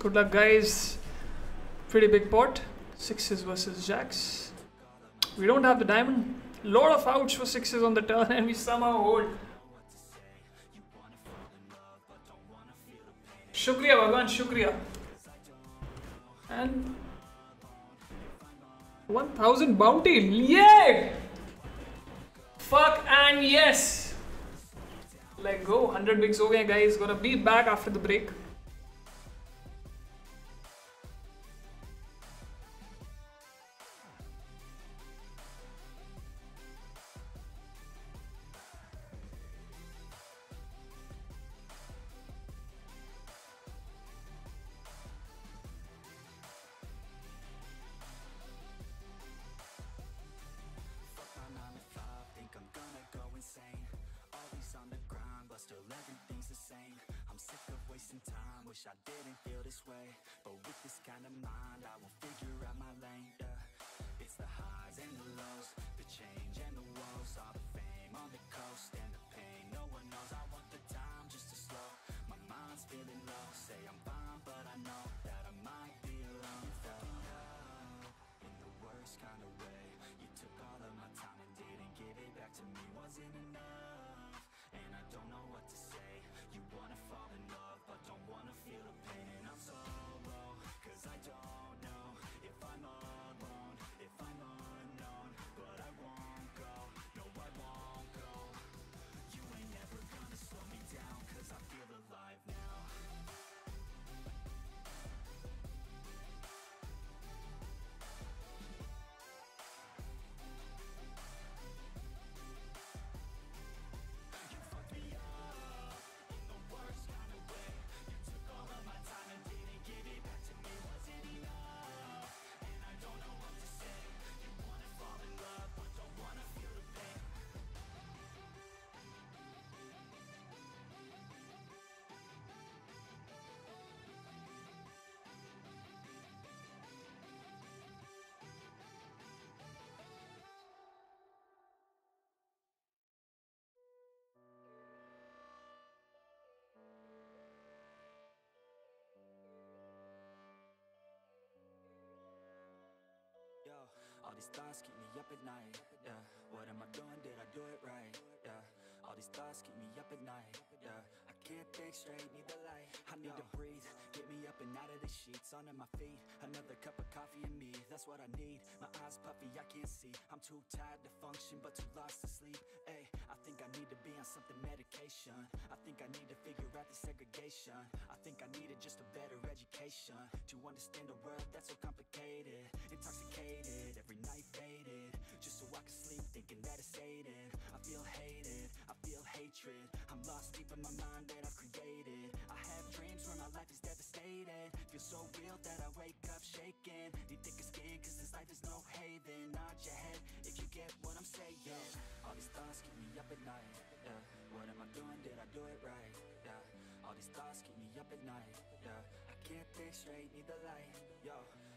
Good luck, guys. Pretty big pot. Sixes versus jacks. We don't have the diamond. Lot of ouch for sixes on the turn, and we somehow hold. Shukriya, Bhagwan, Shukriya. And 1000 bounty. Yay! Fuck and yes! Let go. 100 bigs ho gaye, guys. Gonna be back after the break. thoughts keep me up at night, yeah. What am I doing, did I do it right, yeah. All these thoughts keep me up at night, yeah. I can't think straight, need the light. I need to breathe, get me up and out of the sheets Under my feet, another cup of coffee and me That's what I need, my eyes puffy, I can't see. I'm too tired to function, but too lost to sleep. Ay, I think I need to be on something medication. I think I need to figure out the segregation. I think I needed just a better education To understand a world that's so complicated Intoxicated, night faded Just so I can sleep thinking that it's Satan I feel hated, I feel hatred I'm lost deep in my mind that I've created I have dreams where my life is devastated Feel so real that I wake up shaking Need thicker skin cause this life is no haven Nod your head if you get what I'm saying All these thoughts keep me up at night yeah. What am I doing? Did I do it right? Yeah. All these thoughts keep me up at night yeah. I can't think straight, need the light Yo.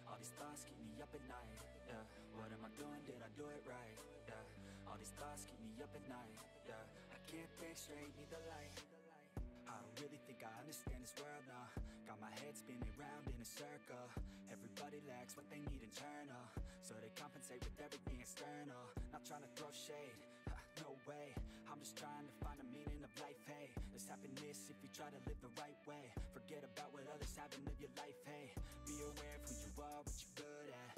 All these thoughts keep me up at night yeah. What am I doing? Did I do it right? Yeah. All these thoughts keep me up at night yeah. I can't think straight, need the light I don't really think I understand this world now Got my head spinning round in a circle Everybody lacks what they need internal So they compensate with everything external Not trying to throw shade, ha, no way I'm just trying to find a meaning of life, hey There's happiness if you try to live the right way Forget about what others have and live your life, hey Be aware of who you are, what you're good at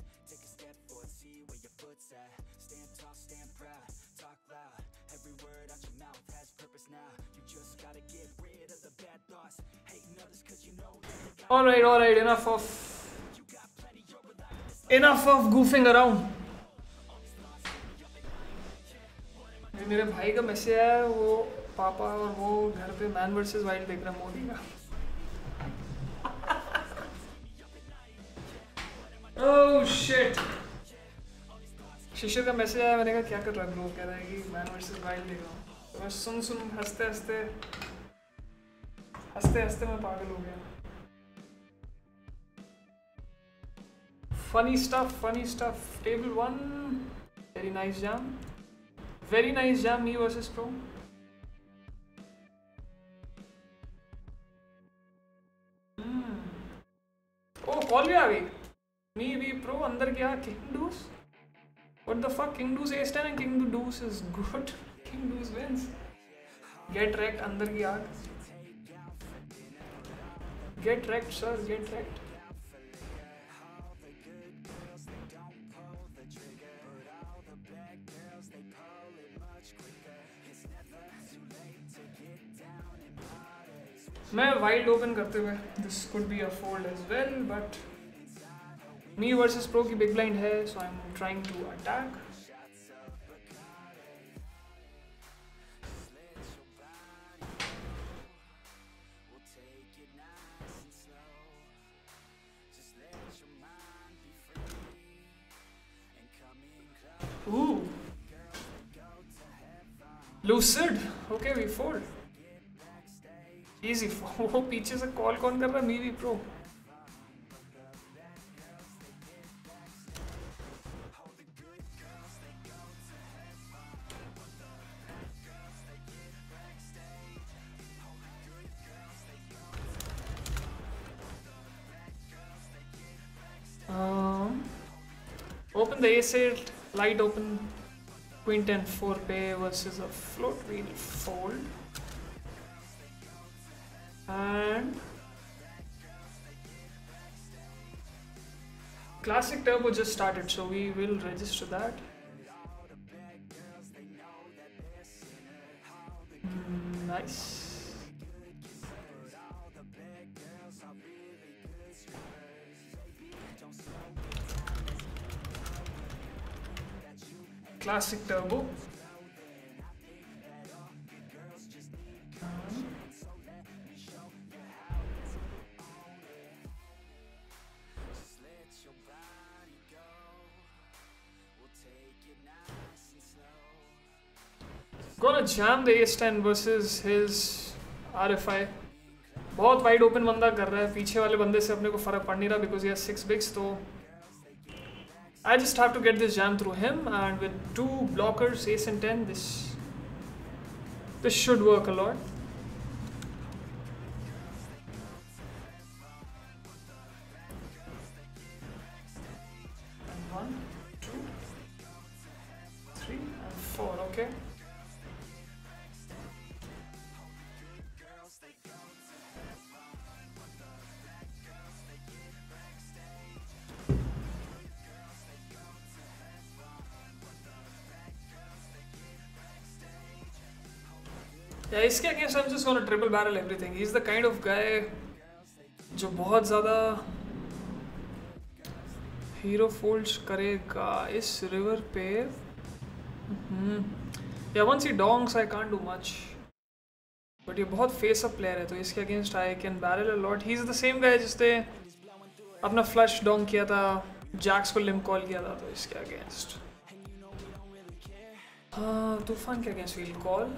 see where your foot's at Stand tall, stand proud, talk loud Every word out your mouth has purpose now You just gotta get rid of the bad thoughts Hating others cause you know that they got Alright, alright, enough of. Enough of goofing around. ये मेरे भाई का message है वो पापा और वो घर पे मैन वर्सेस वाइल्ड देख रहा है मोदी का ओह शिट शिशिर का मैसेज आया मैंने कहा क्या कर रहा है? ब्रो कह रहा है कि मैन वर्सेस वाइल्ड देख रहा मैं सुन सुन, हँसते हँसते हँसते हँसते मैं पागल हो गया। Funny stuff funny stuff table one very nice jam very nice jam me versus pro call भी आ गई। मी वी प्रो अंदर गया king deuce what the fuck king deuce ace 10 and king deuce is good king deuce wins get wrecked अंदर की आग get wrecked sir get wrecked मैं wild open करते हुए this could be a fold as well but me versus pro की big blind है so I am trying to attack. Lucid. Okay, we fold. Easy. वो पीछे से call कौन कर रहा है me v pro open the eight, light open, queen 10 4 pay versus a float. We'll fold. And classic turbo just started, so we will register that. Mm, nice. Classic turbo. Gonna jam the ace 10 versus his RFI. बहुत wide open बंदा कर रहा है पीछे वाले बंदे से अपने को फ़र्क पड़ नहीं रहा बिकॉज़ ये सिक्स बिग्स तो I just have to get this jam through him and with two blockers ace and 10 this this should work a lot या इसके against I am just gonna triple barrel everything is the kind of guy जो बहुत ज़्यादा hero folds करेगा इस river पे। या once he donks I can't do much but ये बहुत फेस अप प्लेयर है तो इसके against I can barrel a lot he is the same guy जिसने अपना फ्लश डोंग किया था जैक्स को लिम कॉल किया था तो इसके अगेंस्ट हाँ तूफ़ान के against we'll call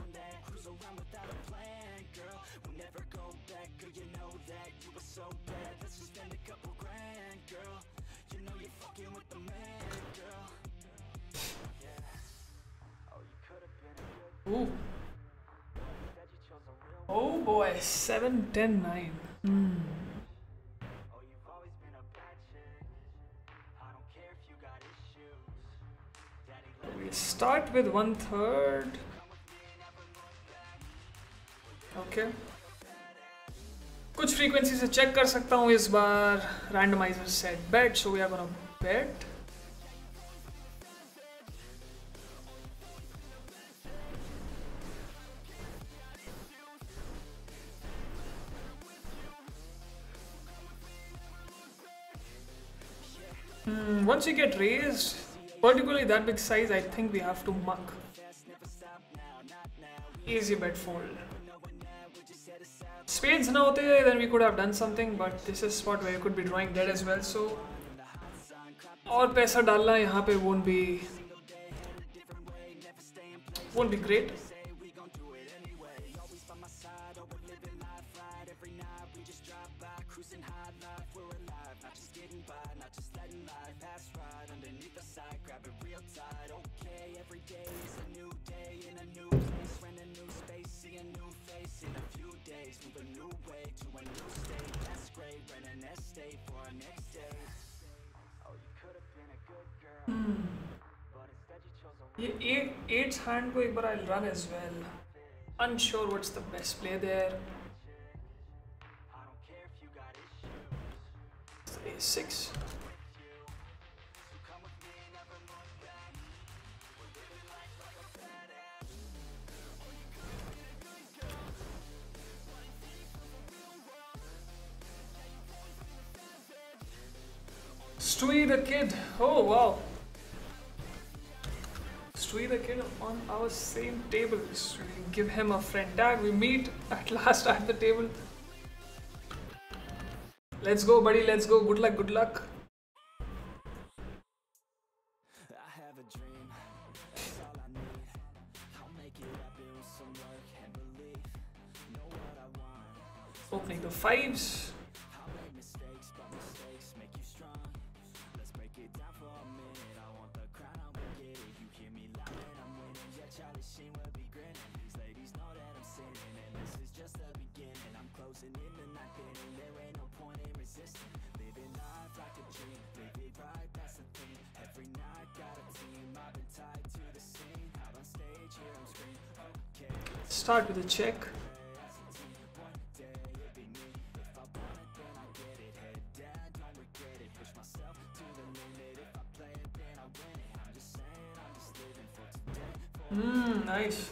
Ooh. Oh boy, 7, 10, 9. Hmm. Start with one third. Okay. कुछ फ्रीक्वेंसी से चेक कर सकता हूँ इस बार randomiser set bet so we are gonna bet Hmm, once you get raised, particularly that big size, I think we have to muck. Easy bet fold. Spades na hote, then we could have done something, but this is spot where you could be drawing dead as well. So, और पैसा डालना यहाँ पे won't be won't be great. ये eight eights hand को एक बार I'll run as well. Unsure what's the best play there. Ace six. Stewie the kid. Oh wow. Stewie the kid on our same table. So we give him a friend tag. We meet at last at the table. Let's go, buddy. Let's go. Good luck. Good luck. Opening the a Start with a check. Hmm, nice.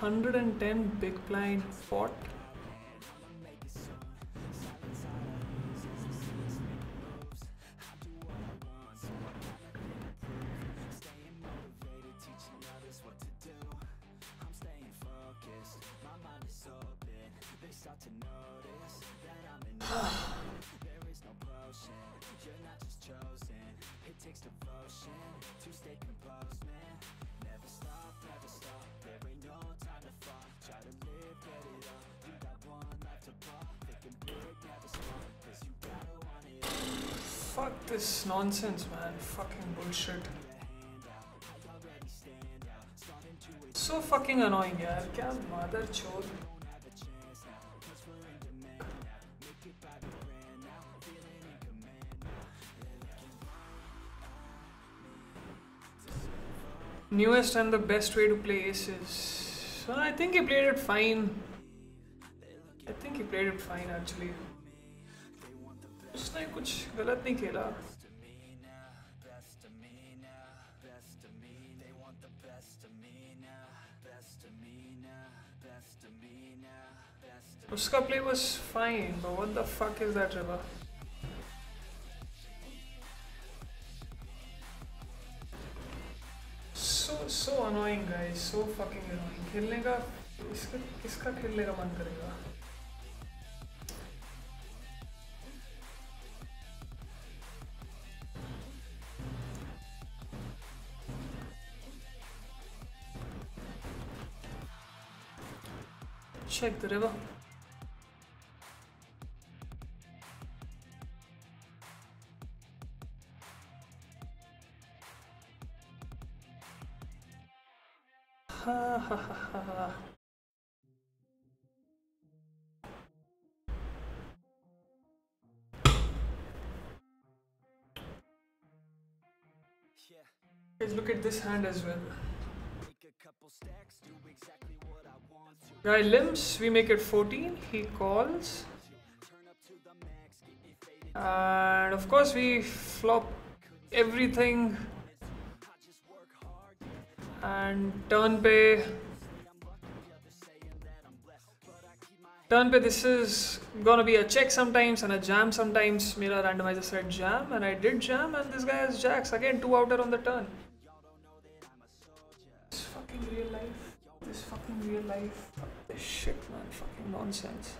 110 big blind pot. Fuck this nonsense, man. Fucking bullshit. So fucking annoying, yaar. Kya mother chode Newest and the best way to play Aces. I think he played it fine. I think he played it fine actually. उसने कुछ गलत नहीं खेला। उसका play was fine but the fuck is that river so so annoying guys so fucking annoying खेलने का, इसका किसका खेलने का मन करेगा। Check the river. Ha ha ha ha ha. Yeah, Guys, look at this hand as well. Guy limps, we make it 14. He calls. And of course, we flop everything. And turn pay. Turn pay, this is gonna be a check sometimes and a jam sometimes. Mera randomizer said jam, and I did jam, and this guy has jacks. Again, two outer on the turn. Fucking real life. Fuck this shit, man. Fucking nonsense.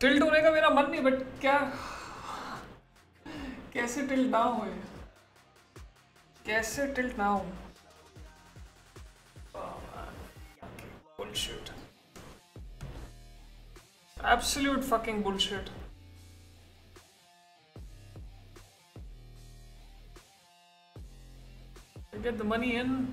Tilt होने का मेरा मन नहीं but क्या कैसे tilt ना हो कैसे टिल्ट ना हो Oh, bullshit. Absolute fucking bullshit. Get the money in.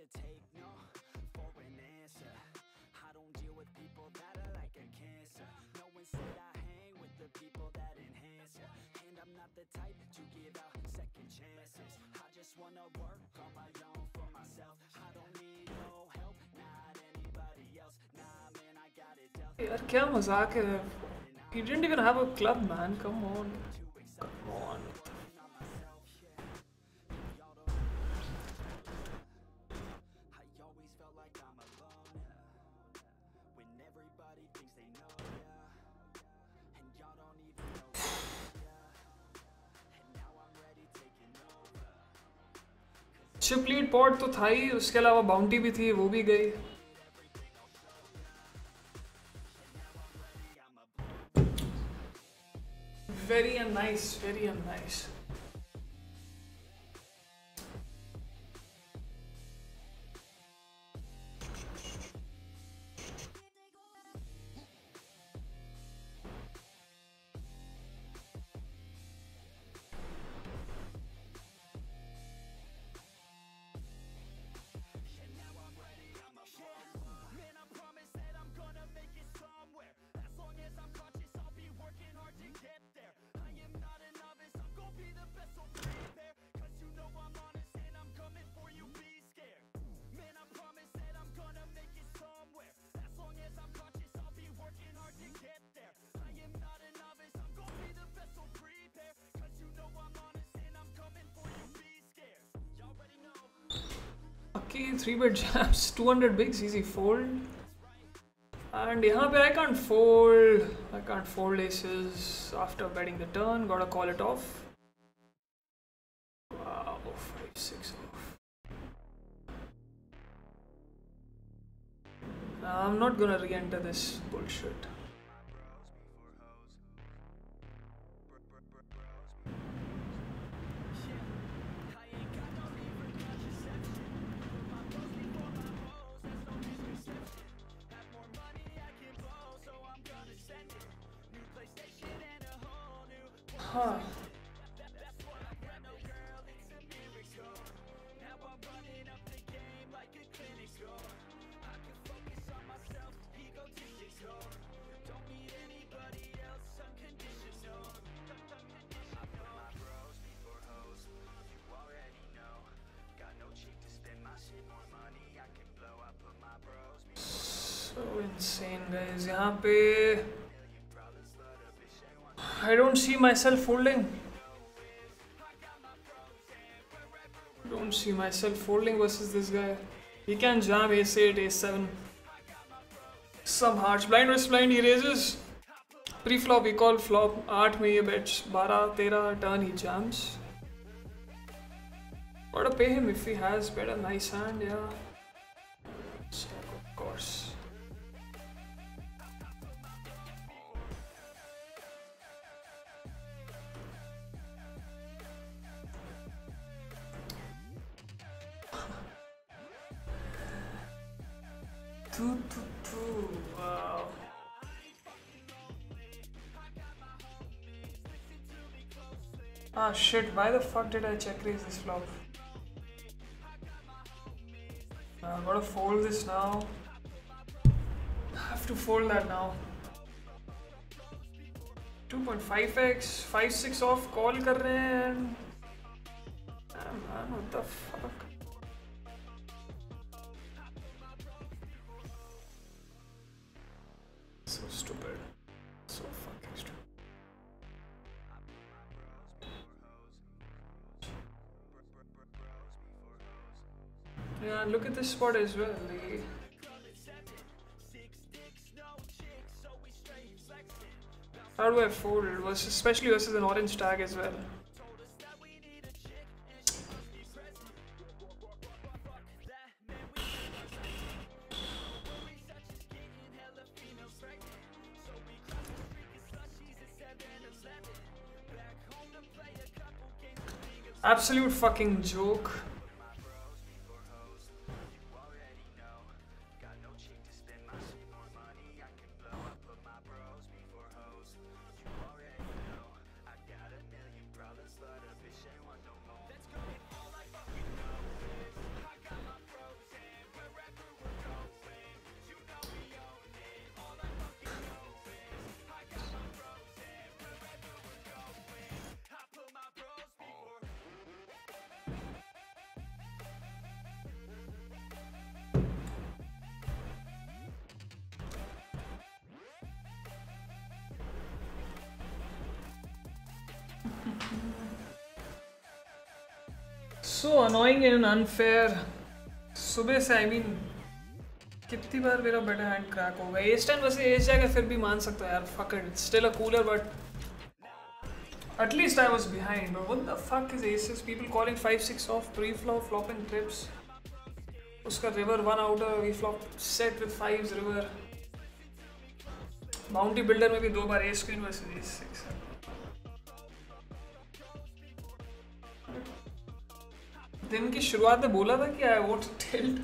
to take no for an answer. I don't deal with people that are like a cancer. No one said I hang with the people that enhance ya. And I'm not the type to give out second chances. I just wanna work on my own for myself. I don't need no help, not anybody else. Nah, man, I got it dealt. यार क्या मजाक है He didn't even have a club man come on Reward तो था ही उसके अलावा bounty भी थी वो भी गई very nice, very nice. 3 bit jams 200 bigs easy fold. And here I can't fold. I can't fold aces after betting the turn. Gotta call it off. Wow 5 6 off. I'm not gonna re-enter this bullshit. Guys यहाँ पे I don't see myself folding. Don't see myself folding versus this guy. He can jam ace 8, ace 7. Some hearts. Blind versus blind, he raises. Pre-flop, he call flop. 8 में ये bets. 12, 13, turn he jams. Gotta pay him if he has better nice hand, yeah. shit, why the fuck did I check raise this flop? i gotta fold this now. I have to fold that now. 2.5x, 5-6 off, call kar rahe hain. Man, what the fuck? Look at this spot as well. How do I fold? It was especially versus an orange tag as well. Absolute fucking joke. Annoying and unfair. सुबह से I mean कितनी बार मेरा बेटा hand crack हो गया S ten वैसे S जाएगा फिर भी मान सकता है यार fuck it still a cooler but At least I was behind, but what the fuck is aces? People calling 5-6 off, pre-flop, flopping trips. उसका river one outer we flop set with fives river bounty builder में भी दो बार ace queen versus ace six दिन की शुरुआत में बोला था कि I won't tilt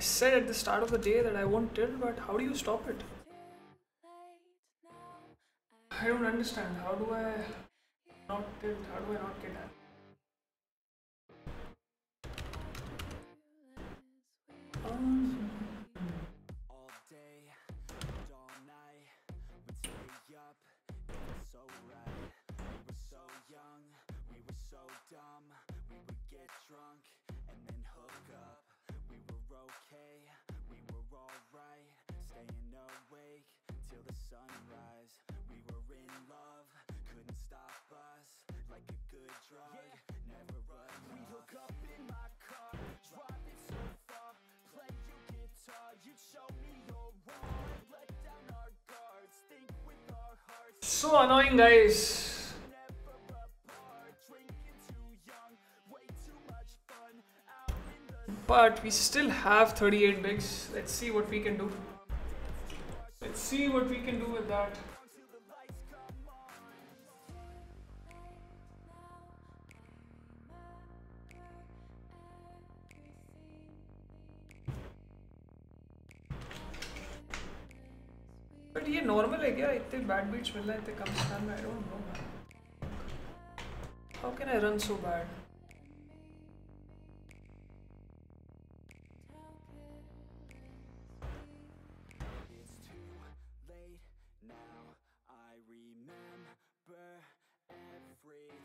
I said at the start of the day that I won't tilt, but how do you stop it? I don't understand. How do I not tilt? How do I not get that? Um, Out annoying guys. But we still have 38 bigs. Let's see what we can do. Let's see what we can do with that. But ये normal है क्या इतने bad beats मिल रहे हैं इतने कम spam में I don't know man. How can I run so bad? It's too late now I remember everything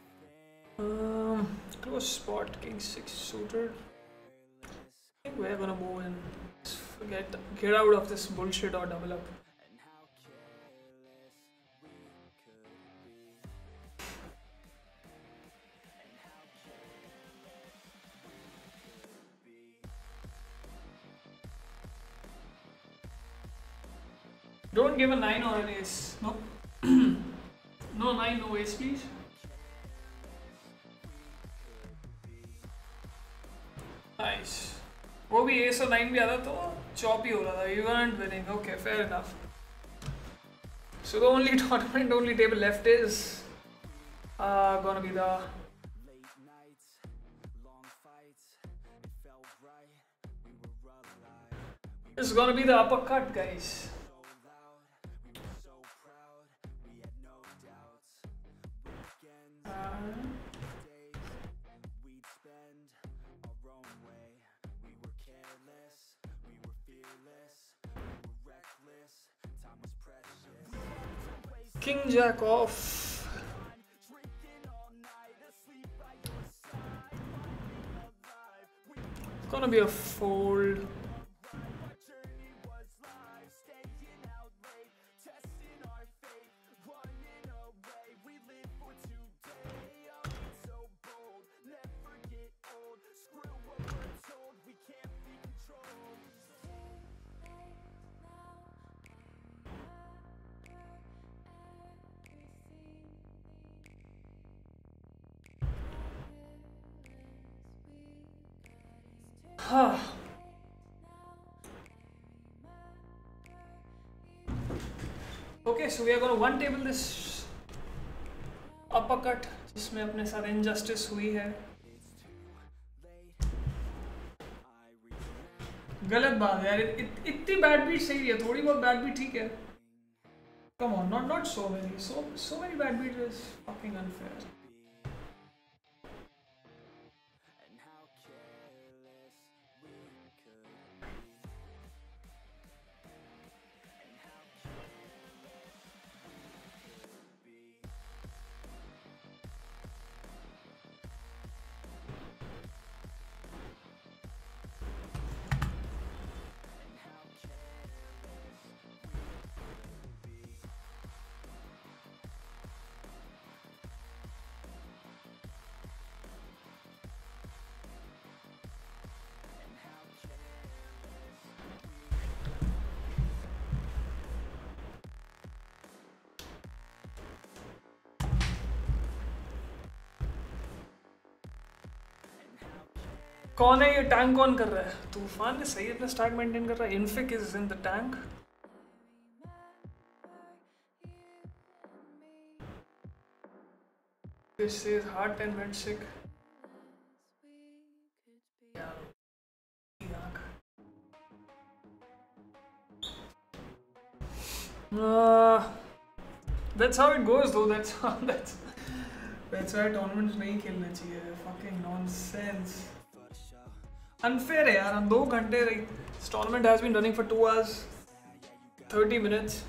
Um, close spot, king six suited. I think we're gonna move in. Just forget, get out of this bullshit or double up. Don't give a nine or an ace. No. no nine, no ace, please. Nice. वो भी ace और nine भी आता तो chop ही हो रहा था. You weren't winning. Okay, fair enough. So the only tournament, only table left is uh, gonna be the Late nights, long fights It felt right, we were alive it's gonna be the uppercut, guys. King Jack off. It's gonna be a fold. Okay, so we are gonna one table this uppercut जिसमें अपने साथ injustice हुई है। गलत बात है यार इत, इत, इतनी बैड बीट सही है थोड़ी बहुत बैड बीट ठीक है। Come on not not so many so so many bad beat is fucking unfair कौन है ये टैंक कौन कर रहा है तूफ़ान ने सही अपना स्टैक मेंटेन कर रहा है इनफिक is in the tank This is hard 10 minutes sick. Uh, that's how it goes though. That's how that's that's why tournaments नहीं खेलने चाहिए. Fucking nonsense. अनफेयर है यार, हम दो घंटे instalment has been running for two hours thirty minutes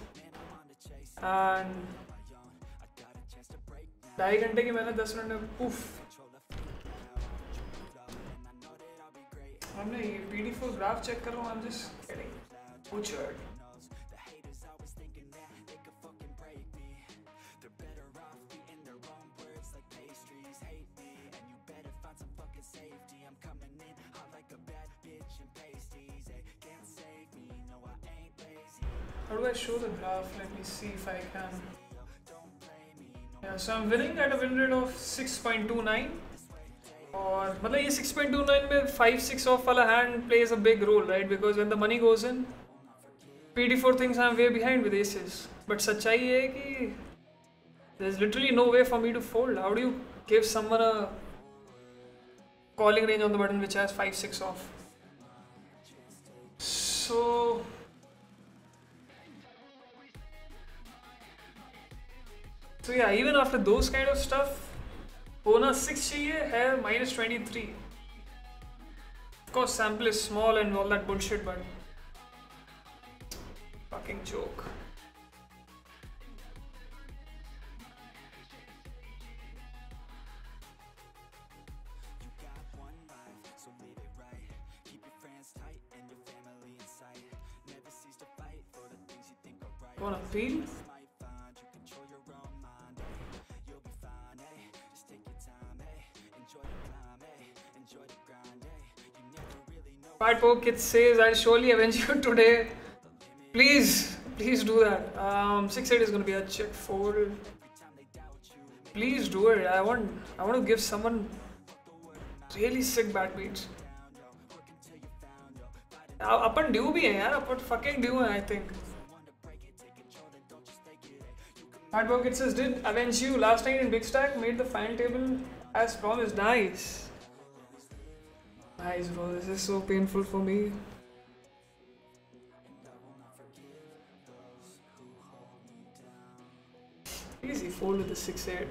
ढाई घंटे की मैंने दस मिनट में पुफ हमने ये पीडीएफ ग्राफ चेक कर रहा हूँ आई एम कुछ How do I show the graph? Let me see if I can. Yeah, so I'm winning at a win rate of 6.29. और मतलब ये 6.29 में 5 6 off वाला hand plays a big role right because when the money goes in PD4 thinks I'm way behind with aces but सच्चाई ये है कि there's literally no way for me to fold how do you give someone a calling range on the button which has 5 6 off so so yeah even after those kind of stuff होना six चाहिए है minus twenty three course sample is small and all that bullshit but fucking joke You got really know. Pat Poke it says I'll surely avenge you today. Please, please do that. Um, six eight is gonna be a check fold. Please do it. I want, I want to give someone really sick bat beats. Uh, अपन due भी हैं यार अपन fucking due हैं I think. Pat Poke it says did avenge you last night in Big Stack made the final table as promised. Nice. Nice, bro. This is so painful for me. Easy fold with the 6 8.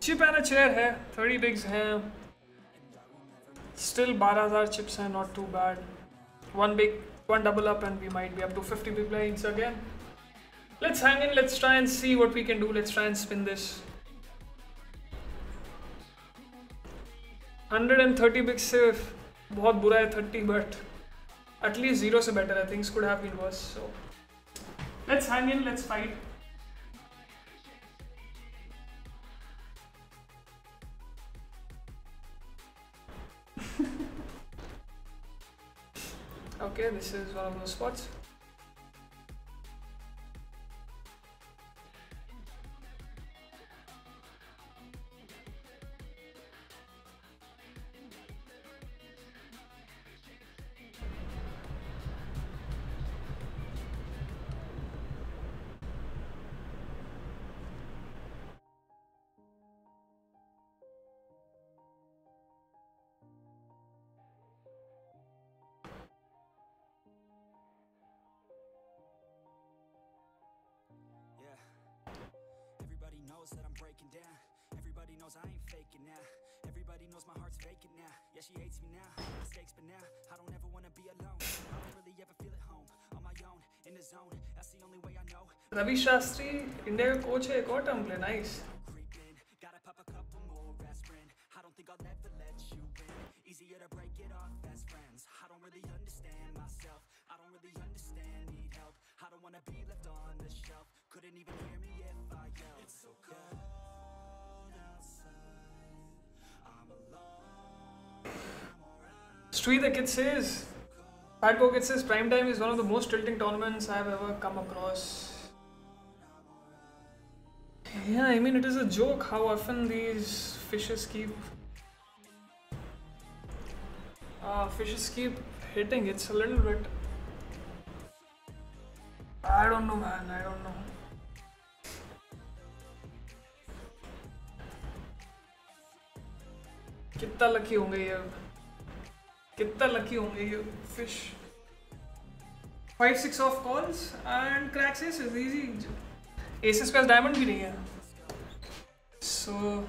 Chip and a chair है 30 bigs हैं Still 12000 chips हैं not too bad. One big, one double up and we might be up to 50 big blinds again. Let's hang in, let's try and see what we can do. Let's try and Hundred and thirty बिक्स से बहुत बुरा है thirty but at least zero से better है things could have worse so let's hang in let's fight okay this is of the Ravi Shastri, India coach hai, ek aur term play, nice. Sri the kid says, Pat kid says, Prime Time is one of the most tilting tournaments I have ever come across. Yeah, I mean it is a joke how often these fishes keep uh, fishes keep hitting. It's a little bit. I don't know, man. I don't know. कितना lucky होंगे ये कितना lucky होंगे ये fish five six off calls and cracks aces aces के पास diamond भी नहीं है So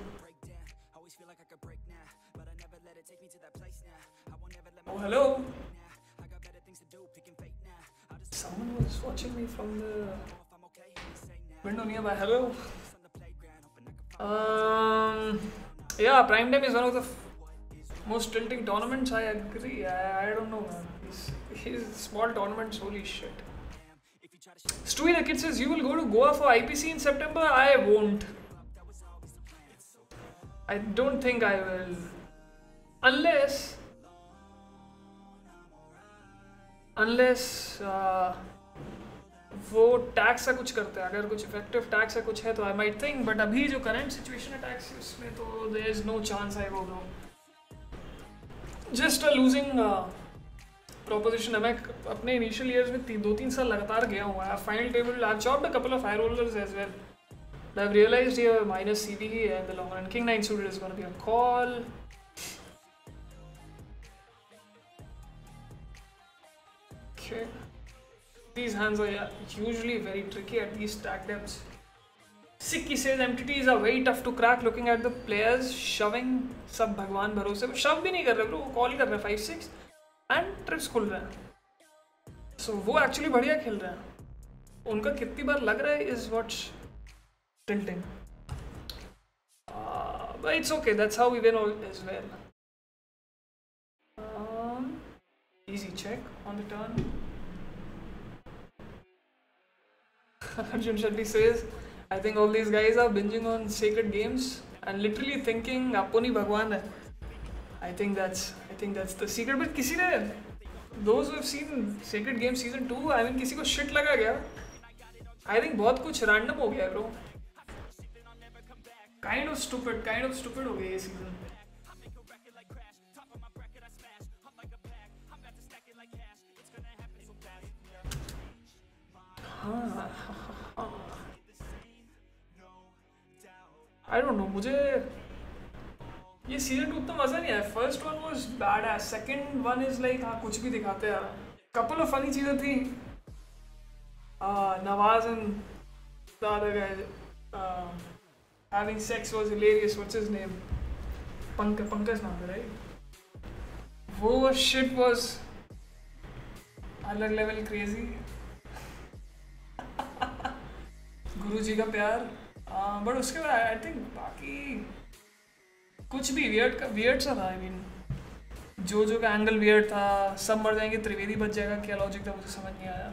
Oh hello Someone was watching me from the window nearby. Hello. Um, yeah, Prime Time is one of the most tilting tournaments. I agree. I, I don't know, man. His, his small tournaments, holy shit. Stewie the kid says you will go to Goa for IPC in September. I won't. I don't think I will. Unless unless वो tax का कुछ करते हैं। अगर कुछ effective tax का कुछ है तो आई माइट थिंक बट अभी जो करंट सिचुएशन है टैक्स उसमें तो there is no chance I वो bro just a losing proposition है। मैं अपने इनिशियल ईयर्स में तीन दो तीन साल लगातार गया हुआ I final table I a couple of high rollers as well I've realized here minus CVE and the long run. King 9 suited is going to be a call. Okay. These hands are yeah, usually very tricky at these stack depths. Sikki says MTTs are very tough to crack looking at the players shoving सब भगवान भरोसे शव भी नहीं कर रहे bro वो call कर रहे हैं फाइव सिक्स एंड ट्रिप्स खुल रहे हैं सो so, वो एक्चुअली बढ़िया खेल रहे हैं उनका कितनी बार लग रहा है is what tilting uh, but it's okay that's how we win all as well um, easy check on the turn Arjun Shetty says I think all these guys are binging on sacred games and literally thinking Aponi Bhagwan hai. I think that's I think that's the secret. But किसी ने those who have seen Sacred Games season two, I mean किसी को shit लगा गया. I think बहुत कुछ random हो गया bro. Kind of stupid, kind of stupid हो गया ये season. आई डोंट नो मुझे ये सीज़न टू उतना मज़ा नहीं आया। फ़र्स्ट वन वाज बैड है सेकेंड वन इज़ लाइक हाँ कुछ भी दिखाते हैं। कपल ऑफ़ फनी चीज़ें थी। Nawaz and uh, having sex was hilarious, what's his name? Pankaj नाम है राइट वो शिट वाज अलग लेवल क्रेजी गुरु जी का प्यार बट उसके बाद आई थिंक बाकी कुछ भी वियर्ड का वियर्ड सा था आई मीन जो जो का एंगल वियर्ड था, सब मर जाएँगे, त्रिवेदी बच जाएगा, क्या लॉजिक था, मुझे समझ नहीं आया।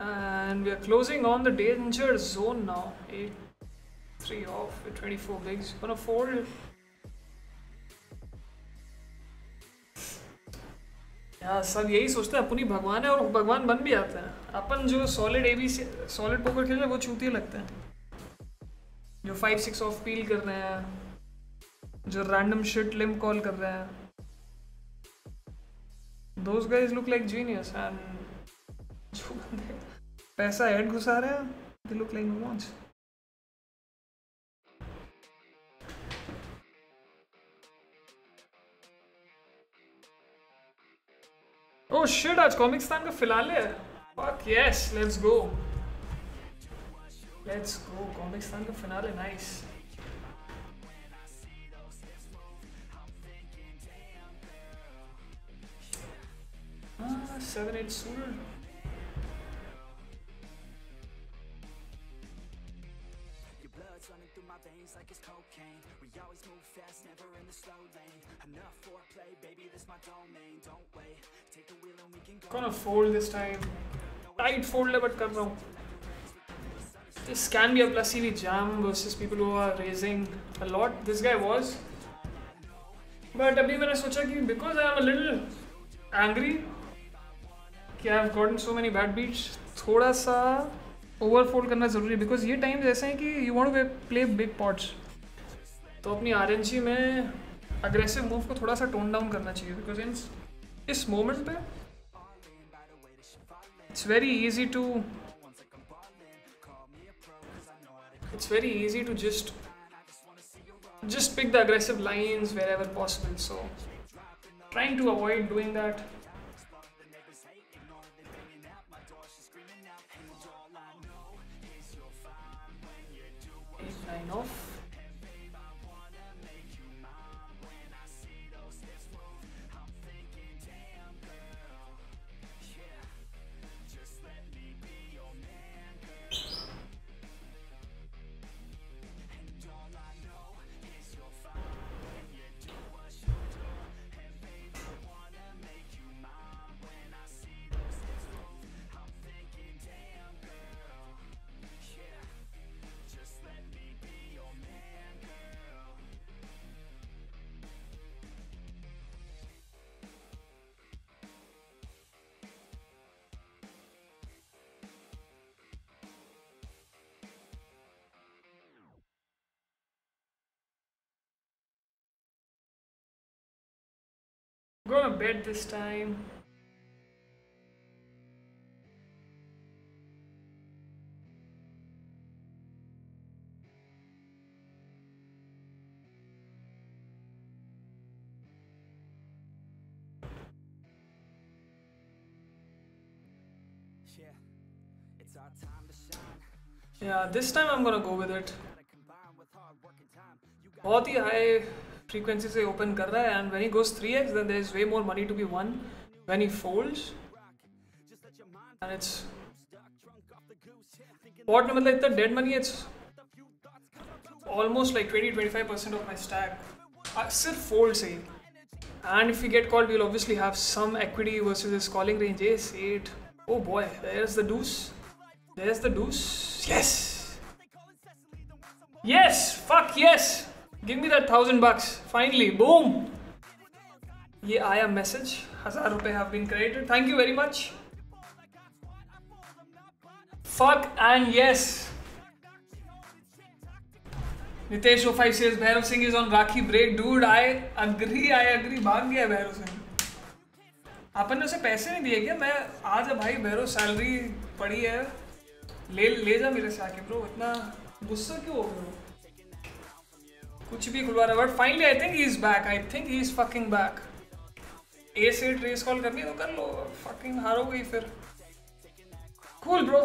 and we are closing on the danger zone now. 8 3 off with 24 bigs. Gonna fold. यार सब यही सोचते हैं, अपनी भगवान है और भगवान बन भी आते हैं। अपन जो solid A B solid poker खेल रहे हैं, वो चूतिए लगते हैं। जो फाइव सिक्स ऑफ़ पील कर रहे हैं, जो रैंडम शिट लिम कॉल कर रहे हैं। Those guys look like genius and जो बंदे पैसा ऐड घुसा रहे हैं, दे लुक लाइक मॉन्स ओह शिट आज कॉमिक्सतान का फ़िलहाल है। Fuck yes let's go let's go Comicstaan का finale nice seven eight Surya Your gonna fold this time tight fold है but कर रहा हूँ this can be a plus CV jam versus people who are raising a lot this guy was but अभी मैंने सोचा कि because I am a little angry कि I have gotten so many bad beats थोड़ा सा over fold करना ज़रूरी है बिकॉज़ ये टाइम्स ऐसे हैं कि you want to play big pots तो अपनी आर में अग्रेसिव मूव को थोड़ा सा टोन डाउन करना चाहिए बिकॉज़ इन इस मोमेंट पे It's very easy to it's very easy to just just pick the aggressive lines wherever possible. So trying to avoid doing that. Off Gonna bet this time. Yeah, it's our time to shine. Yeah, this time I'm gonna go with it. Gotta combine with hard work and time. You got बहुत ही high frequency से open कर रहा है and when he goes 3x then there is way more money to be won when he folds just let your mind and it's stuck drunk off the goose. Yeah, thinking pot में मतलब इतना dead money it's almost like 20 25% of my stack uh, सिर्फ fold से ही and if we get called we'll obviously have some equity versus his calling range ace 8 oh boy there's the deuce there's the deuce yes yes fuck yes Give me that thousand bucks finally boom ये आया message हज़ार रुपए have been credited thank you very much fuck and yes Nitesh O five says Bhairav Singh is on Rakhi break dude I agree I agree भाग गया भैरव सिंह अपन ने उसे पैसे नहीं दिए क्या? मैं आज भाई भैरव सैलरी पड़ी है। ले ले जा मेरे से आके प्रो इतना गुस्सा क्यों हो ब्रो कुछ भी खुलवा रहा है। But finally I think is back I think is fucking back ए से ट्रेस कॉल करनी तो कर लो। फकिंग हारोगे ही फिर। कूल ब्रो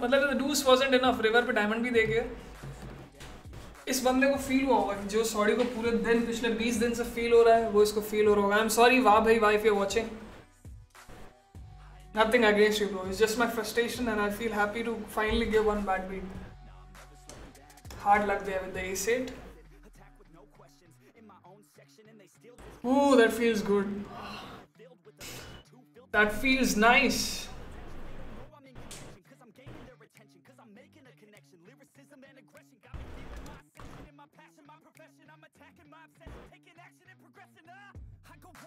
मतलब डूस वाजंट इनफ रिवर पे डायमंड भी दे गया इस बंदे को फील हुआ होगा जो सॉरी को पूरे दिन पिछले 20 दिन से फील हो रहा है वो इसको फील हो रहा होगा। आई एम सॉरी वाह भाई wife you watching Nothing against you, bro. It's just my frustration, and I feel happy to finally give one bad beat. Hard luck there with the ace-8. Ooh, that feels good. That feels nice.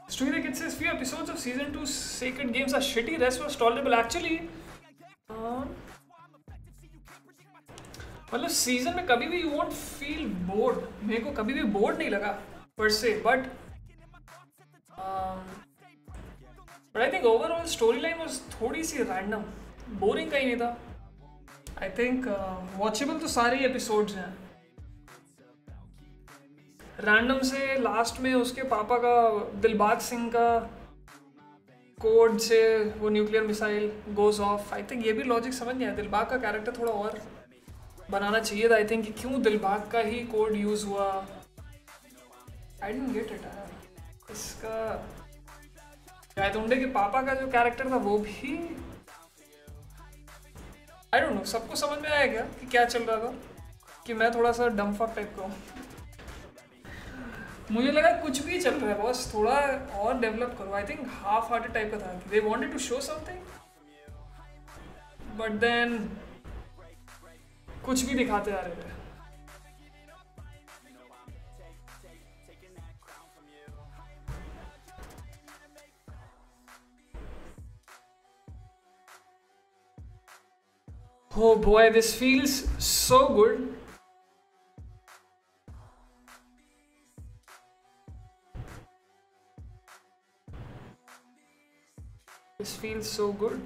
Story it says few episodes of season 2 Sacred Games are shitty, rest was tolerable. Actually, uh, मतलब season में कभी भी you want feel bored मेरे को कभी भी bored नहीं लगा पर से but but I think overall story line was थोड़ी सी रैंडम बोरिंग कहीं नहीं था. आई थिंक वॉचेबल तो सारे ही एपिसोड्स हैं. रैंडम से लास्ट में उसके पापा का, दिलबाग सिंह का कोड से वो nuclear missile goes off I think ये भी लॉजिक समझ नहीं आया. दिलबाग का कैरेक्टर थोड़ा और बनाना चाहिए था आई थिंक क्यों दिलबाग का ही कोड यूज़ हुआ। आई डेंट गेट इट इसका गायतुंडे के पापा का जो कैरेक्टर था, वो भी आई डोंट नो सबको समझ में आया क्या कि क्या चल रहा था? कि मैं थोड़ा सा डम्फा टाइप का हूँ। मुझे लगा कुछ भी चल रहा है, बॉस थोड़ा और डेवलप करो। I think half hearted type का था they wanted to show something but then कुछ भी दिखाते आ रहे थे Oh boy, this feels so good. This feels so good.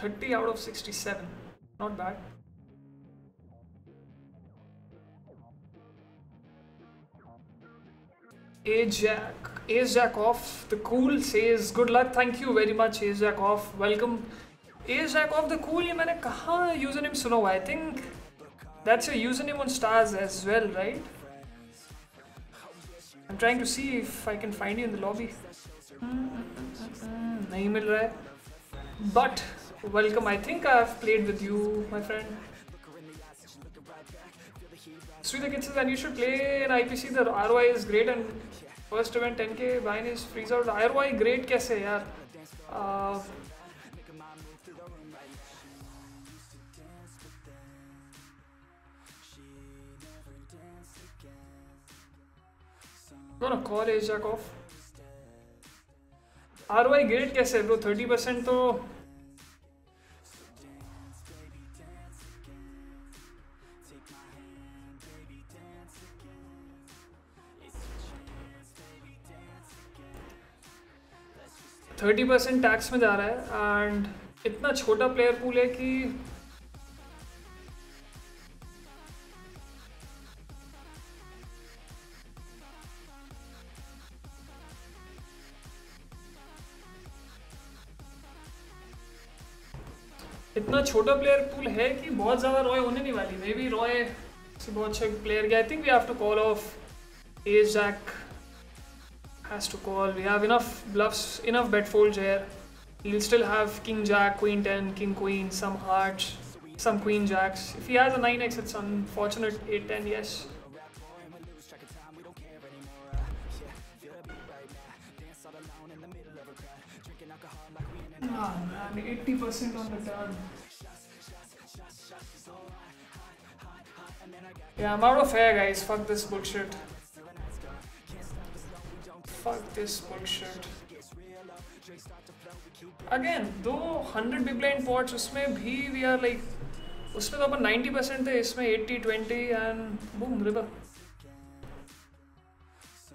Thirty out of sixty-seven. Not bad. A Jack, off. The cool says good luck. Thank you very much, Ace off. Welcome. Ace off the cool. ये मैंने कहाँ username सुना हुआ? I think that's your username on stars as well, right? I'm trying to see if I can find you in the lobby. नहीं मिल रहा है. But welcome. I think I've played with you, my friend. Kid says, and you should play in IPC. The ROI is great and first event 10k buy is freeze out. ROI great कैसे है यार? Uh, gonna call Ajax off. ROI great कैसे bro 30% तो thirty percent tax में जा रहा है and इतना छोटा प्लेयर पूल है कि इतना छोटा प्लेयर पूल है कि बहुत ज़्यादा रॉय होने नहीं वाली। मे बी रॉय से बहुत अच्छा player I think we have to call off as Jack has to call. We have enough bluffs, enough bet folds here. He'll still have king jack, queen 10, king queen, some hearts, some queen jacks. If he has a 9x, it's unfortunate 8 10, yes. Ah man, 80% on the turn. Yeah, I'm out of air, guys. Fuck this bullshit. Fuck this bullshit. Again, दो 100 big blind pots उसमें भी we are like उसमें तो अपन 90 percent थे इसमें 80 20 and boom river.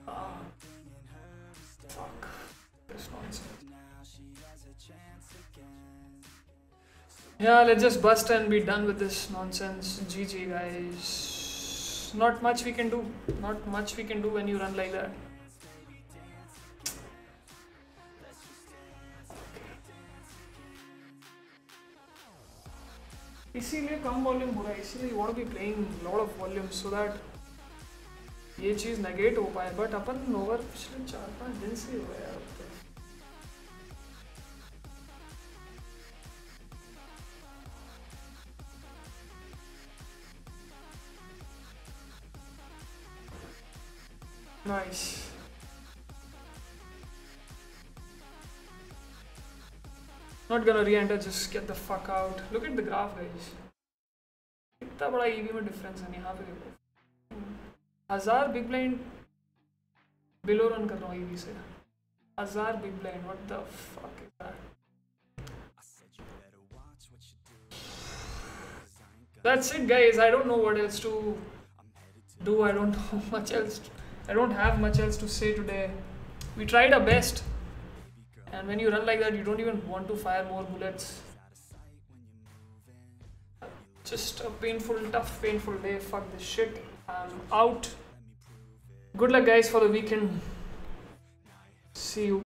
Ah, fuck. Yeah, let's just bust and be done with this nonsense. GG guys. Not much we can do. Not much we can do when you run like that. इसीलिए कम volume रहा है, इसीलिए want be playing lot of volume so that ये चीज़ negate हो पाए but अपन over पिछले चार पाँच दिन से हो गया Nice. Not gonna re-enter, just get the fuck out. Look at the graph, guys. कितना बड़ा ईवी में डिफरेंस है यहाँ पे देखो हजार बिग ब्लाइंड बिलो रन कर रहा हूँ ईवी से हजार big blind what the fuck is that That's it, guys. I don't know what else to do. I don't know much else. I don't have much else to say today. We tried our best. And when you run like that, you don't even want to fire more bullets. Just a painful, tough, painful day. Fuck this shit. I'm out. Good luck, guys, for the weekend. See you.